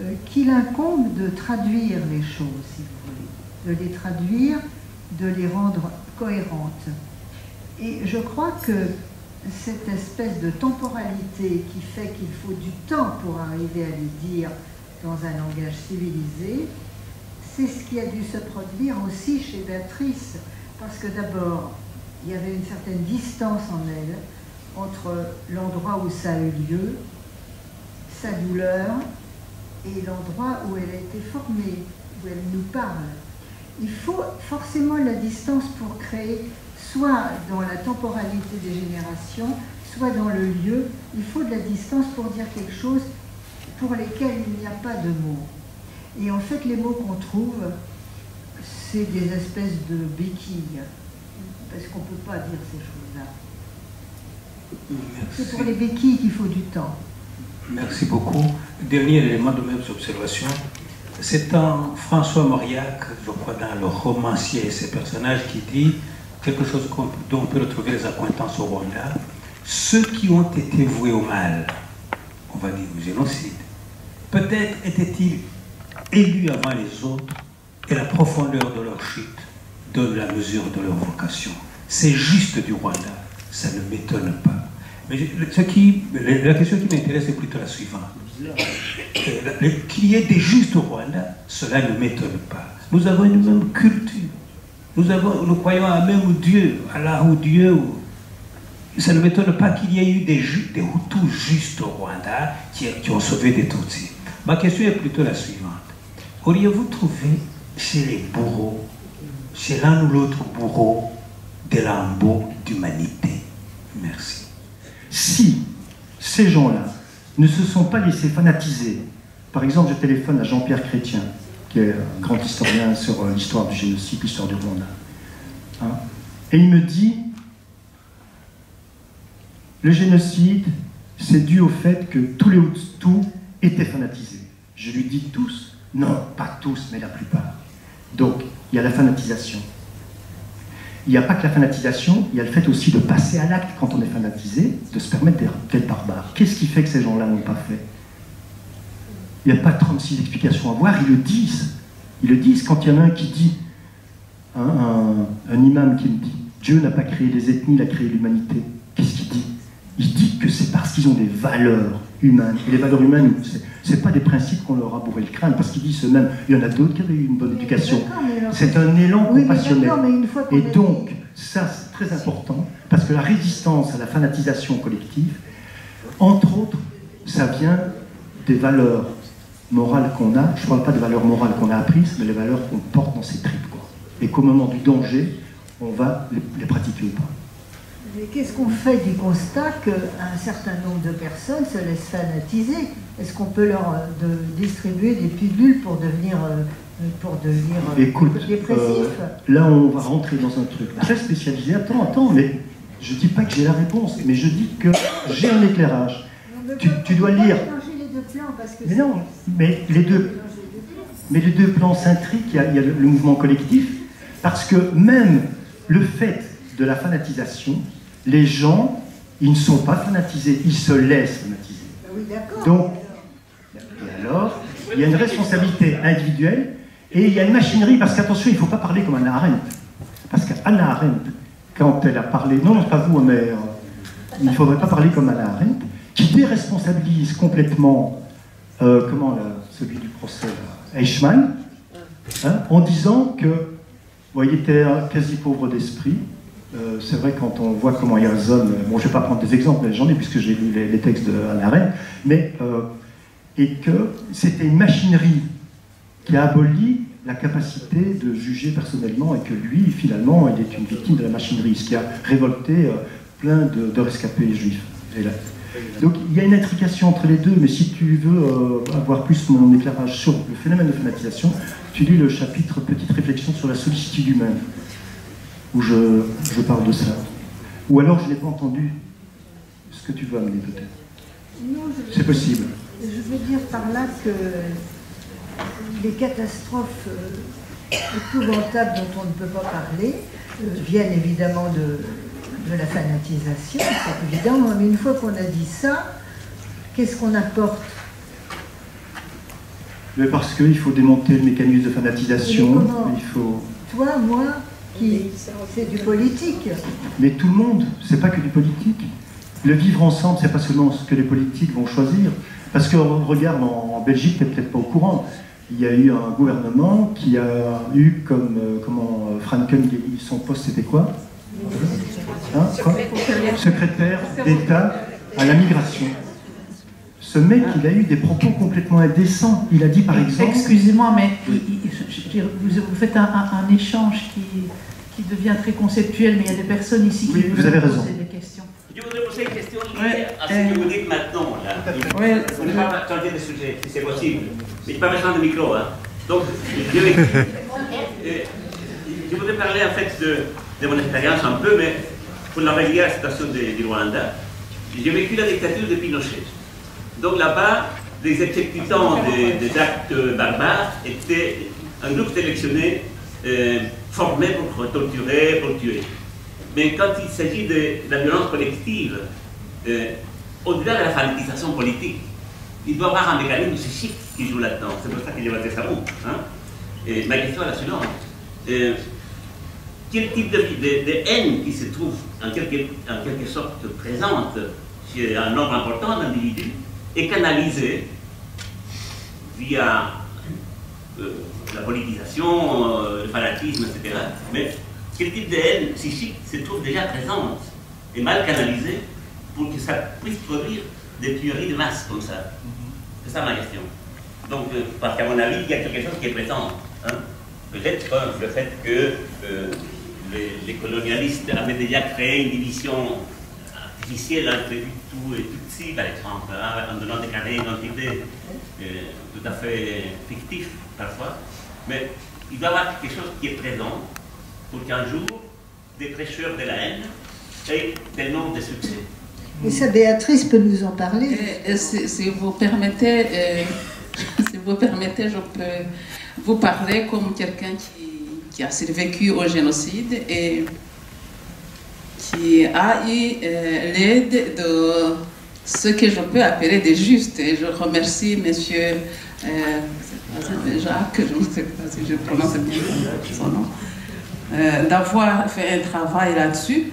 Speaker 4: euh, qu'il incombe de traduire les choses, si vous voulez, de les traduire, de les rendre cohérentes. Et je crois que cette espèce de temporalité qui fait qu'il faut du temps pour arriver à les dire dans un langage civilisé, c'est ce qui a dû se produire aussi chez Béatrice, parce que d'abord, il y avait une certaine distance en elle entre l'endroit où ça a eu lieu, sa douleur, et l'endroit où elle a été formée, où elle nous parle. Il faut forcément la distance pour créer soit dans la temporalité des générations, soit dans le lieu. Il faut de la distance pour dire quelque chose pour lesquels il n'y a pas de mots. Et en fait, les mots qu'on trouve, c'est des espèces de béquilles, parce qu'on ne peut pas dire ces choses-là. C'est pour les béquilles qu'il faut du temps.
Speaker 9: Merci beaucoup. Dernier élément de mes observations. C'est un François Mauriac, je crois, dans le romancier et ses personnages, qui dit quelque chose dont on peut retrouver les accointances au Rwanda. Ceux qui ont été voués au mal, on va dire au génocide, peut-être étaient-ils élus avant les autres et la profondeur de leur chute donne la mesure de leur vocation. C'est juste du Rwanda, ça ne m'étonne pas. Mais ce qui, la question qui m'intéresse est plutôt la suivante. Euh, qu'il y ait des justes au Rwanda, cela ne m'étonne pas. Nous avons une même culture. Nous, avons, nous croyons à même Dieu, ou Dieu. Ça ne m'étonne pas qu'il y ait eu des, des Hutus justes au Rwanda qui, qui ont sauvé des Tutsis. Ma question est plutôt la suivante. Auriez-vous trouvé chez les bourreaux, chez l'un ou l'autre bourreau, des lambeaux d'humanité Merci.
Speaker 8: Si ces gens-là ne se sont pas laissés fanatiser, par exemple, je téléphone à Jean-Pierre Chrétien, qui est un grand historien sur euh, l'histoire du génocide, l'histoire du Rwanda, hein, et il me dit le génocide, c'est dû au fait que tous les Hutus étaient fanatisés. Je lui dis tous, non, pas tous, mais la plupart. Donc, il y a la fanatisation. Il n'y a pas que la fanatisation, il y a le fait aussi de passer à l'acte quand on est fanatisé, de se permettre d'être barbare. Qu'est-ce qui fait que ces gens-là n'ont pas fait? Il n'y a pas 36 explications à voir, ils le disent. Ils le disent quand il y en a un qui dit, un, un imam qui me dit, Dieu n'a pas créé les ethnies, il a créé l'humanité. Qu'est-ce qu'il dit? Il dit que c'est parce qu'ils ont des valeurs humaines. Et les valeurs humaines, ce pas des principes qu'on leur a bourré le crâne, parce qu'ils disent eux-mêmes, il y en a d'autres qui avaient eu une bonne éducation. C'est un élan compassionnel. Et donc, ça, c'est très important, parce que la résistance à la fanatisation collective, entre autres, ça vient des valeurs morales qu'on a. Je ne parle pas des valeurs morales qu'on a apprises, mais les valeurs qu'on porte dans ses tripes. Quoi. Et qu'au moment du danger, on va les, les pratiquer ou pas.
Speaker 4: Qu'est-ce qu'on fait du constat qu'un certain nombre de personnes se laissent fanatiser? Est-ce qu'on peut leur euh, de, distribuer des pilules pour devenir, euh, pour devenir
Speaker 8: euh, Écoute, Là, on va rentrer dans un truc très spécialisé. Attends, attends, mais je ne dis pas que j'ai la réponse, mais je dis que j'ai un éclairage. Tu, dois lire. mais non, mais les deux, mais les deux plans s'intriquent. Il y a, il y a le mouvement collectif, parce que même le fait de la fanatisation, les gens, ils ne sont pas fanatisés, ils se laissent fanatiser.
Speaker 4: Ah
Speaker 8: Donc, et alors, il y a une responsabilité individuelle et il y a une machinerie, parce qu'attention, il ne faut pas parler comme Anna Arendt. Parce qu'Anna Arendt, quand elle a parlé, non, pas vous, mais euh, il ne faudrait pas parler comme Anna Arendt, qui déresponsabilise complètement, euh, comment, celui du procès, Eichmann, hein, en disant que, vous voyez, était quasi pauvre d'esprit, euh, c'est vrai quand on voit comment il résonne, bon je ne vais pas prendre des exemples, mais j'en ai puisque j'ai lu les, textes de Hannah mais euh, et que c'était une machinerie qui a aboli la capacité de juger personnellement et que lui finalement il est une victime de la machinerie, ce qui a révolté euh, plein de, rescapés juifs. Donc il y a une intrication entre les deux, mais si tu veux avoir plus mon éclairage sur le phénomène de fanatisation, tu lis le chapitre Petite réflexion sur la sollicitude humaine où je, je parle de ça. Ou alors je n'ai pas entendu ce que tu veux amener peut-être. C'est possible.
Speaker 4: Je veux dire par là que les catastrophes euh, épouvantables dont on ne peut pas parler euh, viennent évidemment de, de la fanatisation, c'est évident, mais une fois qu'on a dit ça, qu'est-ce qu'on apporte?
Speaker 8: Mais parce qu'il faut démonter le mécanisme de fanatisation. Il faut...
Speaker 4: Toi, moi, c'est du politique.
Speaker 8: Mais tout le monde, c'est pas que du politique. Le vivre ensemble, c'est pas seulement ce que les politiques vont choisir. Parce que regarde, en, Belgique, tu peut-être pas au courant. Il y a eu un gouvernement qui a eu comme euh, comment euh, Franken, son poste c'était quoi, hein, Secrétaire d'État à la migration. Ce mec, il a eu des propos complètement indécents. Il a dit par exemple.
Speaker 10: Excusez-moi, mais vous faites un échange qui, qui devient très conceptuel, mais il y a des personnes ici qui
Speaker 8: oui, vous avez raison.
Speaker 10: poser des questions.
Speaker 5: Je voudrais poser une question
Speaker 11: à ce que vous dites maintenant. Là. Vous ne pas changer de sujet, si c'est possible. Mais pas besoin de micro. Hein. Donc, je, vais- euh, je voudrais parler en fait de, de mon expérience un peu, mais pour la relier à la situation de- du Rwanda. J'ai vécu la dictature de Pinochet. Donc là-bas, les exécutants des, des actes barbares étaient un groupe sélectionné, euh, formé pour torturer, pour tuer. Mais quand il s'agit de la violence collective, euh, au-delà de la fanatisation politique, il doit y avoir un mécanisme psychique qui joue là-dedans. C'est pour ça que j'ai basé ça mot. Hein? Et ma question est la suivante. Euh, quel type de haine qui se trouve en quelque, en quelque sorte présente chez un nombre important d'individus est canalisée via la politisation, euh, le fanatisme, etc. Mais quel type de haine psychique se trouve déjà présente et mal canalisée pour que ça puisse produire des tueries de masse comme ça C'est ça ma question. Donc, euh, parce qu'à mon avis, il y a quelque chose qui est présent. hein. Peut-être le fait que euh, les, les colonialistes avaient déjà créé une division artificielle entre Hutu et Tutsi, par exemple, hein, en donnant des carrés d'identité euh, tout à fait fictifs parfois. Mais il doit y avoir quelque chose qui est présent pour qu'un jour, des prêcheurs de la haine aient tellement de succès.
Speaker 4: Et ça, Béatrice peut nous en parler.
Speaker 12: Et- et si, si vous permettez, euh, si vous permettez, je peux vous parler comme quelqu'un qui, qui a survécu au génocide et qui a eu euh, l'aide de ce que je peux appeler des justes. Et je remercie Monsieur euh, Jacques, je ne sais pas si je prononce bien son nom, euh, d'avoir fait un travail là-dessus.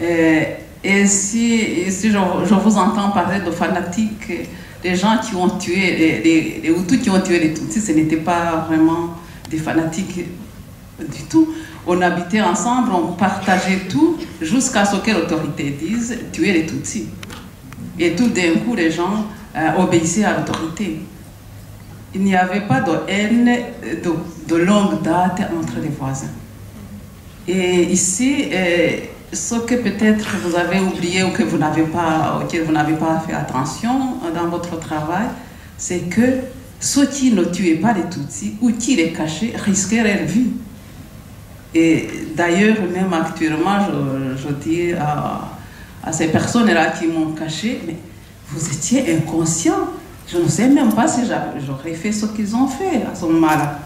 Speaker 12: Euh, et si, si je, vous entends parler de fanatiques, des gens qui ont tué, les, Hutus qui ont tué les Tutsis, ce n'étaient pas vraiment des fanatiques du tout. On habitait ensemble, on partageait tout, jusqu'à ce que l'autorité dise tuer les Tutsis. Et tout d'un coup, les gens euh, obéissaient à l'autorité. Il n'y avait pas de haine de, longue date entre les voisins. Et ici, euh, ce que peut-être vous avez oublié ou que vous n'avez pas, auquel vous n'avez pas fait attention dans votre travail, c'est que ceux qui ne tuaient pas les Tutsis ou qui les cachaient risquaient leur vie. Et d'ailleurs, même actuellement, je, je dis à, à ces personnes-là qui m'ont caché, mais vous étiez inconscient. Je ne sais même pas si j'a- j'aurais fait ce qu'ils ont fait à ce moment-là.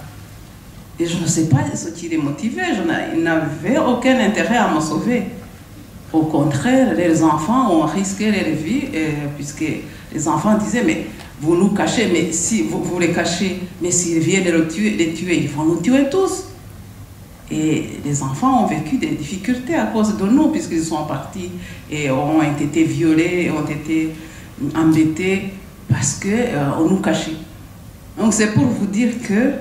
Speaker 12: Et je ne sais pas ce qui les motivait. Je n'avaient aucun intérêt à me sauver. Au contraire, les enfants ont risqué leur vie, puisque les enfants disaient, mais vous nous cachez, mais si vous, vous les cachez, mais s'ils viennent les tuer, les tuer, ils vont nous tuer tous. Et les enfants ont vécu des difficultés à cause de nous, puisqu'ils sont partis et ont été violés, ont été embêtés parce qu'on nous cachait. Donc c'est pour vous dire que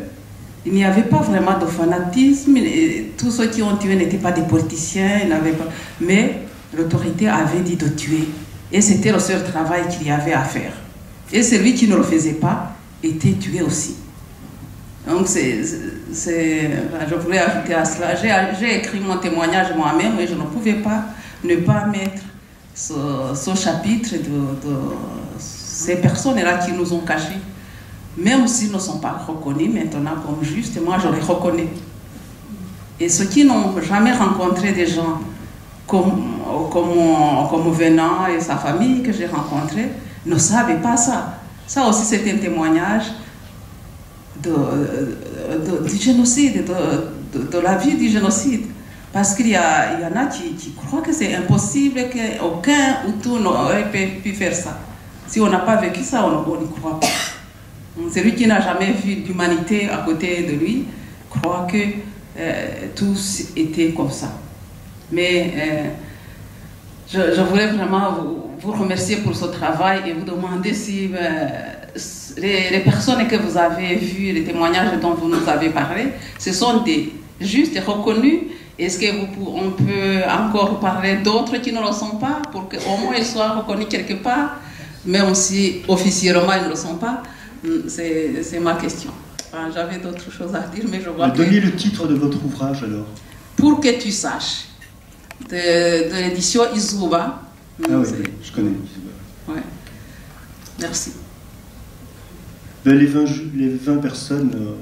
Speaker 12: il n'y avait pas vraiment de fanatisme. et Tous ceux qui ont tué n'étaient pas des politiciens, n'avaient pas... mais l'autorité avait dit de tuer. Et c'était le seul travail qu'il y avait à faire. Et celui qui ne le faisait pas était tué aussi. Donc, c'est, je voulais ajouter à cela. J'ai, écrit mon témoignage moi-même et je ne pouvais pas ne pas mettre ce, chapitre de ces personnes-là qui nous ont cachés. Même s'ils ne sont pas reconnus maintenant comme justes, moi je les reconnais. Et ceux qui n'ont jamais rencontré des gens comme, comme, comme Venant et sa famille que j'ai rencontrés ne savaient pas ça. Ça aussi, c'est un témoignage du génocide, de, la vie du génocide. Parce qu'il y, y en a qui, qui croient que c'est impossible, qu'aucun Hutu n'aurait pu faire ça. Si on n'a pas vécu ça, on n'y croit pas. Celui qui n'a jamais vu l'humanité à côté de lui croit que euh, tous étaient comme ça. Mais euh, je, voulais vraiment vous, vous remercier pour ce travail et vous demander si euh, les, les personnes que vous avez vues, les témoignages dont vous nous avez parlé, ce sont des justes et reconnus. Est-ce qu'on peut encore parler d'autres qui ne le sont pas pour qu'au moins ils soient reconnus quelque part, même si officiellement ils ne le sont pas C'est c'est ma question. Enfin, J'avais d'autres choses à dire, mais je vois que...
Speaker 8: Donnez le titre de votre ouvrage alors.
Speaker 12: Pour que tu saches, de, de l'édition Izuba,
Speaker 8: Ah oui, je connais.
Speaker 12: Ouais. Merci.
Speaker 8: Ben, les, 20, les 20 personnes euh,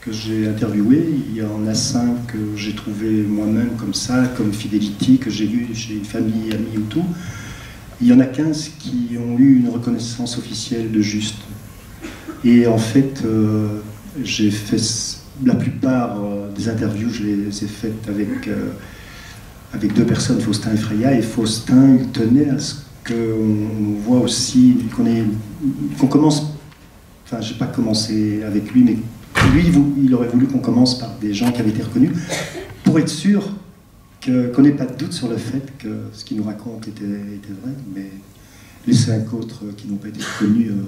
Speaker 8: que j'ai interviewées, il y en a 5 que j'ai trouvé moi-même comme ça, comme Fidelity, que j'ai lu chez une famille, amis ou tout. Il y en a 15 qui ont eu une reconnaissance officielle de juste. Et en fait, euh, j'ai fait la plupart euh, des interviews, je les ai faites avec, euh, avec deux personnes, Faustin et Freya. Et Faustin, il tenait à ce qu'on voit aussi, qu'on qu'on commence, enfin, j'ai pas commencé avec lui, mais lui, il aurait voulu qu'on commence par des gens qui avaient été reconnus pour être sûr qu'on n'ait pas de doute sur le fait que ce qu'il nous raconte était, était, vrai, mais les cinq autres qui n'ont pas été reconnus, euh,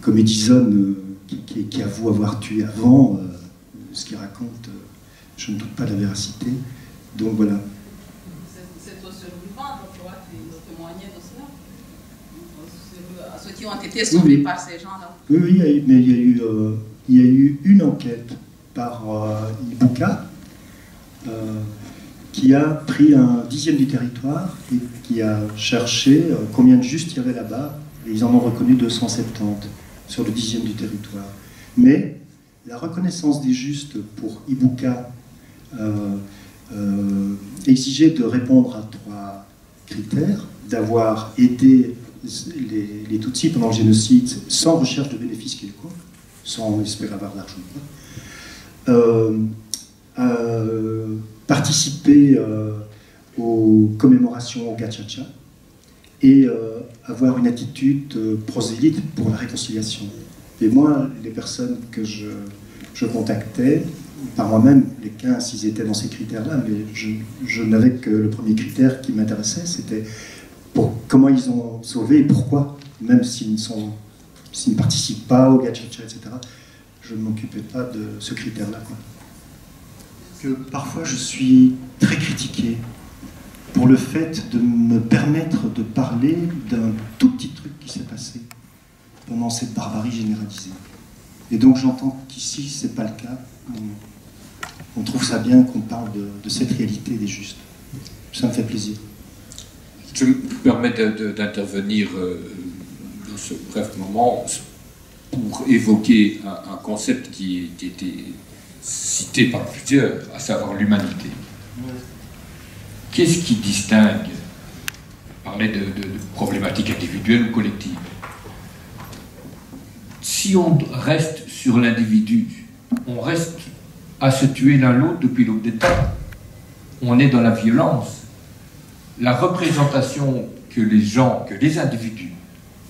Speaker 8: comme Edison, euh, qui, qui, avoue avoir tué avant, euh, ce qu'il raconte, je ne doute pas de la véracité. Donc voilà.
Speaker 12: C'est au survivant, donc tu nous témoigner de cela. À ceux qui ont été sauvés oui. par ces gens-là.
Speaker 8: Oui, oui, mais il y a eu, il y a eu une enquête par Ibuka qui a pris un dixième du territoire et qui a cherché euh, combien de justes il y avait là-bas, et ils en ont reconnu 270 sur le dixième du territoire. Mais la reconnaissance des justes pour Ibuka euh, euh, exigeait de répondre à trois critères, d'avoir aidé les, Tutsis pendant le génocide sans recherche de bénéfices quelconque, sans espérer avoir. Euh, euh, participer euh, aux commémorations au Gachacha et euh, avoir une attitude euh, prosélyte pour la réconciliation. Et moi, les personnes que je, je contactais, par moi-même, les 15, ils étaient dans ces critères-là, mais je, n'avais que le premier critère qui m'intéressait, c'était comment ils ont sauvé et pourquoi, même s'ils ne, sont, s'ils ne participent pas au Gachacha, etc. Je ne m'occupais pas de ce critère-là que parfois je suis très critiqué pour le fait de me permettre de parler d'un tout petit truc qui s'est passé pendant cette barbarie généralisée. Et donc j'entends qu'ici, ce n'est pas le cas. On, trouve ça bien qu'on parle de, cette réalité des justes. Ça me fait plaisir.
Speaker 13: Je me permets d'intervenir euh, dans ce bref moment pour évoquer un, concept qui, qui était cité par plusieurs, à savoir l'humanité. Qu'est-ce qui distingue Parler de, de, problématiques individuelles ou collectives. Si on reste sur l'individu, on reste à se tuer l'un l'autre depuis l'aube des temps. On est dans la violence. La représentation que les gens, que les individus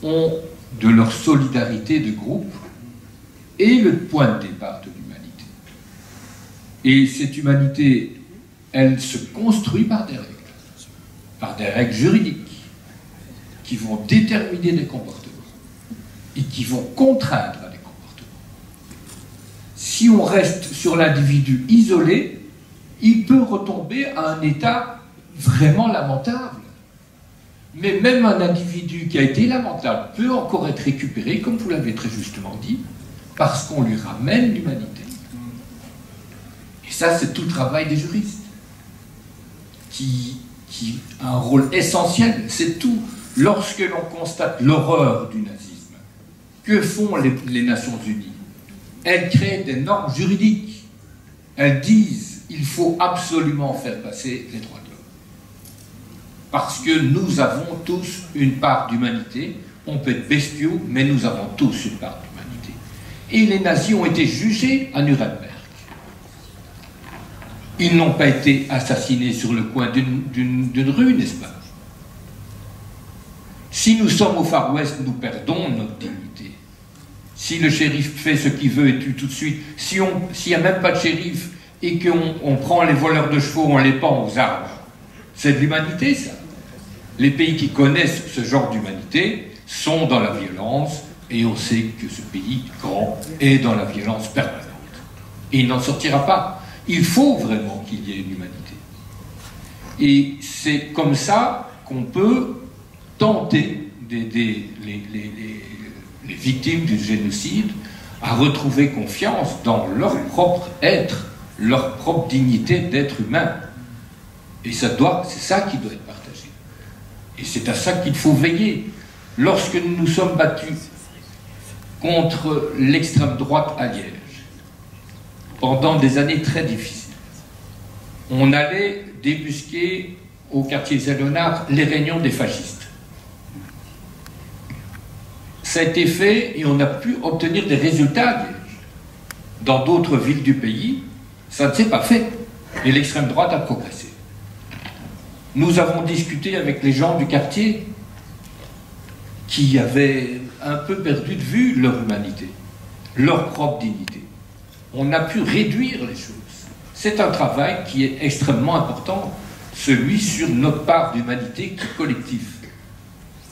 Speaker 13: ont de leur solidarité de groupe est le point de départ de et cette humanité, elle se construit par des règles, par des règles juridiques, qui vont déterminer des comportements et qui vont contraindre à des comportements. Si on reste sur l'individu isolé, il peut retomber à un état vraiment lamentable. Mais même un individu qui a été lamentable peut encore être récupéré, comme vous l'avez très justement dit, parce qu'on lui ramène l'humanité. Ça, c'est tout le travail des juristes, qui, a un rôle essentiel. C'est tout. Lorsque l'on constate l'horreur du nazisme, que font les, les Nations Unies? Elles créent des normes juridiques. Elles disent il faut absolument faire passer les droits de l'homme. Parce que nous avons tous une part d'humanité. On peut être bestiaux, mais nous avons tous une part d'humanité. Et les nazis ont été jugés à Nuremberg. Ils n'ont pas été assassinés sur le coin d'une rue, n'est-ce pas? Si nous sommes au Far West, nous perdons notre dignité. Si le shérif fait ce qu'il veut et tue tout de suite, s'il n'y a même pas de shérif et qu'on on prend les voleurs de chevaux, on les pend aux arbres, c'est de l'humanité, ça. Les pays qui connaissent ce genre d'humanité sont dans la violence, et on sait que ce pays grand est dans la violence permanente. Il n'en sortira pas. Il faut vraiment qu'il y ait une humanité. Et c'est comme ça qu'on peut tenter d'aider les, victimes du génocide à retrouver confiance dans leur propre être, leur propre dignité d'être humain. Et c'est ça qui doit être partagé. Et c'est à ça qu'il faut veiller. Lorsque nous nous sommes battus contre l'extrême droite Liège, pendant des années très difficiles, on allait débusquer au quartier Zéléonard les réunions des fascistes. Ça a été fait et on a pu obtenir des résultats. Dans d'autres villes du pays, ça ne s'est pas fait. Et l'extrême droite a progressé. Nous avons discuté avec les gens du quartier qui avaient un peu perdu de vue leur humanité, leur propre dignité. On a pu réduire les choses. C'est un travail qui est extrêmement important, celui sur notre part d'humanité qui est collective,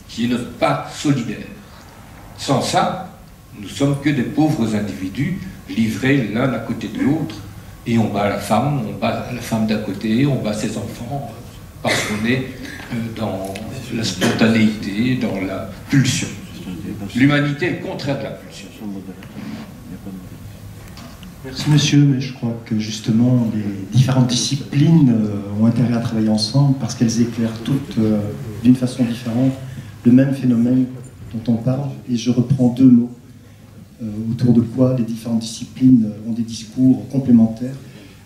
Speaker 13: qui est notre part solidaire. Sans ça, nous sommes que des pauvres individus livrés l'un à côté de l'autre, et on bat la femme, on bat la femme d'à côté, on bat ses enfants, parce qu'on est euh, dans la spontanéité, dans la pulsion. L'humanité est contraire de la pulsion.
Speaker 8: Merci monsieur, mais je crois que justement les différentes disciplines euh, ont intérêt à travailler ensemble parce qu'elles éclairent toutes euh, d'une façon différente le même phénomène dont on parle. Et je reprends deux mots euh, autour de quoi les différentes disciplines ont des discours complémentaires.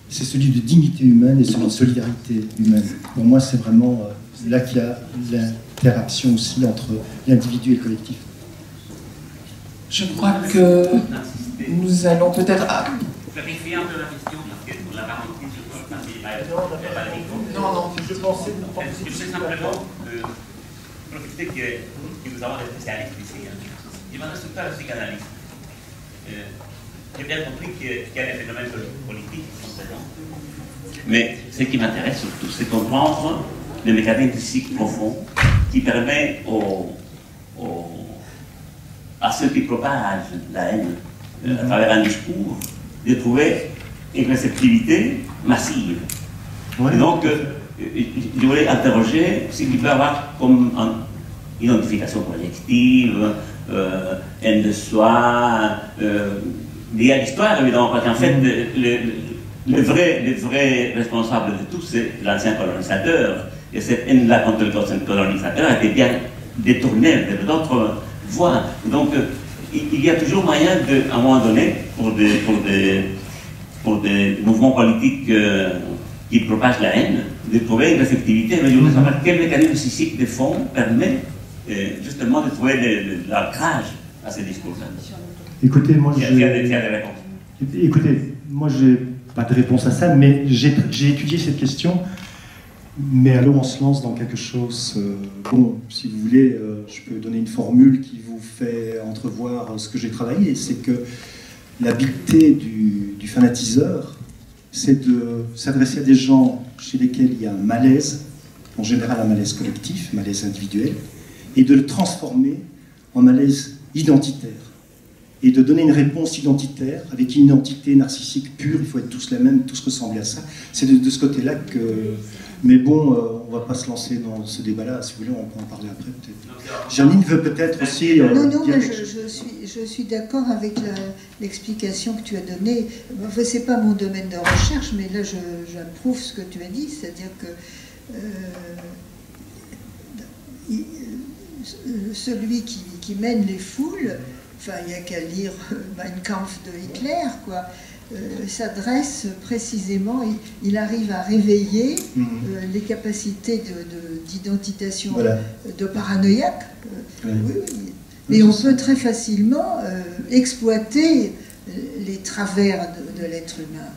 Speaker 8: C'est celui de dignité humaine et celui de solidarité humaine. Pour moi, c'est vraiment là qu'il y a l'interaction aussi entre l'individu et le collectif.
Speaker 2: Je crois que nous allons peut-être
Speaker 11: Clarifier un peu la question, parce que vous l'avez compris, je crois que pas
Speaker 2: Non, non, je pensais...
Speaker 11: Je voulais simplement euh, profiter que, que, nous avons des spécialistes ici. Hein. Je m'adresse pas à la psychanalyste. Euh, J'ai bien compris qu'il y a des phénomènes politiques qui sont présents. Mais ce qui m'intéresse surtout, c'est comprendre le mécanisme psychique profond qui permet aux, à ceux qui propagent la haine à travers un discours de trouver une réceptivité massive. Et donc, euh, je voulais interroger ce qu'il peut y avoir comme identification collective, euh, haine de soi, euh, liée à l'histoire évidemment, parce qu'en fait, le, le, vrai, le vrai responsable de tout, c'est l'ancien colonisateur. Et cette haine-là contre le colonisateur a été bien détournée vers d'autres voies. Donc, euh, il y a toujours moyen, de, à un moment donné, pour des, pour des, pour des mouvements politiques euh, qui propagent la haine, de trouver une réceptivité. Mais je voudrais savoir quel mécanisme psychique de fond permet euh, justement de trouver de, l'ancrage à ces discours-là.
Speaker 8: Écoutez, moi,
Speaker 11: il y a, il y a des, il y a des réponses.
Speaker 8: Écoutez, moi, j'ai pas de réponse à ça, mais j'ai étudié cette question mais alors on se lance dans quelque chose. Euh, bon, si vous voulez, euh, je peux donner une formule qui vous fait entrevoir ce que j'ai travaillé. C'est que l'habileté du, fanatiseur, c'est de s'adresser à des gens chez lesquels il y a un malaise, en général un malaise collectif, un malaise individuel, et de le transformer en malaise identitaire. Et de donner une réponse identitaire avec une identité narcissique pure, il faut être tous la même, tous ressembler à ça. C'est de, ce côté-là que mais bon, euh, on ne va pas se lancer dans ce débat-là. Si vous voulez, on peut en parler après peut-être. Janine veut peut-être aussi.
Speaker 4: Euh, non, non, mais je, je, suis, je suis d'accord avec l'explication que tu as donnée. Enfin, ce n'est pas mon domaine de recherche, mais là, j'approuve ce que tu as dit, c'est-à-dire que euh, celui qui, qui, mène les foules, enfin, il n'y a qu'à lire Mein Kampf de Hitler, quoi. Euh, s'adresse précisément, il, arrive à réveiller mhm. euh, les capacités d'identitation de, de, paranoïaque. Euh, Mais on peut très facilement exploiter les travers de l'être humain.